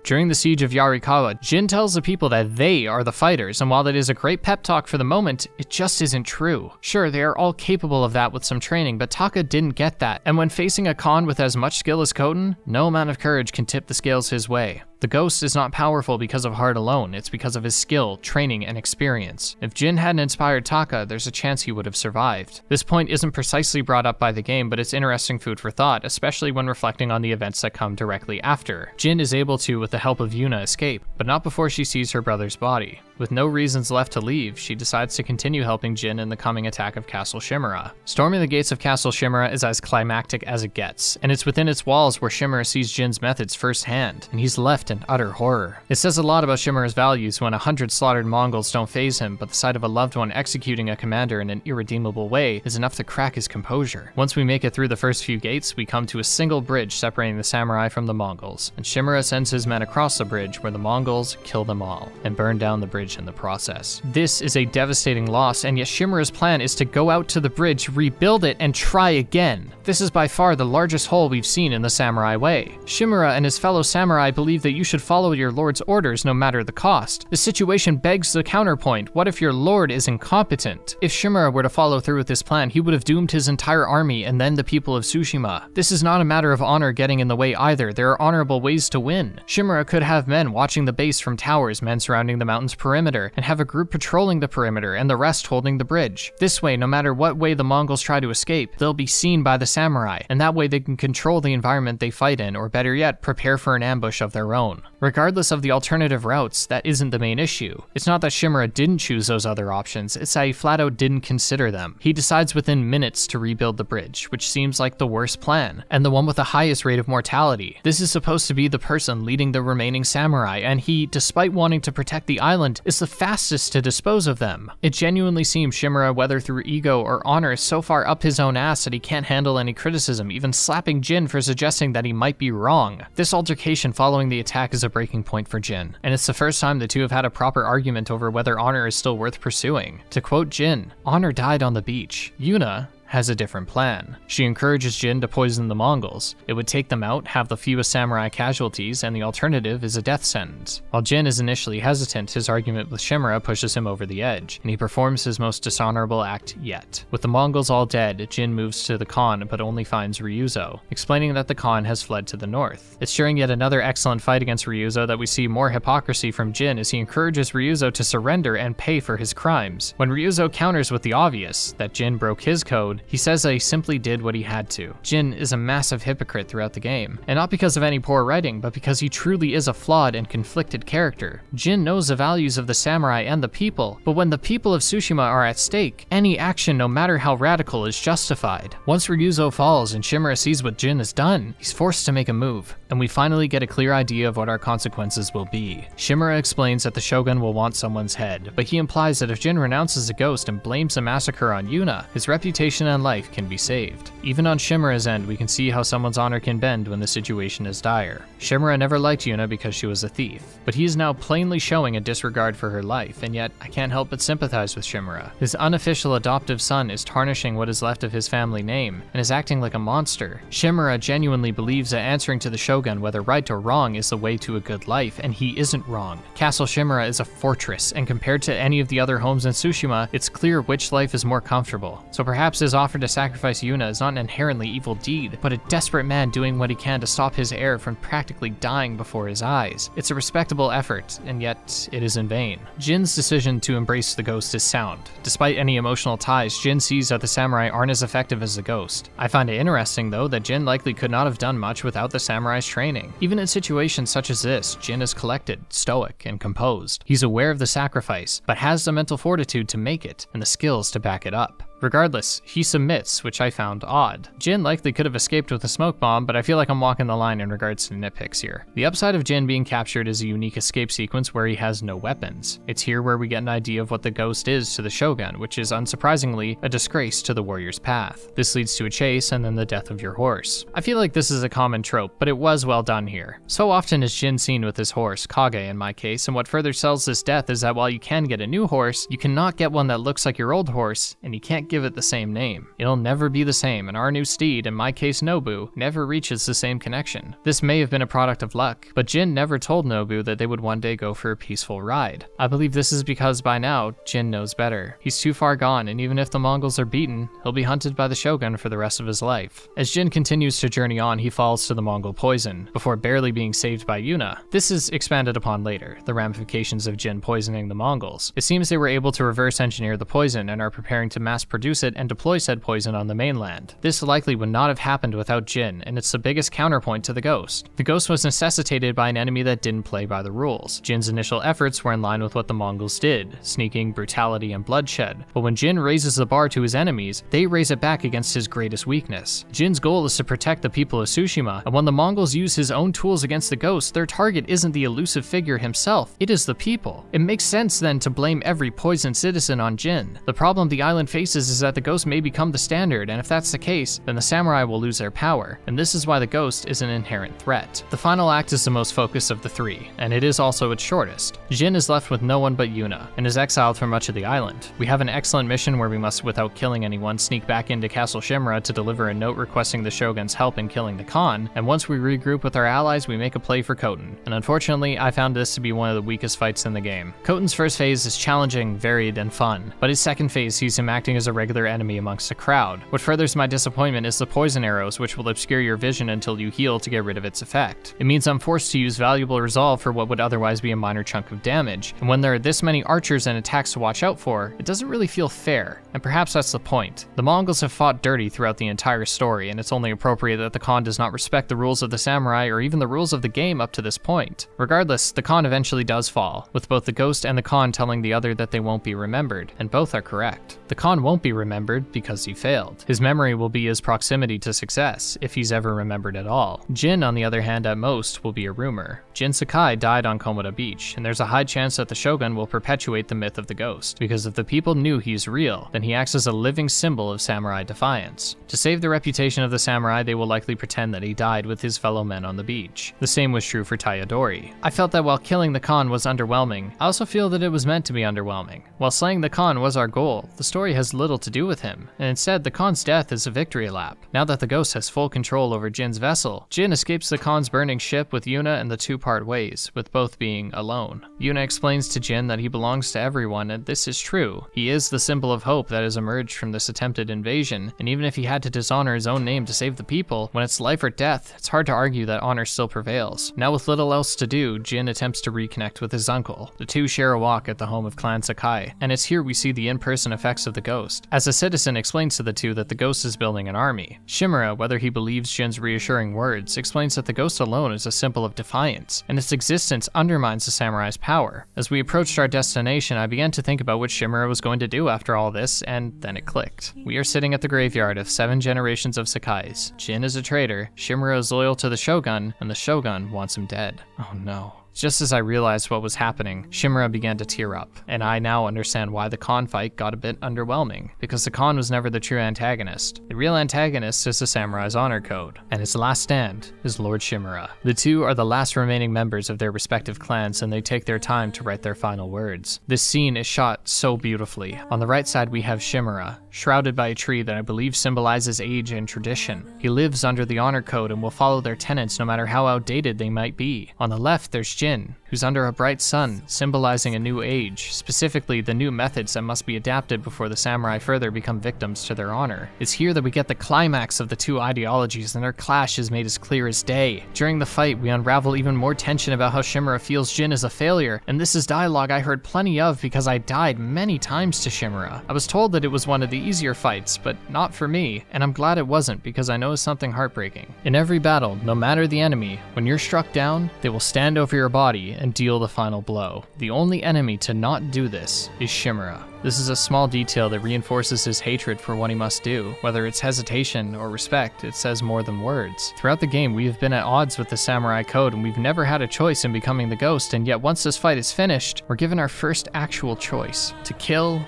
Speaker 1: During the siege of Yarikawa, Jin tells the people that they are the fighters, and while that is a great pep talk for the moment, it just isn't true. Sure, they are all capable of that with some training, but Taka didn't get that, and when facing a Khan with as much skill as Khotun, no amount of courage can tip the scales his way. The ghost is not powerful because of heart alone, it's because of his skill, training, and experience. If Jin hadn't inspired Taka, there's a chance he would have survived. This point isn't precisely brought up by the game, but it's interesting food for thought, especially when reflecting on the events that come directly after. Jin is able to, with the help of Yuna, escape, but not before she sees her brother's body. With no reasons left to leave, she decides to continue helping Jin in the coming attack of Castle Shimura. Storming the gates of Castle Shimura is as climactic as it gets, and it's within its walls where Shimura sees Jin's methods firsthand, and he's left in utter horror. It says a lot about Shimura's values when a hundred slaughtered Mongols don't faze him, but the sight of a loved one executing a commander in an irredeemable way is enough to crack his composure. Once we make it through the first few gates, we come to a single bridge separating the samurai from the Mongols, and Shimura sends his men across the bridge where the Mongols kill them all and burn down the bridge in the process. This is a devastating loss, and yet Shimura's plan is to go out to the bridge, rebuild it, and try again. This is by far the largest hole we've seen in the samurai way. Shimura and his fellow samurai believe that you should follow your lord's orders no matter the cost. The situation begs the counterpoint what if your lord is incompetent? If Shimura were to follow through with this plan, he would have doomed his entire army and then the people of Tsushima. This is not a matter of honor getting in the way either, there are honorable ways to win. Shimura could have men watching the base from towers, men surrounding the mountain's perimeter, and have a group patrolling the perimeter and the rest holding the bridge. This way, no matter what way the Mongols try to escape, they'll be seen by the samurai, and that way they can control the environment they fight in, or better yet, prepare for an ambush of their own. Regardless of the alternative routes, that isn't the main issue. It's not that Shimura didn't choose those other options, it's that he flat out didn't consider them. He decides within minutes to rebuild the bridge, which seems like the worst plan, and the one with the highest rate of mortality. This is supposed to be the person leading the remaining samurai, and he, despite wanting to protect the island, is the fastest to dispose of them. It genuinely seems Shimura, whether through ego or honor, is so far up his own ass that he can't handle any criticism, even slapping Jin for suggesting that he might be wrong. This altercation following the attack is a breaking point for Jin, and it's the first time the two have had a proper argument over whether honor is still worth pursuing. To quote Jin, honor died on the beach. Yuna, has a different plan. She encourages Jin to poison the Mongols. It would take them out, have the fewest samurai casualties, and the alternative is a death sentence. While Jin is initially hesitant, his argument with Shimura pushes him over the edge, and he performs his most dishonorable act yet. With the Mongols all dead, Jin moves to the Khan but only finds Ryuzo, explaining that the Khan has fled to the north. It's during yet another excellent fight against Ryuzo that we see more hypocrisy from Jin as he encourages Ryuzo to surrender and pay for his crimes. When Ryuzo counters with the obvious, that Jin broke his code, he says he simply did what he had to. Jin is a massive hypocrite throughout the game, and not because of any poor writing, but because he truly is a flawed and conflicted character. Jin knows the values of the samurai and the people, but when the people of Tsushima are at stake, any action, no matter how radical, is justified. Once Ryuzo falls and Shimura sees what Jin has done, he's forced to make a move, and we finally get a clear idea of what our consequences will be. Shimura explains that the Shogun will want someone's head, but he implies that if Jin renounces the ghost and blames the massacre on Yuna, his reputation and life can be saved. Even on Shimura's end, we can see how someone's honor can bend when the situation is dire. Shimura never liked Yuna because she was a thief, but he is now plainly showing a disregard for her life, and yet I can't help but sympathize with Shimura. His unofficial adoptive son is tarnishing what is left of his family name, and is acting like a monster. Shimura genuinely believes that answering to the Shogun, whether right or wrong, is the way to a good life, and he isn't wrong. Castle Shimura is a fortress, and compared to any of the other homes in Tsushima, it's clear which life is more comfortable. So perhaps his offer to sacrifice Yuna is not an inherently evil deed, but a desperate man doing what he can to stop his heir from practically dying before his eyes. It's a respectable effort, and yet it is in vain. Jin's decision to embrace the ghost is sound. Despite any emotional ties, Jin sees that the samurai aren't as effective as the ghost. I find it interesting, though, that Jin likely could not have done much without the samurai's training. Even in situations such as this, Jin is collected, stoic, and composed. He's aware of the sacrifice, but has the mental fortitude to make it, and the skills to back it up. Regardless, he submits, which I found odd. Jin likely could have escaped with a smoke bomb, but I feel like I'm walking the line in regards to nitpicks here. The upside of Jin being captured is a unique escape sequence where he has no weapons. It's here where we get an idea of what the ghost is to the Shogun, which is unsurprisingly a disgrace to the warrior's path. This leads to a chase and then the death of your horse. I feel like this is a common trope, but it was well done here. So often is Jin seen with his horse, Kage in my case, and what further sells this death is that while you can get a new horse, you cannot get one that looks like your old horse, and you can't give it the same name. It'll never be the same, and our new steed, in my case Nobu, never reaches the same connection. This may have been a product of luck, but Jin never told Nobu that they would one day go for a peaceful ride. I believe this is because by now, Jin knows better. He's too far gone, and even if the Mongols are beaten, he'll be hunted by the shogun for the rest of his life. As Jin continues to journey on, he falls to the Mongol poison, before barely being saved by Yuna. This is expanded upon later, the ramifications of Jin poisoning the Mongols. It seems they were able to reverse engineer the poison and are preparing to mass produce it and deploy said poison on the mainland. This likely would not have happened without Jin, and it's the biggest counterpoint to the Ghost. The Ghost was necessitated by an enemy that didn't play by the rules. Jin's initial efforts were in line with what the Mongols did, sneaking, brutality, and bloodshed. But when Jin raises the bar to his enemies, they raise it back against his greatest weakness. Jin's goal is to protect the people of Tsushima, and when the Mongols use his own tools against the Ghost, their target isn't the elusive figure himself, it is the people. It makes sense then to blame every poisoned citizen on Jin. The problem the island faces is that the Ghost may become the standard, and if that's the case, then the samurai will lose their power, and this is why the Ghost is an inherent threat. The final act is the most focused of the three, and it is also its shortest. Jin is left with no one but Yuna, and is exiled from much of the island. We have an excellent mission where we must, without killing anyone, sneak back into Castle Shimura to deliver a note requesting the Shogun's help in killing the Khan, and once we regroup with our allies, we make a play for Khotun. And unfortunately, I found this to be one of the weakest fights in the game. Khotun's first phase is challenging, varied, and fun, but his second phase sees him acting as a regular enemy amongst a crowd. What furthers my disappointment is the poison arrows, which will obscure your vision until you heal to get rid of its effect. It means I'm forced to use valuable resolve for what would otherwise be a minor chunk of damage, and when there are this many archers and attacks to watch out for, it doesn't really feel fair, and perhaps that's the point. The Mongols have fought dirty throughout the entire story, and it's only appropriate that the Khan does not respect the rules of the samurai or even the rules of the game up to this point. Regardless, the Khan eventually does fall, with both the Ghost and the Khan telling the other that they won't be remembered, and both are correct. The Khan won't be remembered because he failed. His memory will be his proximity to success, if he's ever remembered at all. Jin, on the other hand, at most, will be a rumor. Jin Sakai died on Komoda Beach, and there's a high chance that the Shogun will perpetuate the myth of the ghost, because if the people knew he's real, then he acts as a living symbol of samurai defiance. To save the reputation of the samurai, they will likely pretend that he died with his fellow men on the beach. The same was true for Tadayori. I felt that while killing the Khan was underwhelming, I also feel that it was meant to be underwhelming. While slaying the Khan was our goal, the story has little to do with him, and instead the Khan's death is a victory lap. Now that the ghost has full control over Jin's vessel, Jin escapes the Khan's burning ship with Yuna and the two part ways, with both being alone. Yuna explains to Jin that he belongs to everyone, and this is true. He is the symbol of hope that has emerged from this attempted invasion, and even if he had to dishonor his own name to save the people, when it's life or death, it's hard to argue that honor still prevails. Now with little else to do, Jin attempts to reconnect with his uncle. The two share a walk at the home of Clan Sakai, and it's here we see the in-person effects of the ghost. As a citizen explains to the two that the ghost is building an army. Shimura, whether he believes Jin's reassuring words, explains that the ghost alone is a symbol of defiance, and its existence undermines the samurai's power. As we approached our destination, I began to think about what Shimura was going to do after all this, and then it clicked. We are sitting at the graveyard of seven generations of Sakais. Jin is a traitor, Shimura is loyal to the Shogun, and the Shogun wants him dead. Oh no. Just as I realized what was happening, Shimura began to tear up, and I now understand why the Khan fight got a bit underwhelming, because the Khan was never the true antagonist. The real antagonist is the samurai's honor code, and his last stand is Lord Shimura. The two are the last remaining members of their respective clans, and they take their time to write their final words. This scene is shot so beautifully. On the right side, we have Shimura, shrouded by a tree that I believe symbolizes age and tradition. He lives under the honor code and will follow their tenets no matter how outdated they might be. On the left, there's Jin, who's under a bright sun, symbolizing a new age, specifically the new methods that must be adapted before the samurai further become victims to their honor. It's here that we get the climax of the two ideologies, and their clash is made as clear as day. During the fight, we unravel even more tension about how Shimura feels Jin is a failure, and this is dialogue I heard plenty of because I died many times to Shimura. I was told that it was one of the easier fights, but not for me, and I'm glad it wasn't because I know something heartbreaking. In every battle, no matter the enemy, when you're struck down, they will stand over your body and deal the final blow. The only enemy to not do this is Shimura. This is a small detail that reinforces his hatred for what he must do. Whether it's hesitation or respect, it says more than words. Throughout the game, we have been at odds with the Samurai Code, and we've never had a choice in becoming the Ghost, and yet once this fight is finished, we're given our first actual choice to kill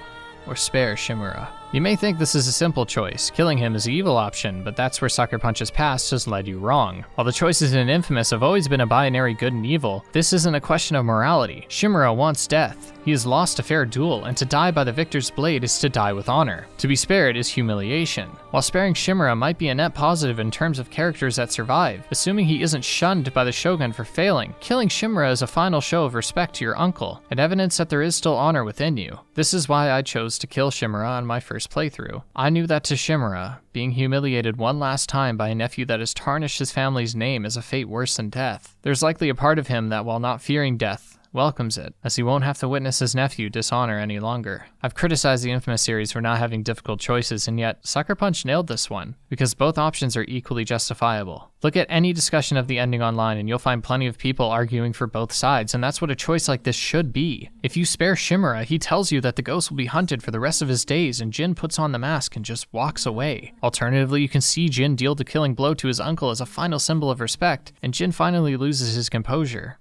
Speaker 1: or spare Shimura. You may think this is a simple choice, killing him is the evil option, but that's where Sucker Punch's past has led you wrong. While the choices in Infamous have always been a binary good and evil, this isn't a question of morality. Shimura wants death. He has lost a fair duel, and to die by the victor's blade is to die with honor. To be spared is humiliation. While sparing Shimura might be a net positive in terms of characters that survive, assuming he isn't shunned by the Shogun for failing, killing Shimura is a final show of respect to your uncle, and evidence that there is still honor within you. This is why I chose to kill Shimura on my first playthrough. I knew that to Shimura, being humiliated one last time by a nephew that has tarnished his family's name is a fate worse than death. There's likely a part of him that, while not fearing death, welcomes it, as he won't have to witness his nephew dishonor any longer. I've criticized the Infamous series for not having difficult choices, and yet Sucker Punch nailed this one, because both options are equally justifiable. Look at any discussion of the ending online, and you'll find plenty of people arguing for both sides, and that's what a choice like this should be. If you spare Shimura, he tells you that the ghost will be hunted for the rest of his days, and Jin puts on the mask and just walks away. Alternatively, you can see Jin deal the killing blow to his uncle as a final symbol of respect, and Jin finally loses his composure.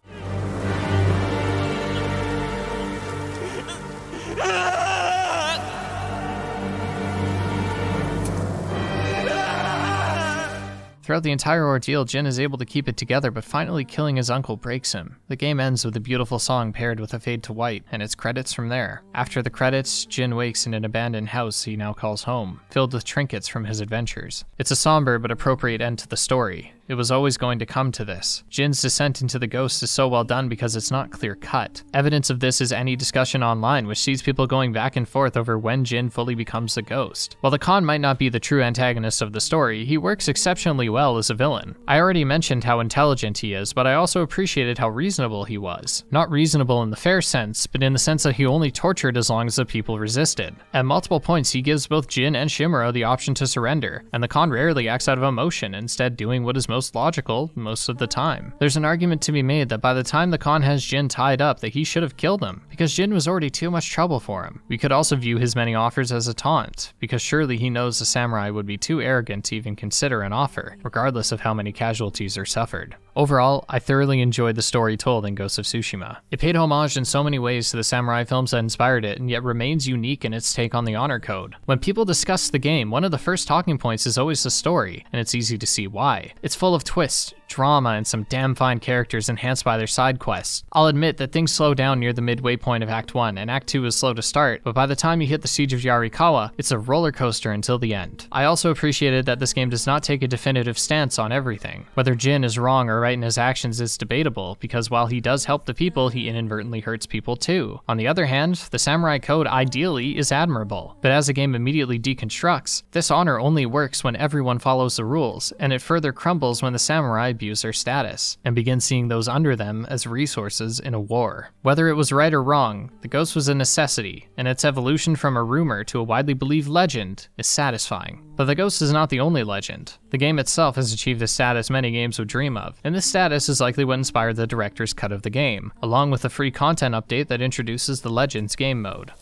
Speaker 1: Throughout the entire ordeal, Jin is able to keep it together, but finally killing his uncle breaks him. The game ends with a beautiful song paired with a fade to white, and it's credits from there. After the credits, Jin wakes in an abandoned house he now calls home, filled with trinkets from his adventures. It's a somber but appropriate end to the story. It was always going to come to this. Jin's descent into the ghost is so well done because it's not clear cut. Evidence of this is any discussion online, which sees people going back and forth over when Jin fully becomes the ghost. While the Khan might not be the true antagonist of the story, he works exceptionally well as a villain. I already mentioned how intelligent he is, but I also appreciated how reasonable he was. Not reasonable in the fair sense, but in the sense that he only tortured as long as the people resisted. At multiple points, he gives both Jin and Shimura the option to surrender, and the Khan rarely acts out of emotion, instead doing what is most logical most of the time. There's an argument to be made that by the time the Khan has Jin tied up that he should have killed him, because Jin was already too much trouble for him. We could also view his many offers as a taunt, because surely he knows the samurai would be too arrogant to even consider an offer, regardless of how many casualties are suffered. Overall, I thoroughly enjoyed the story told in Ghost of Tsushima. It paid homage in so many ways to the samurai films that inspired it, and yet remains unique in its take on the honor code. When people discuss the game, one of the first talking points is always the story, and it's easy to see why. It's full of twists, drama, and some damn fine characters enhanced by their side quests. I'll admit that things slow down near the midway point of Act 1, and Act 2 is slow to start, but by the time you hit the Siege of Yarikawa, it's a roller coaster until the end. I also appreciated that this game does not take a definitive stance on everything. Whether Jin is wrong or right in his actions is debatable, because while he does help the people, he inadvertently hurts people too. On the other hand, the Samurai Code ideally is admirable, but as the game immediately deconstructs, this honor only works when everyone follows the rules, and it further crumbles when the samurai abuse status, and begin seeing those under them as resources in a war. Whether it was right or wrong, the ghost was a necessity, and its evolution from a rumor to a widely believed legend is satisfying. But the ghost is not the only legend. The game itself has achieved a status many games would dream of, and this status is likely what inspired the director's cut of the game, along with a free content update that introduces the Legends game mode.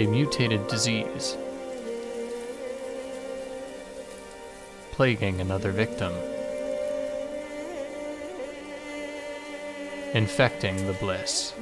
Speaker 1: A mutated disease. Plaguing another victim. Infecting the bliss.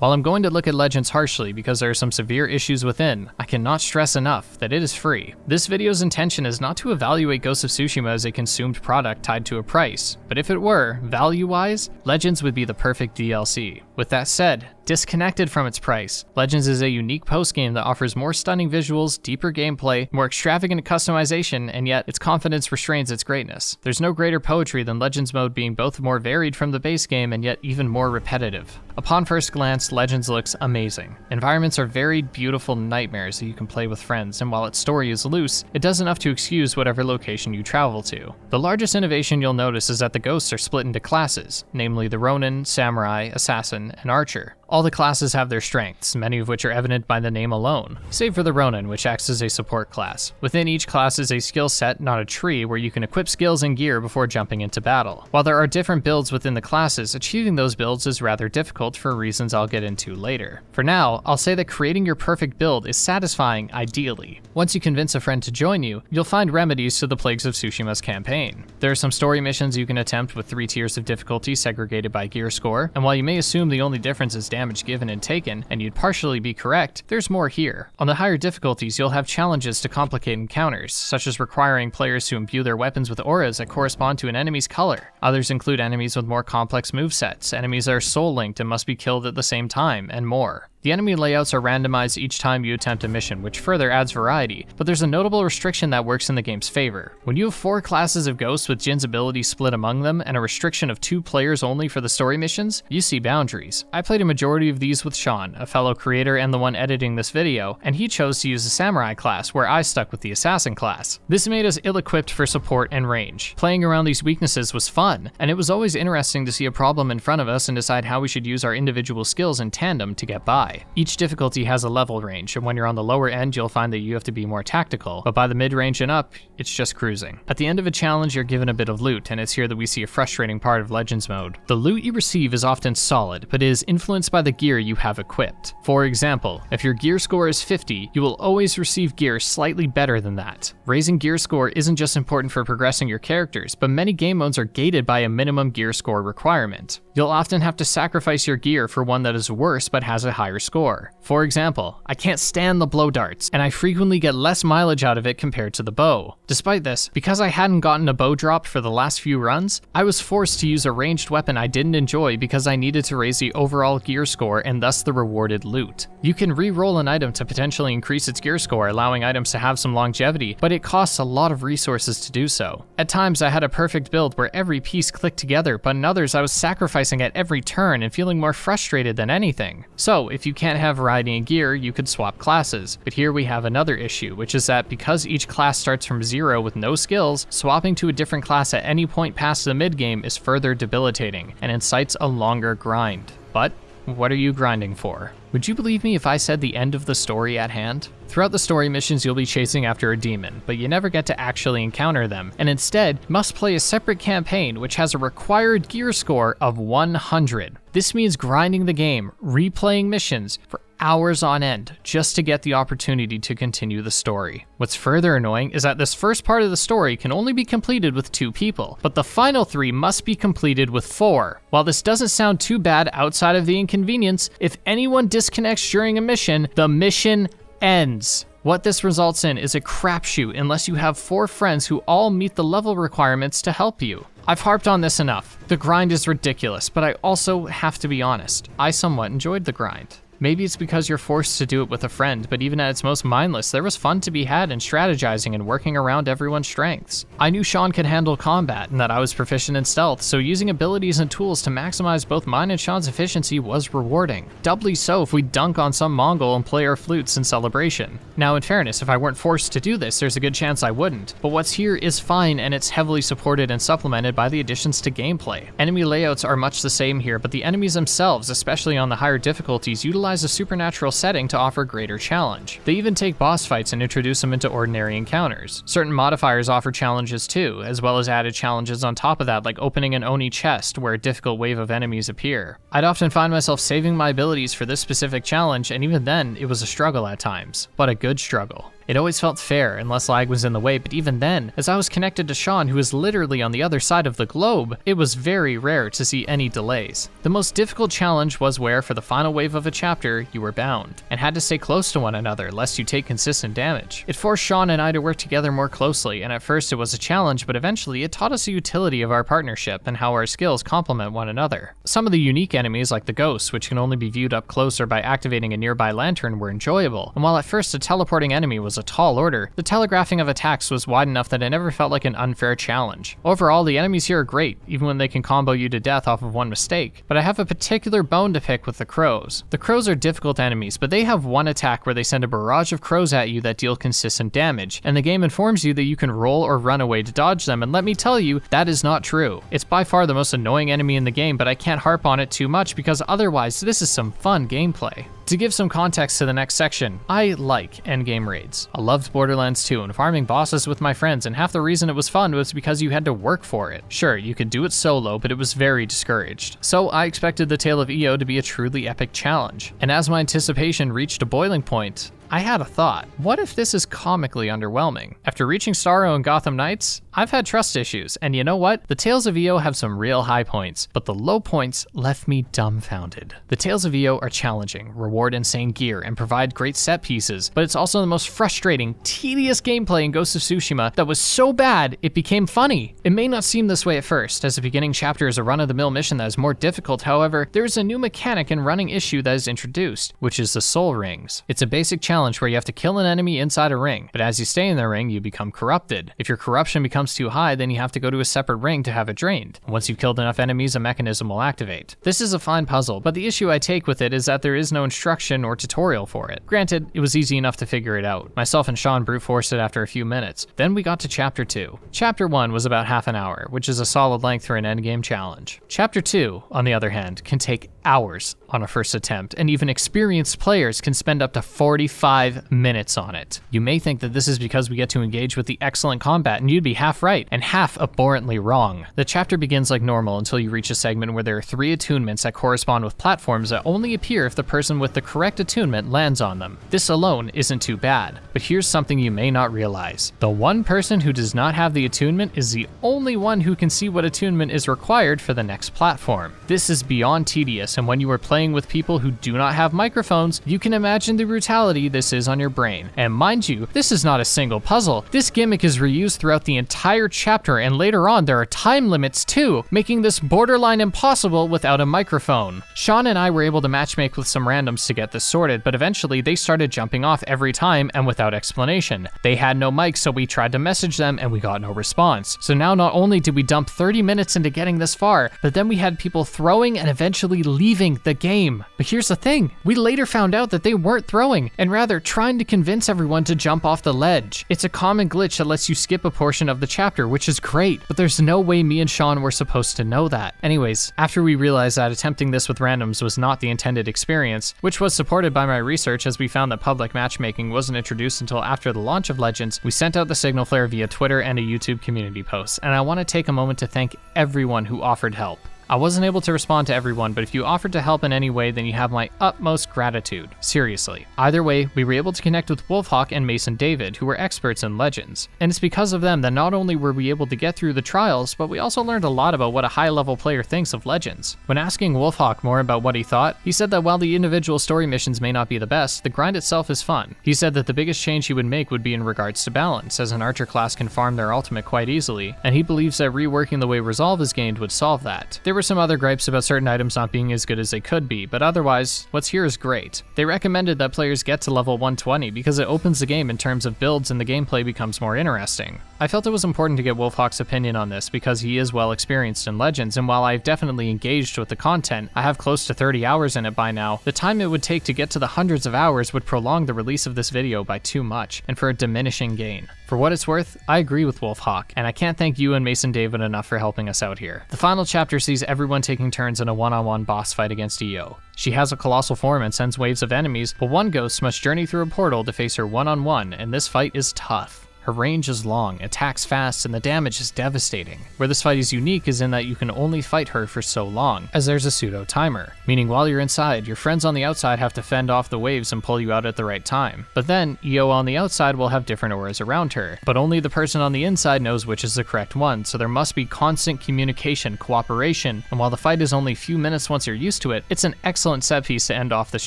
Speaker 1: While I'm going to look at Legends harshly because there are some severe issues within, I cannot stress enough that it is free. This video's intention is not to evaluate Ghost of Tsushima as a consumed product tied to a price, but if it were, value-wise, Legends would be the perfect DLC. With that said, disconnected from its price. Legends is a unique post-game that offers more stunning visuals, deeper gameplay, more extravagant customization, and yet its confidence restrains its greatness. There's no greater poetry than Legends mode being both more varied from the base game and yet even more repetitive. Upon first glance, Legends looks amazing. Environments are varied, beautiful nightmares that you can play with friends, and while its story is loose, it does enough to excuse whatever location you travel to. The largest innovation you'll notice is that the ghosts are split into classes, namely the Ronin, Samurai, Assassin, and Archer. All the classes have their strengths, many of which are evident by the name alone, save for the Ronin, which acts as a support class. Within each class is a skill set, not a tree, where you can equip skills and gear before jumping into battle. While there are different builds within the classes, achieving those builds is rather difficult for reasons I'll get into later. For now, I'll say that creating your perfect build is satisfying ideally. Once you convince a friend to join you, you'll find remedies to the plagues of Tsushima's campaign. There are some story missions you can attempt with three tiers of difficulty segregated by gear score, and while you may assume the only difference is damage given and taken, and you'd partially be correct, there's more here. On the higher difficulties, you'll have challenges to complicate encounters, such as requiring players to imbue their weapons with auras that correspond to an enemy's color. Others include enemies with more complex movesets, enemies that are soul linked and must be killed at the same time, and more. The enemy layouts are randomized each time you attempt a mission, which further adds variety, but there's a notable restriction that works in the game's favor. When you have four classes of ghosts with Jin's abilities split among them, and a restriction of two players only for the story missions, you see boundaries. I played a majority of these with Shaun, a fellow creator and the one editing this video, and he chose to use the Samurai class, where I stuck with the Assassin class. This made us ill-equipped for support and range. Playing around these weaknesses was fun, and it was always interesting to see a problem in front of us and decide how we should use our individual skills in tandem to get by. Each difficulty has a level range, and when you're on the lower end, you'll find that you have to be more tactical, but by the mid range and up, it's just cruising. At the end of a challenge, you're given a bit of loot, and it's here that we see a frustrating part of Legends mode. The loot you receive is often solid, but is influenced by the gear you have equipped. For example, if your gear score is 50, you will always receive gear slightly better than that. Raising gear score isn't just important for progressing your characters, but many game modes are gated by a minimum gear score requirement. You'll often have to sacrifice your gear for one that is worse but has a higher score. For example, I can't stand the blow darts, and I frequently get less mileage out of it compared to the bow. Despite this, because I hadn't gotten a bow dropped for the last few runs, I was forced to use a ranged weapon I didn't enjoy because I needed to raise the overall gear score and thus the rewarded loot. You can re-roll an item to potentially increase its gear score, allowing items to have some longevity, but it costs a lot of resources to do so. At times, I had a perfect build where every piece clicked together, but in others, I was sacrificing at every turn and feeling more frustrated than anything. So, if you can't have variety in gear, you could swap classes. But here we have another issue, which is that because each class starts from zero with no skills, swapping to a different class at any point past the mid game is further debilitating and incites a longer grind. But what are you grinding for? Would you believe me if I said the end of the story at hand? Throughout the story missions, you'll be chasing after a demon, but you never get to actually encounter them, and instead must play a separate campaign which has a required gear score of 100. This means grinding the game, replaying missions for hours on end just to get the opportunity to continue the story. What's further annoying is that this first part of the story can only be completed with two people, but the final three must be completed with four. While this doesn't sound too bad outside of the inconvenience, if anyone disconnects during a mission, the mission ends. What this results in is a crapshoot unless you have four friends who all meet the level requirements to help you. I've harped on this enough. The grind is ridiculous, but I also have to be honest. I somewhat enjoyed the grind. Maybe it's because you're forced to do it with a friend, but even at its most mindless, there was fun to be had in strategizing and working around everyone's strengths. I knew Shaun could handle combat and that I was proficient in stealth, so using abilities and tools to maximize both mine and Shaun's efficiency was rewarding. Doubly so if we dunk on some Mongol and play our flutes in celebration. Now, in fairness, if I weren't forced to do this, there's a good chance I wouldn't, but what's here is fine and it's heavily supported and supplemented by the additions to gameplay. Enemy layouts are much the same here, but the enemies themselves, especially on the higher difficulties, utilize a supernatural setting to offer greater challenge. They even take boss fights and introduce them into ordinary encounters. Certain modifiers offer challenges too, as well as added challenges on top of that, like opening an Oni chest where a difficult wave of enemies appear. I'd often find myself saving my abilities for this specific challenge, and even then, it was a struggle at times, but a good struggle. It always felt fair unless lag was in the way, but even then, as I was connected to Shaun, who was literally on the other side of the globe, it was very rare to see any delays. The most difficult challenge was where, for the final wave of a chapter, you were bound, and had to stay close to one another lest you take consistent damage. It forced Shaun and I to work together more closely, and at first it was a challenge, but eventually it taught us the utility of our partnership and how our skills complement one another. Some of the unique enemies, like the ghosts, which can only be viewed up close or by activating a nearby lantern, were enjoyable, and while at first a teleporting enemy was a tall order, the telegraphing of attacks was wide enough that it never felt like an unfair challenge. Overall, the enemies here are great, even when they can combo you to death off of one mistake, but I have a particular bone to pick with the crows. The crows are difficult enemies, but they have one attack where they send a barrage of crows at you that deal consistent damage, and the game informs you that you can roll or run away to dodge them, and let me tell you, that is not true. It's by far the most annoying enemy in the game, but I can't harp on it too much because otherwise, this is some fun gameplay. To give some context to the next section, I like endgame raids. I loved Borderlands 2 and farming bosses with my friends, and half the reason it was fun was because you had to work for it. Sure, you could do it solo, but it was very discouraged. So I expected the Tale of Iyo to be a truly epic challenge. And as my anticipation reached a boiling point, I had a thought. What if this is comically underwhelming? After reaching Starro and Gotham Knights, I've had trust issues, and you know what? The Tales of Iyo have some real high points, but the low points left me dumbfounded. The Tales of Iyo are challenging, reward insane gear, and provide great set pieces, but it's also the most frustrating, tedious gameplay in Ghost of Tsushima that was so bad it became funny. It may not seem this way at first, as the beginning chapter is a run of the mill mission that is more difficult, however, there is a new mechanic and running issue that is introduced, which is the Soul Rings. It's a basic challenge where you have to kill an enemy inside a ring, but as you stay in the ring, you become corrupted. If your corruption becomes too high, then you have to go to a separate ring to have it drained. Once you've killed enough enemies, a mechanism will activate. This is a fine puzzle, but the issue I take with it is that there is no instruction or tutorial for it. Granted, it was easy enough to figure it out. Myself and Shaun brute forced it after a few minutes. Then we got to chapter 2. Chapter 1 was about half an hour, which is a solid length for an endgame challenge. Chapter 2, on the other hand, can take hours on a first attempt, and even experienced players can spend up to 45 minutes on it. You may think that this is because we get to engage with the excellent combat, and you'd be half right and half abhorrently wrong. The chapter begins like normal until you reach a segment where there are three attunements that correspond with platforms that only appear if the person with the correct attunement lands on them. This alone isn't too bad, but here's something you may not realize. The one person who does not have the attunement is the only one who can see what attunement is required for the next platform. This is beyond tedious, and when you are playing with people who do not have microphones, you can imagine the brutality this is on your brain. And mind you, this is not a single puzzle. This gimmick is reused throughout the entire chapter, and later on there are time limits too, making this borderline impossible without a microphone. Shaun and I were able to matchmake with some randoms to get this sorted, but eventually they started jumping off every time and without explanation. They had no mic, so we tried to message them and we got no response. So now not only did we dump 30 minutes into getting this far, but then we had people throwing and eventually leaving the game. But here's the thing, we later found out that they weren't throwing, and rather trying to convince everyone to jump off the ledge. It's a common glitch that lets you skip a portion of the chapter, which is great, but there's no way me and Shaun were supposed to know that. Anyways, after we realized that attempting this with randoms was not the intended experience, which was supported by my research as we found that public matchmaking wasn't introduced until after the launch of Legends, we sent out the signal flare via Twitter and a YouTube community post, and I want to take a moment to thank everyone who offered help. I wasn't able to respond to everyone, but if you offered to help in any way, then you have my utmost gratitude. Seriously. Either way, we were able to connect with Wolfhawk and Mason David, who were experts in Legends. And it's because of them that not only were we able to get through the trials, but we also learned a lot about what a high level player thinks of Legends. When asking Wolfhawk more about what he thought, he said that while the individual story missions may not be the best, the grind itself is fun. He said that the biggest change he would make would be in regards to balance, as an archer class can farm their ultimate quite easily, and he believes that reworking the way Resolve is gained would solve that. There were some other gripes about certain items not being as good as they could be, but otherwise, what's here is great. They recommended that players get to level 120 because it opens the game in terms of builds and the gameplay becomes more interesting. I felt it was important to get Wolfhawk's opinion on this because he is well experienced in Legends, and while I've definitely engaged with the content, I have close to 30 hours in it by now, the time it would take to get to the hundreds of hours would prolong the release of this video by too much, and for a diminishing gain. For what it's worth, I agree with Wolfhawk, and I can't thank you and Mason David enough for helping us out here. The final chapter sees everyone taking turns in a one on one boss fight against Iyo. She has a colossal form and sends waves of enemies, but one ghost must journey through a portal to face her one on one, and this fight is tough. Her range is long, attacks fast, and the damage is devastating. Where this fight is unique is in that you can only fight her for so long, as there's a pseudo timer, meaning while you're inside, your friends on the outside have to fend off the waves and pull you out at the right time. But then, Iyo on the outside will have different auras around her, but only the person on the inside knows which is the correct one, so there must be constant communication, cooperation, and while the fight is only a few minutes once you're used to it, it's an excellent set piece to end off this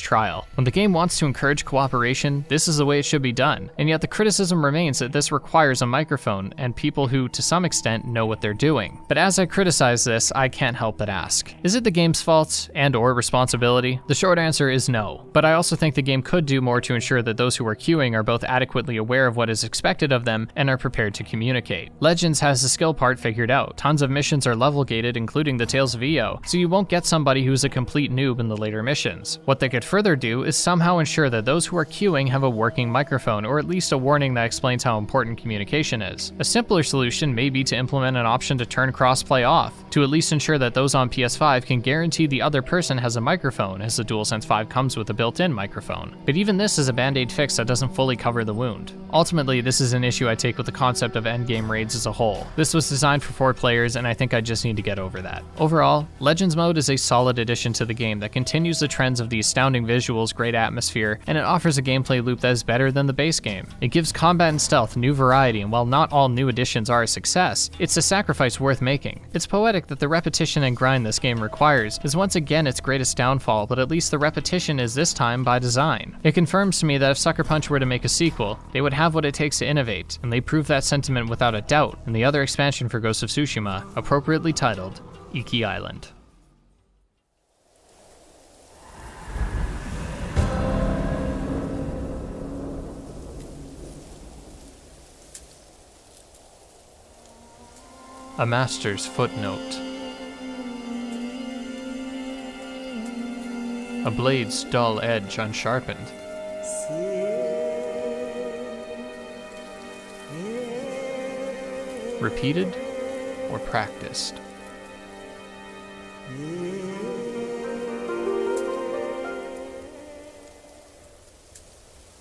Speaker 1: trial. When the game wants to encourage cooperation, this is the way it should be done, and yet the criticism remains that this requires a microphone and people who, to some extent, know what they're doing. But as I criticize this, I can't help but ask, is it the game's fault and or responsibility? The short answer is no, but I also think the game could do more to ensure that those who are queuing are both adequately aware of what is expected of them and are prepared to communicate. Legends has the skill part figured out. Tons of missions are level gated, including the Tales of Iyo, so you won't get somebody who's a complete noob in the later missions. What they could further do is somehow ensure that those who are queuing have a working microphone, or at least a warning that explains how important communication is. A simpler solution may be to implement an option to turn crossplay off, to at least ensure that those on PS5 can guarantee the other person has a microphone, as the DualSense 5 comes with a built in microphone. But even this is a band aid fix that doesn't fully cover the wound. Ultimately, this is an issue I take with the concept of endgame raids as a whole. This was designed for 4 players, and I think I just need to get over that. Overall, Legends Mode is a solid addition to the game that continues the trends of the astounding visuals, great atmosphere, and it offers a gameplay loop that is better than the base game. It gives combat and stealth new variety, and while not all new additions are a success, it's a sacrifice worth making. It's poetic that the repetition and grind this game requires is once again its greatest downfall, but at least the repetition is this time by design. It confirms to me that if Sucker Punch were to make a sequel, they would have what it takes to innovate, and they prove that sentiment without a doubt in the other expansion for Ghost of Tsushima, appropriately titled Iki Island. A Master's Footnote A blade's dull edge unsharpened. Repeated or practiced?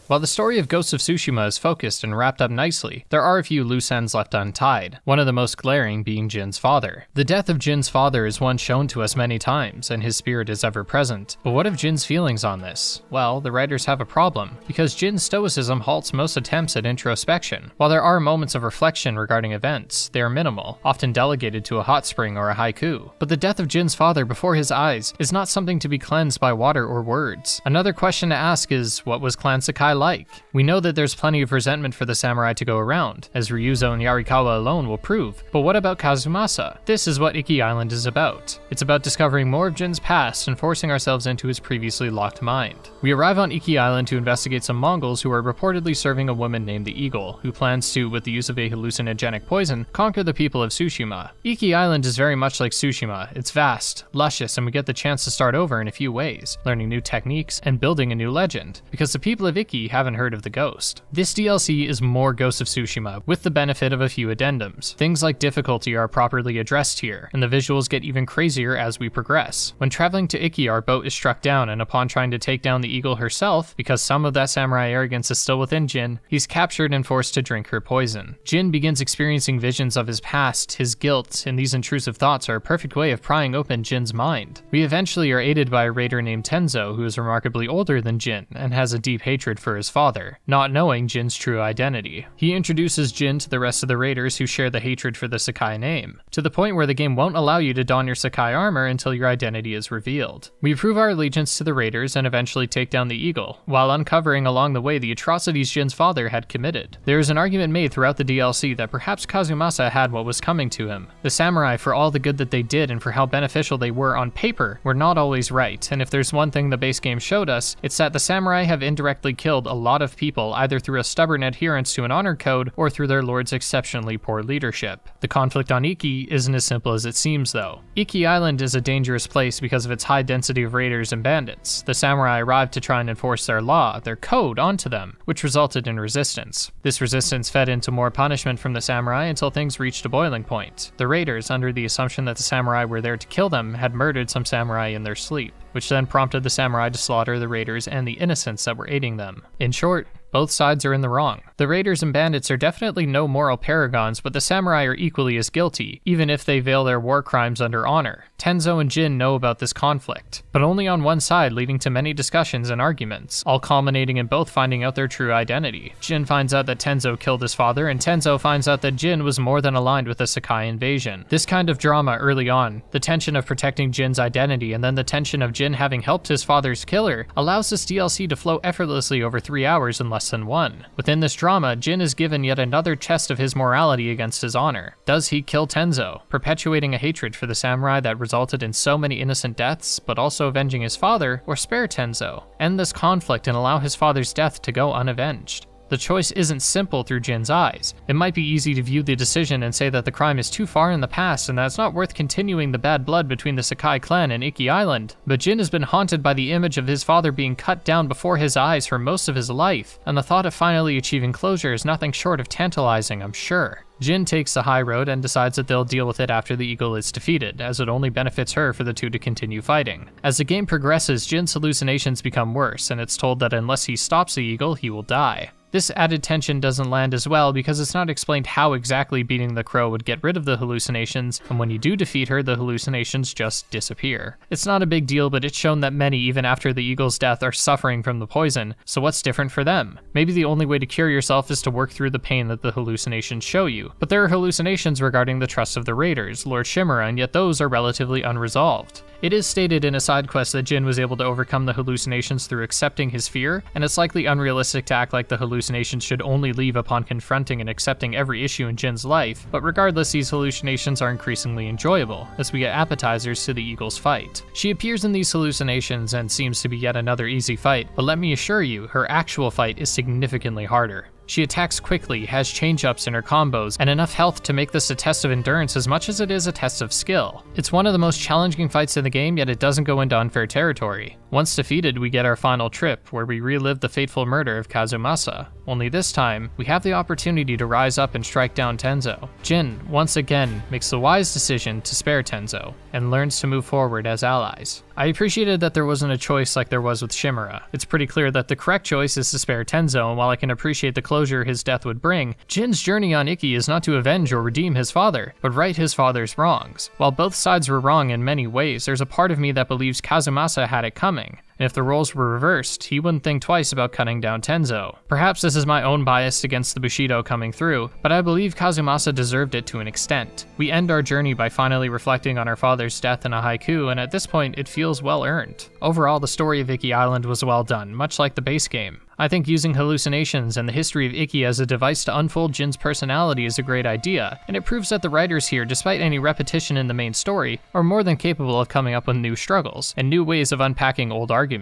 Speaker 1: While the story of Ghost of Tsushima is focused and wrapped up nicely, there are a few loose ends left untied, one of the most glaring being Jin's father. The death of Jin's father is one shown to us many times, and his spirit is ever present. But what of Jin's feelings on this? Well, the writers have a problem, because Jin's stoicism halts most attempts at introspection. While there are moments of reflection regarding events, they are minimal, often delegated to a hot spring or a haiku. But the death of Jin's father before his eyes is not something to be cleansed by water or words. Another question to ask is, what was Clan Sakai like? We know that there's plenty of resentment for the samurai to go around, as Ryuzo and Yarikawa alone will prove, but what about Kazumasa? This is what Iki Island is about. It's about discovering more of Jin's past and forcing ourselves into his previously locked mind. We arrive on Iki Island to investigate some Mongols who are reportedly serving a woman named the Eagle, who plans to, with the use of a hallucinogenic poison, conquer the people of Tsushima. Iki Island is very much like Tsushima. It's vast, luscious, and we get the chance to start over in a few ways, learning new techniques and building a new legend, because the people of Iki haven't heard of the ghost. This DLC is more Ghost of Tsushima, with the benefit of a few addendums. Things like difficulty are properly addressed here, and the visuals get even crazier as we progress. When traveling to Iki, our boat is struck down, and upon trying to take down the eagle herself, because some of that samurai arrogance is still within Jin, he's captured and forced to drink her poison. Jin begins experiencing visions of his past, his guilt, and these intrusive thoughts are a perfect way of prying open Jin's mind. We eventually are aided by a raider named Tenzo, who is remarkably older than Jin, and has a deep hatred for his father, not knowing Jin's true identity. He introduces Jin to the rest of the raiders who share the hatred for the Sakai name, to the point where the game won't allow you to don your Sakai armor until your identity is revealed. We prove our allegiance to the raiders and eventually take down the eagle, while uncovering along the way the atrocities Jin's father had committed. There is an argument made throughout the DLC that perhaps Kazumasa had what was coming to him. The samurai, for all the good that they did and for how beneficial they were on paper, were not always right, and if there's one thing the base game showed us, it's that the samurai have indirectly killed a lot of people either through a stubborn adherence to an honor code or through their lord's exceptionally poor leadership. The conflict on Iki isn't as simple as it seems, though. Iki Island is a dangerous place because of its high density of raiders and bandits. The samurai arrived to try and enforce their law, their code, onto them, which resulted in resistance. This resistance fed into more punishment from the samurai until things reached a boiling point. The raiders, under the assumption that the samurai were there to kill them, had murdered some samurai in their sleep, which then prompted the samurai to slaughter the raiders and the innocents that were aiding them. In short, both sides are in the wrong. The raiders and bandits are definitely no moral paragons, but the samurai are equally as guilty, even if they veil their war crimes under honor. Tenzo and Jin know about this conflict, but only on one side, leading to many discussions and arguments, all culminating in both finding out their true identity. Jin finds out that Tenzo killed his father, and Tenzo finds out that Jin was more than aligned with the Sakai invasion. This kind of drama early on, the tension of protecting Jin's identity, and then the tension of Jin having helped his father's killer, allows this DLC to flow effortlessly over three hours in less less than one. Within this drama, Jin is given yet another test of his morality against his honor. Does he kill Tenzo, perpetuating a hatred for the samurai that resulted in so many innocent deaths, but also avenging his father, or spare Tenzo, end this conflict and allow his father's death to go unavenged? The choice isn't simple through Jin's eyes. It might be easy to view the decision and say that the crime is too far in the past and that it's not worth continuing the bad blood between the Sakai clan and Iki Island. But Jin has been haunted by the image of his father being cut down before his eyes for most of his life, and the thought of finally achieving closure is nothing short of tantalizing, I'm sure. Jin takes the high road and decides that they'll deal with it after the eagle is defeated, as it only benefits her for the two to continue fighting. As the game progresses, Jin's hallucinations become worse, and it's told that unless he stops the eagle, he will die. This added tension doesn't land as well because it's not explained how exactly beating the crow would get rid of the hallucinations, and when you do defeat her, the hallucinations just disappear. It's not a big deal, but it's shown that many, even after the eagle's death, are suffering from the poison, so what's different for them? Maybe the only way to cure yourself is to work through the pain that the hallucinations show you. But there are hallucinations regarding the trust of the raiders, Lord Shimura, and yet those are relatively unresolved. It is stated in a side quest that Jin was able to overcome the hallucinations through accepting his fear, and it's likely unrealistic to act like the hallucinations should only leave upon confronting and accepting every issue in Jin's life, but regardless, these hallucinations are increasingly enjoyable, as we get appetizers to the eagle's fight. She appears in these hallucinations and seems to be yet another easy fight, but let me assure you, her actual fight is significantly harder. She attacks quickly, has change-ups in her combos, and enough health to make this a test of endurance as much as it is a test of skill. It's one of the most challenging fights in the game, yet it doesn't go into unfair territory. Once defeated, we get our final trip, where we relive the fateful murder of Kazumasa. Only this time, we have the opportunity to rise up and strike down Tenzo. Jin, once again, makes the wise decision to spare Tenzo, and learns to move forward as allies. I appreciated that there wasn't a choice like there was with Shimura. It's pretty clear that the correct choice is to spare Tenzo, and while I can appreciate the closure his death would bring, Jin's journey on Iki is not to avenge or redeem his father, but right his father's wrongs. While both sides were wrong in many ways, there's a part of me that believes Kazumasa had it coming and if the roles were reversed, he wouldn't think twice about cutting down Tenzo. Perhaps this is my own bias against the Bushido coming through, but I believe Kazumasa deserved it to an extent. We end our journey by finally reflecting on our father's death in a haiku, and at this point, it feels well earned. Overall, the story of Iki Island was well done, much like the base game. I think using hallucinations and the history of Iki as a device to unfold Jin's personality is a great idea, and it proves that the writers here, despite any repetition in the main story, are more than capable of coming up with new struggles and new ways of unpacking old arguments.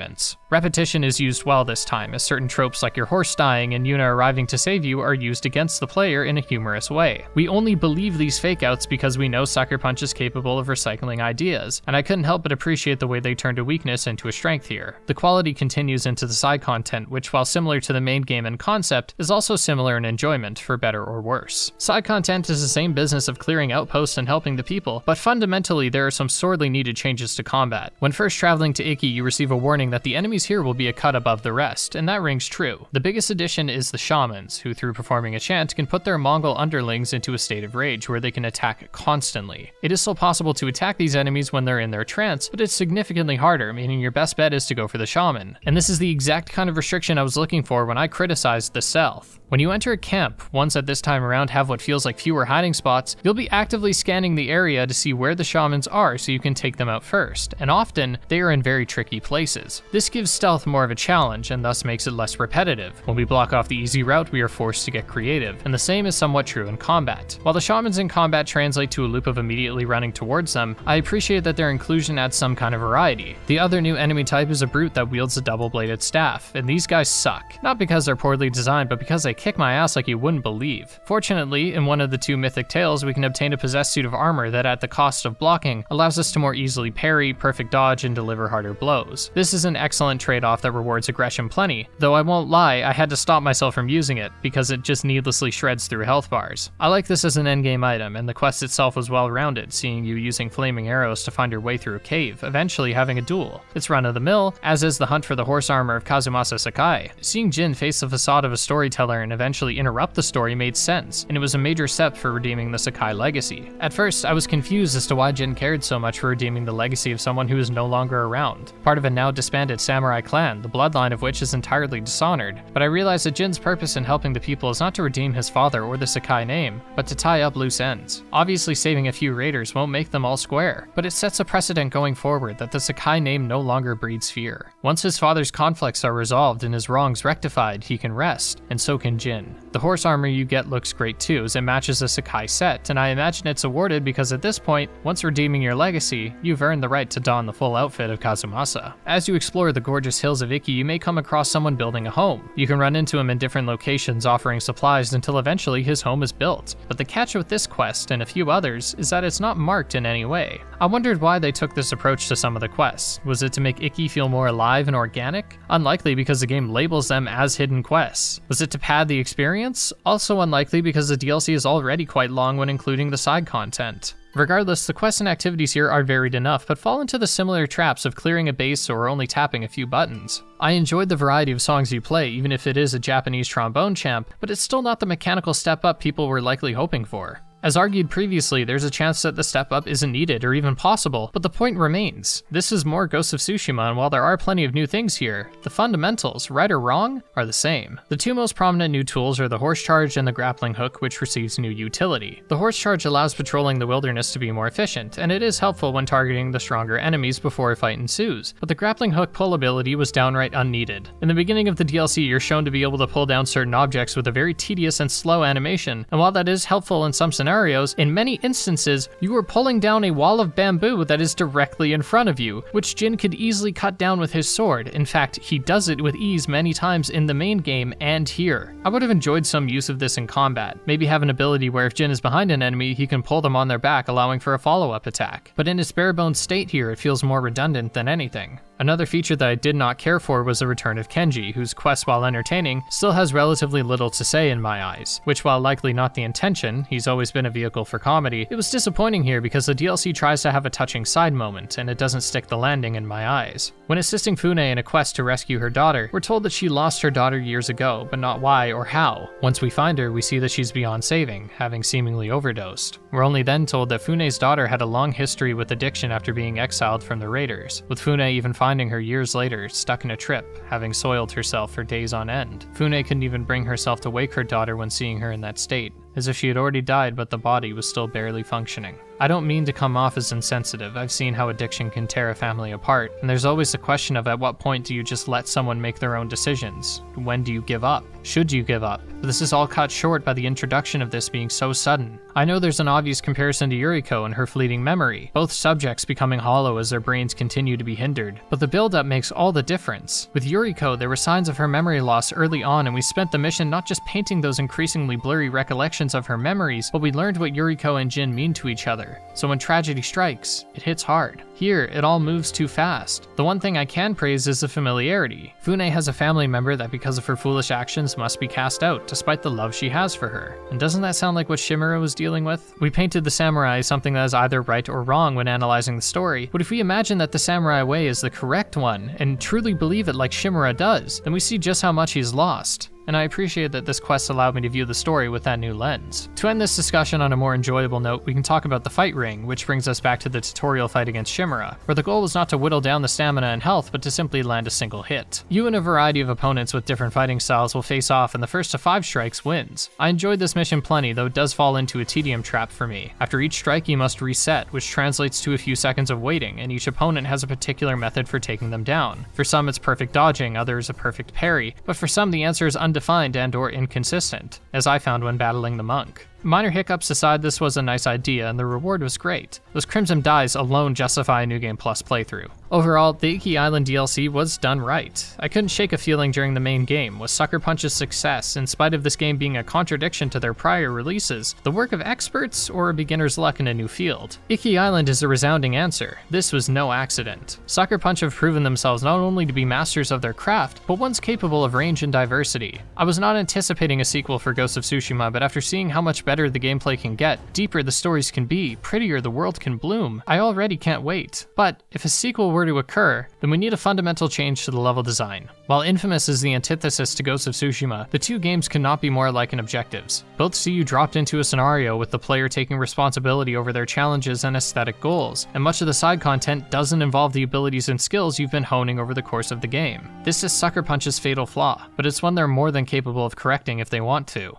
Speaker 1: Repetition is used well this time, as certain tropes like your horse dying and Yuna arriving to save you are used against the player in a humorous way. We only believe these fakeouts because we know Sucker Punch is capable of recycling ideas, and I couldn't help but appreciate the way they turned a weakness into a strength here. The quality continues into the side content, which while similar to the main game in concept, is also similar in enjoyment, for better or worse. Side content is the same business of clearing outposts and helping the people, but fundamentally there are some sorely needed changes to combat. When first traveling to Iki, you receive a warning that the enemies here will be a cut above the rest, and that rings true. The biggest addition is the shamans, who through performing a chant can put their Mongol underlings into a state of rage where they can attack constantly. It is still possible to attack these enemies when they're in their trance, but it's significantly harder, meaning your best bet is to go for the shaman. And this is the exact kind of restriction I was looking for when I criticized the South. When you enter a camp, ones that this time around have what feels like fewer hiding spots, you'll be actively scanning the area to see where the shamans are so you can take them out first, and often they are in very tricky places. This gives stealth more of a challenge and thus makes it less repetitive. When we block off the easy route, we are forced to get creative, and the same is somewhat true in combat. While the shamans in combat translate to a loop of immediately running towards them, I appreciate that their inclusion adds some kind of variety. The other new enemy type is a brute that wields a double-bladed staff, and these guys suck. Not because they're poorly designed, but because they kick my ass like you wouldn't believe. Fortunately, in one of the two mythic tales, we can obtain a possessed suit of armor that, at the cost of blocking, allows us to more easily parry, perfect dodge, and deliver harder blows. This is an excellent trade off that rewards aggression plenty, though I won't lie, I had to stop myself from using it because it just needlessly shreds through health bars. I like this as an endgame item, and the quest itself was well rounded, seeing you using flaming arrows to find your way through a cave, eventually having a duel. It's run of the mill, as is the hunt for the horse armor of Kazumasa Sakai. Seeing Jin face the facade of a storyteller and eventually interrupt the story made sense, and it was a major step for redeeming the Sakai legacy. At first, I was confused as to why Jin cared so much for redeeming the legacy of someone who is no longer around, part of a now disbanded samurai clan, the bloodline of which is entirely dishonored. But I realized that Jin's purpose in helping the people is not to redeem his father or the Sakai name, but to tie up loose ends. Obviously, saving a few raiders won't make them all square, but it sets a precedent going forward that the Sakai name no longer breeds fear. Once his father's conflicts are resolved and his wrongs rectified, he can rest, and so can Jin. The horse armor you get looks great too, as it matches the Sakai set, and I imagine it's awarded because at this point, once redeeming your legacy, you've earned the right to don the full outfit of Kazumasa. As you explore the gorgeous hills of Iki, you may come across someone building a home. You can run into him in different locations offering supplies until eventually his home is built. But the catch with this quest and a few others is that it's not marked in any way. I wondered why they took this approach to some of the quests. Was it to make Iki feel more alive and organic? Unlikely because the game labels them as hidden quests. Was it to pad the experience? Also unlikely because the DLC is already quite long when including the side content. Regardless, the quests and activities here are varied enough, but fall into the similar traps of clearing a base or only tapping a few buttons. I enjoyed the variety of songs you play, even if it is a Japanese trombone champ, but it's still not the mechanical step up people were likely hoping for. As argued previously, there's a chance that the step up isn't needed or even possible, but the point remains. This is more Ghost of Tsushima, and while there are plenty of new things here, the fundamentals, right or wrong, are the same. The two most prominent new tools are the horse charge and the grappling hook, which receives new utility. The horse charge allows patrolling the wilderness to be more efficient, and it is helpful when targeting the stronger enemies before a fight ensues, but the grappling hook pull ability was downright unneeded. In the beginning of the DLC, you're shown to be able to pull down certain objects with a very tedious and slow animation, and while that is helpful in some scenarios, scenarios, in many instances, you are pulling down a wall of bamboo that is directly in front of you, which Jin could easily cut down with his sword. In fact, he does it with ease many times in the main game and here. I would have enjoyed some use of this in combat. Maybe have an ability where if Jin is behind an enemy, he can pull them on their back, allowing for a follow-up attack. But in its bare bones state here, it feels more redundant than anything. Another feature that I did not care for was the return of Kenji, whose quest, while entertaining, still has relatively little to say in my eyes, which while likely not the intention, he's always been a vehicle for comedy, it was disappointing here because the DLC tries to have a touching side moment, and it doesn't stick the landing in my eyes. When assisting Fune in a quest to rescue her daughter, we're told that she lost her daughter years ago, but not why or how. Once we find her, we see that she's beyond saving, having seemingly overdosed. We're only then told that Fune's daughter had a long history with addiction after being exiled from the Raiders, with Fune even finding finding her years later stuck in a trip, having soiled herself for days on end. Fune couldn't even bring herself to wake her daughter when seeing her in that state, as if she had already died but the body was still barely functioning. I don't mean to come off as insensitive, I've seen how addiction can tear a family apart, and there's always the question of at what point do you just let someone make their own decisions? When do you give up? Should you give up? But this is all cut short by the introduction of this being so sudden. I know there's an obvious comparison to Yuriko and her fleeting memory, both subjects becoming hollow as their brains continue to be hindered, but the build-up makes all the difference. With Yuriko, there were signs of her memory loss early on, and we spent the mission not just painting those increasingly blurry recollections of her memories, but we learned what Yuriko and Jin mean to each other. So when tragedy strikes, it hits hard. Here, it all moves too fast. The one thing I can praise is the familiarity. Fune has a family member that because of her foolish actions must be cast out, despite the love she has for her. And doesn't that sound like what Shimura was dealing with? We painted the samurai something that is either right or wrong when analyzing the story, but if we imagine that the samurai way is the correct one, and truly believe it like Shimura does, then we see just how much he's lost and I appreciate that this quest allowed me to view the story with that new lens. To end this discussion on a more enjoyable note, we can talk about the fight ring, which brings us back to the tutorial fight against Shimura, where the goal was not to whittle down the stamina and health, but to simply land a single hit. You and a variety of opponents with different fighting styles will face off, and the first to five strikes wins. I enjoyed this mission plenty, though it does fall into a tedium trap for me. After each strike, you must reset, which translates to a few seconds of waiting, and each opponent has a particular method for taking them down. For some, it's perfect dodging, others a perfect parry, but for some, the answer is undefined and or inconsistent, as I found when battling the monk. Minor hiccups aside, this was a nice idea, and the reward was great. Those Crimson Dyes alone justify a New Game Plus playthrough. Overall, the Iki Island DLC was done right. I couldn't shake a feeling during the main game. Was Sucker Punch's success, in spite of this game being a contradiction to their prior releases, the work of experts or a beginner's luck in a new field? Iki Island is a resounding answer. This was no accident. Sucker Punch have proven themselves not only to be masters of their craft, but ones capable of range and diversity. I was not anticipating a sequel for Ghost of Tsushima, but after seeing how much better the gameplay can get, deeper the stories can be, prettier the world can bloom, I already can't wait. But if a sequel were to occur, then we need a fundamental change to the level design. While Infamous is the antithesis to Ghost of Tsushima, the two games cannot be more alike in objectives. Both see you dropped into a scenario with the player taking responsibility over their challenges and aesthetic goals, and much of the side content doesn't involve the abilities and skills you've been honing over the course of the game. This is Sucker Punch's fatal flaw, but it's one they're more than capable of correcting if they want to.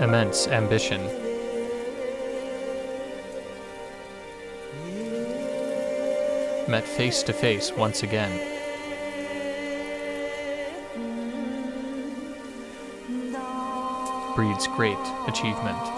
Speaker 1: Immense ambition. Met face to face once again. Breeds great achievement.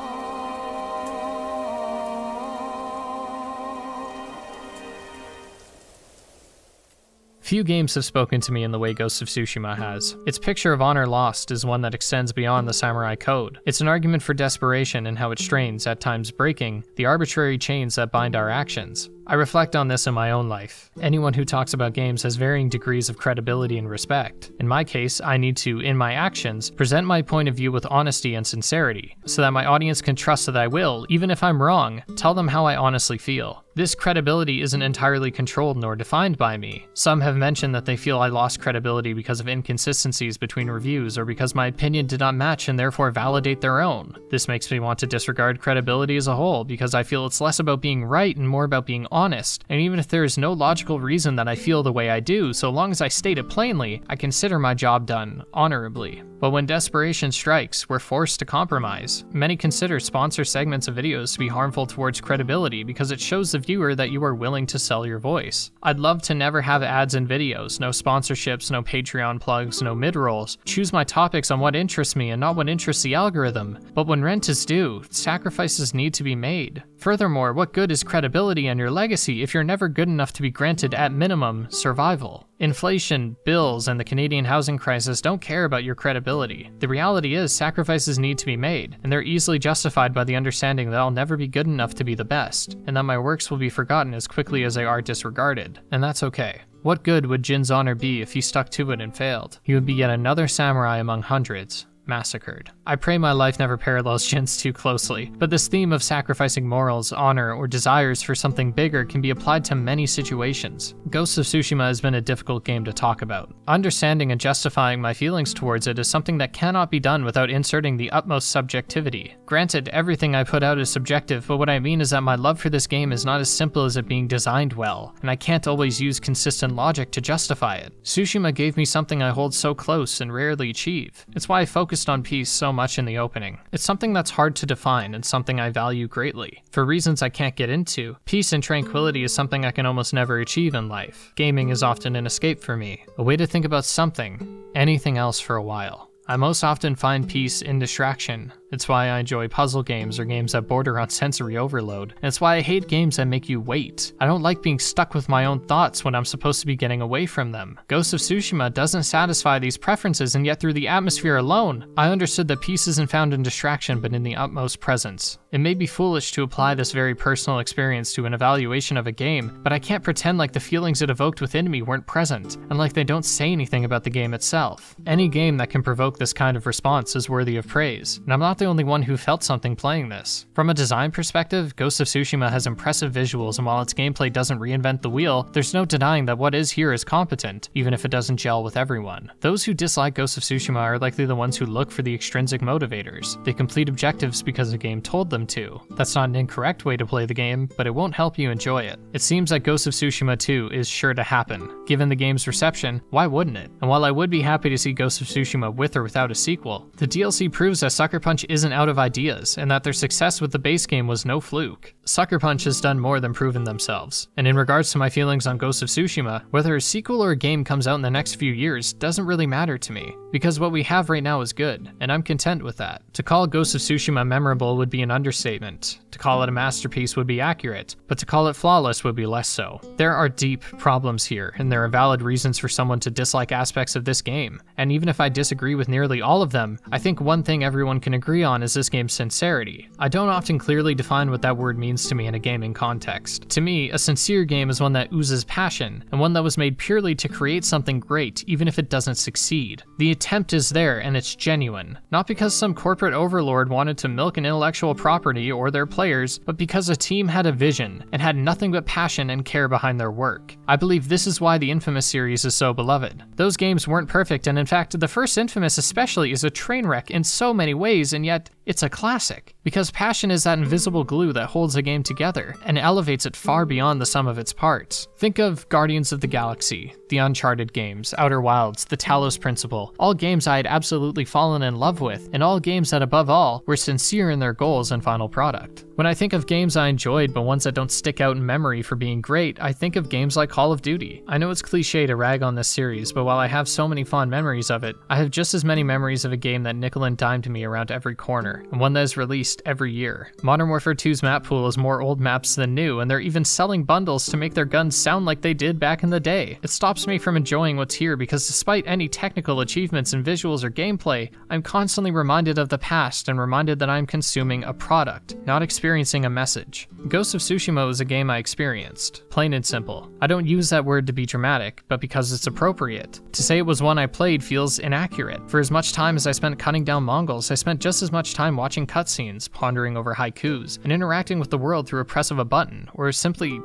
Speaker 1: Few games have spoken to me in the way Ghost of Tsushima has. Its picture of honor lost is one that extends beyond the samurai code. It's an argument for desperation and how it strains, at times breaking, the arbitrary chains that bind our actions. I reflect on this in my own life. Anyone who talks about games has varying degrees of credibility and respect. In my case, I need to, in my actions, present my point of view with honesty and sincerity, so that my audience can trust that I will, even if I'm wrong, tell them how I honestly feel. This credibility isn't entirely controlled nor defined by me. Some have mentioned that they feel I lost credibility because of inconsistencies between reviews or because my opinion did not match and therefore validate their own. This makes me want to disregard credibility as a whole because I feel it's less about being right and more about being honest. Honest, and even if there is no logical reason that I feel the way I do, so long as I state it plainly, I consider my job done honorably. But when desperation strikes, we're forced to compromise. Many consider sponsor segments of videos to be harmful towards credibility because it shows the viewer that you are willing to sell your voice. I'd love to never have ads in videos, no sponsorships, no Patreon plugs, no mid-rolls. Choose my topics on what interests me and not what interests the algorithm. But when rent is due, sacrifices need to be made. Furthermore, what good is credibility and your legacy if you're never good enough to be granted, at minimum, survival? Inflation, bills, and the Canadian housing crisis don't care about your credibility. The reality is, sacrifices need to be made, and they're easily justified by the understanding that I'll never be good enough to be the best, and that my works will be forgotten as quickly as they are disregarded. And that's okay. What good would Jin's honor be if he stuck to it and failed? He would be yet another samurai among hundreds, massacred. I pray my life never parallels Jin's too closely, but this theme of sacrificing morals, honor, or desires for something bigger can be applied to many situations. Ghosts of Tsushima has been a difficult game to talk about. Understanding and justifying my feelings towards it is something that cannot be done without inserting the utmost subjectivity. Granted, everything I put out is subjective, but what I mean is that my love for this game is not as simple as it being designed well, and I can't always use consistent logic to justify it. Tsushima gave me something I hold so close and rarely achieve. It's why I focused on peace so much in the opening. It's something that's hard to define and something I value greatly. For reasons I can't get into, peace and tranquility is something I can almost never achieve in life. Gaming is often an escape for me, a way to think about something, anything else for a while. I most often find peace in distraction, it's why I enjoy puzzle games or games that border on sensory overload. And it's why I hate games that make you wait. I don't like being stuck with my own thoughts when I'm supposed to be getting away from them. Ghost of Tsushima doesn't satisfy these preferences, and yet through the atmosphere alone, I understood that peace isn't found in distraction but in the utmost presence. It may be foolish to apply this very personal experience to an evaluation of a game, but I can't pretend like the feelings it evoked within me weren't present, and like they don't say anything about the game itself. Any game that can provoke this kind of response is worthy of praise, and I'm not the only one who felt something playing this. From a design perspective, Ghost of Tsushima has impressive visuals, and while its gameplay doesn't reinvent the wheel, there's no denying that what is here is competent, even if it doesn't gel with everyone. Those who dislike Ghost of Tsushima are likely the ones who look for the extrinsic motivators. They complete objectives because the game told them to. That's not an incorrect way to play the game, but it won't help you enjoy it. It seems that Ghost of Tsushima 2 is sure to happen. Given the game's reception, why wouldn't it? And while I would be happy to see Ghost of Tsushima with or without a sequel, the DLC proves that Sucker Punch isn't out of ideas, and that their success with the base game was no fluke. Sucker Punch has done more than proven themselves. And in regards to my feelings on Ghost of Tsushima, whether a sequel or a game comes out in the next few years doesn't really matter to me, because what we have right now is good, and I'm content with that. To call Ghost of Tsushima memorable would be an understatement. To call it a masterpiece would be accurate, but to call it flawless would be less so. There are deep problems here, and there are valid reasons for someone to dislike aspects of this game. And even if I disagree with nearly all of them, I think one thing everyone can agree on is this game's sincerity. I don't often clearly define what that word means to me in a gaming context. To me, a sincere game is one that oozes passion, and one that was made purely to create something great, even if it doesn't succeed. The attempt is there, and it's genuine. Not because some corporate overlord wanted to milk an intellectual property or their players, but because a team had a vision, and had nothing but passion and care behind their work. I believe this is why the Infamous series is so beloved. Those games weren't perfect, and in fact, the first Infamous especially is a train wreck in so many ways, and yet, yet it's a classic, because passion is that invisible glue that holds a game together and elevates it far beyond the sum of its parts. Think of Guardians of the Galaxy, the Uncharted games, Outer Wilds, the Talos Principle, all games I had absolutely fallen in love with, and all games that above all were sincere in their goals and final product. When I think of games I enjoyed but ones that don't stick out in memory for being great, I think of games like Call of Duty. I know it's cliche to rag on this series, but while I have so many fond memories of it, I have just as many memories of a game that nickel and dimed me around every corner, and one that is released every year. Modern Warfare 2's map pool is more old maps than new, and they're even selling bundles to make their guns sound like they did back in the day. It stops me from enjoying what's here because despite any technical achievements in visuals or gameplay, I'm constantly reminded of the past and reminded that I'm consuming a product, not experiencing a message. Ghost of Tsushima was a game I experienced, plain and simple. I don't use that word to be dramatic, but because it's appropriate. To say it was one I played feels inaccurate. For as much time as I spent cutting down Mongols, I spent just as much time watching cutscenes, pondering over haikus, and interacting with the world through a press of a button, or simply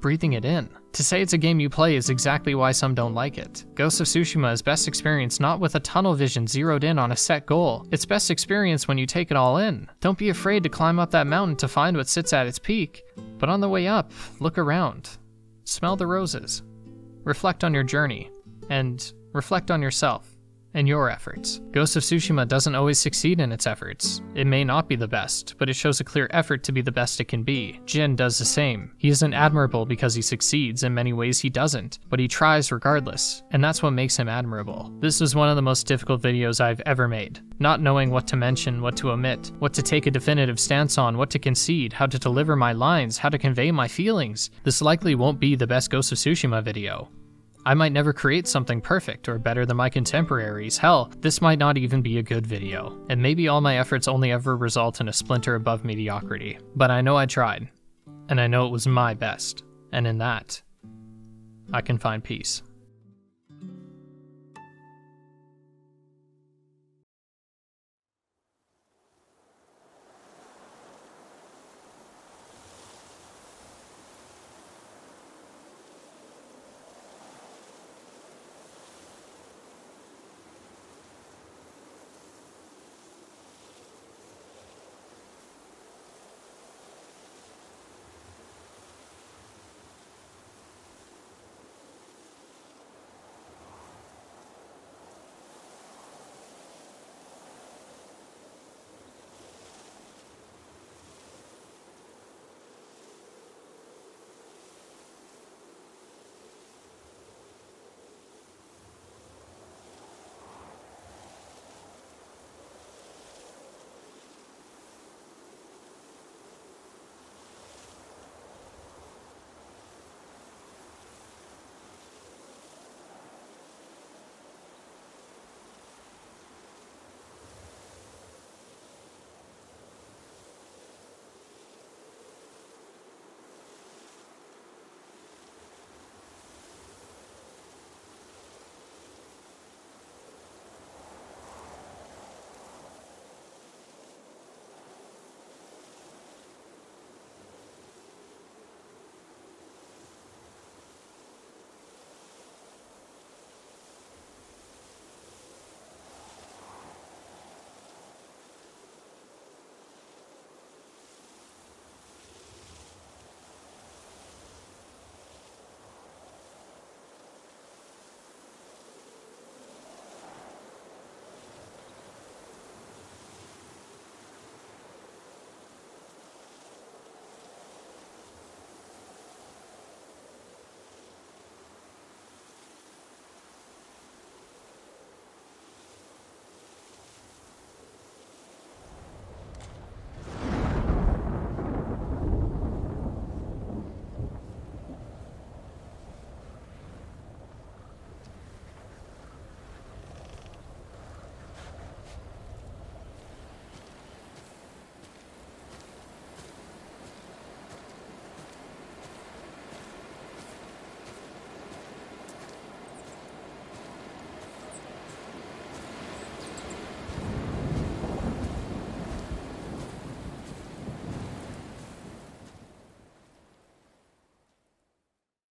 Speaker 1: breathing it in. To say it's a game you play is exactly why some don't like it. Ghost of Tsushima is best experienced not with a tunnel vision zeroed in on a set goal. It's best experienced when you take it all in. Don't be afraid to climb up that mountain to find what sits at its peak, but on the way up, look around. Smell the roses. Reflect on your journey, and reflect on yourself and your efforts. Ghost of Tsushima doesn't always succeed in its efforts. It may not be the best, but it shows a clear effort to be the best it can be. Jin does the same. He isn't admirable because he succeeds, in many ways he doesn't, but he tries regardless, and that's what makes him admirable. This was one of the most difficult videos I've ever made. Not knowing what to mention, what to omit, what to take a definitive stance on, what to concede, how to deliver my lines, how to convey my feelings. This likely won't be the best Ghost of Tsushima video. I might never create something perfect or better than my contemporaries. Hell, this might not even be a good video. And maybe all my efforts only ever result in a splinter above mediocrity. But I know I tried. And I know it was my best. And in that, I can find peace.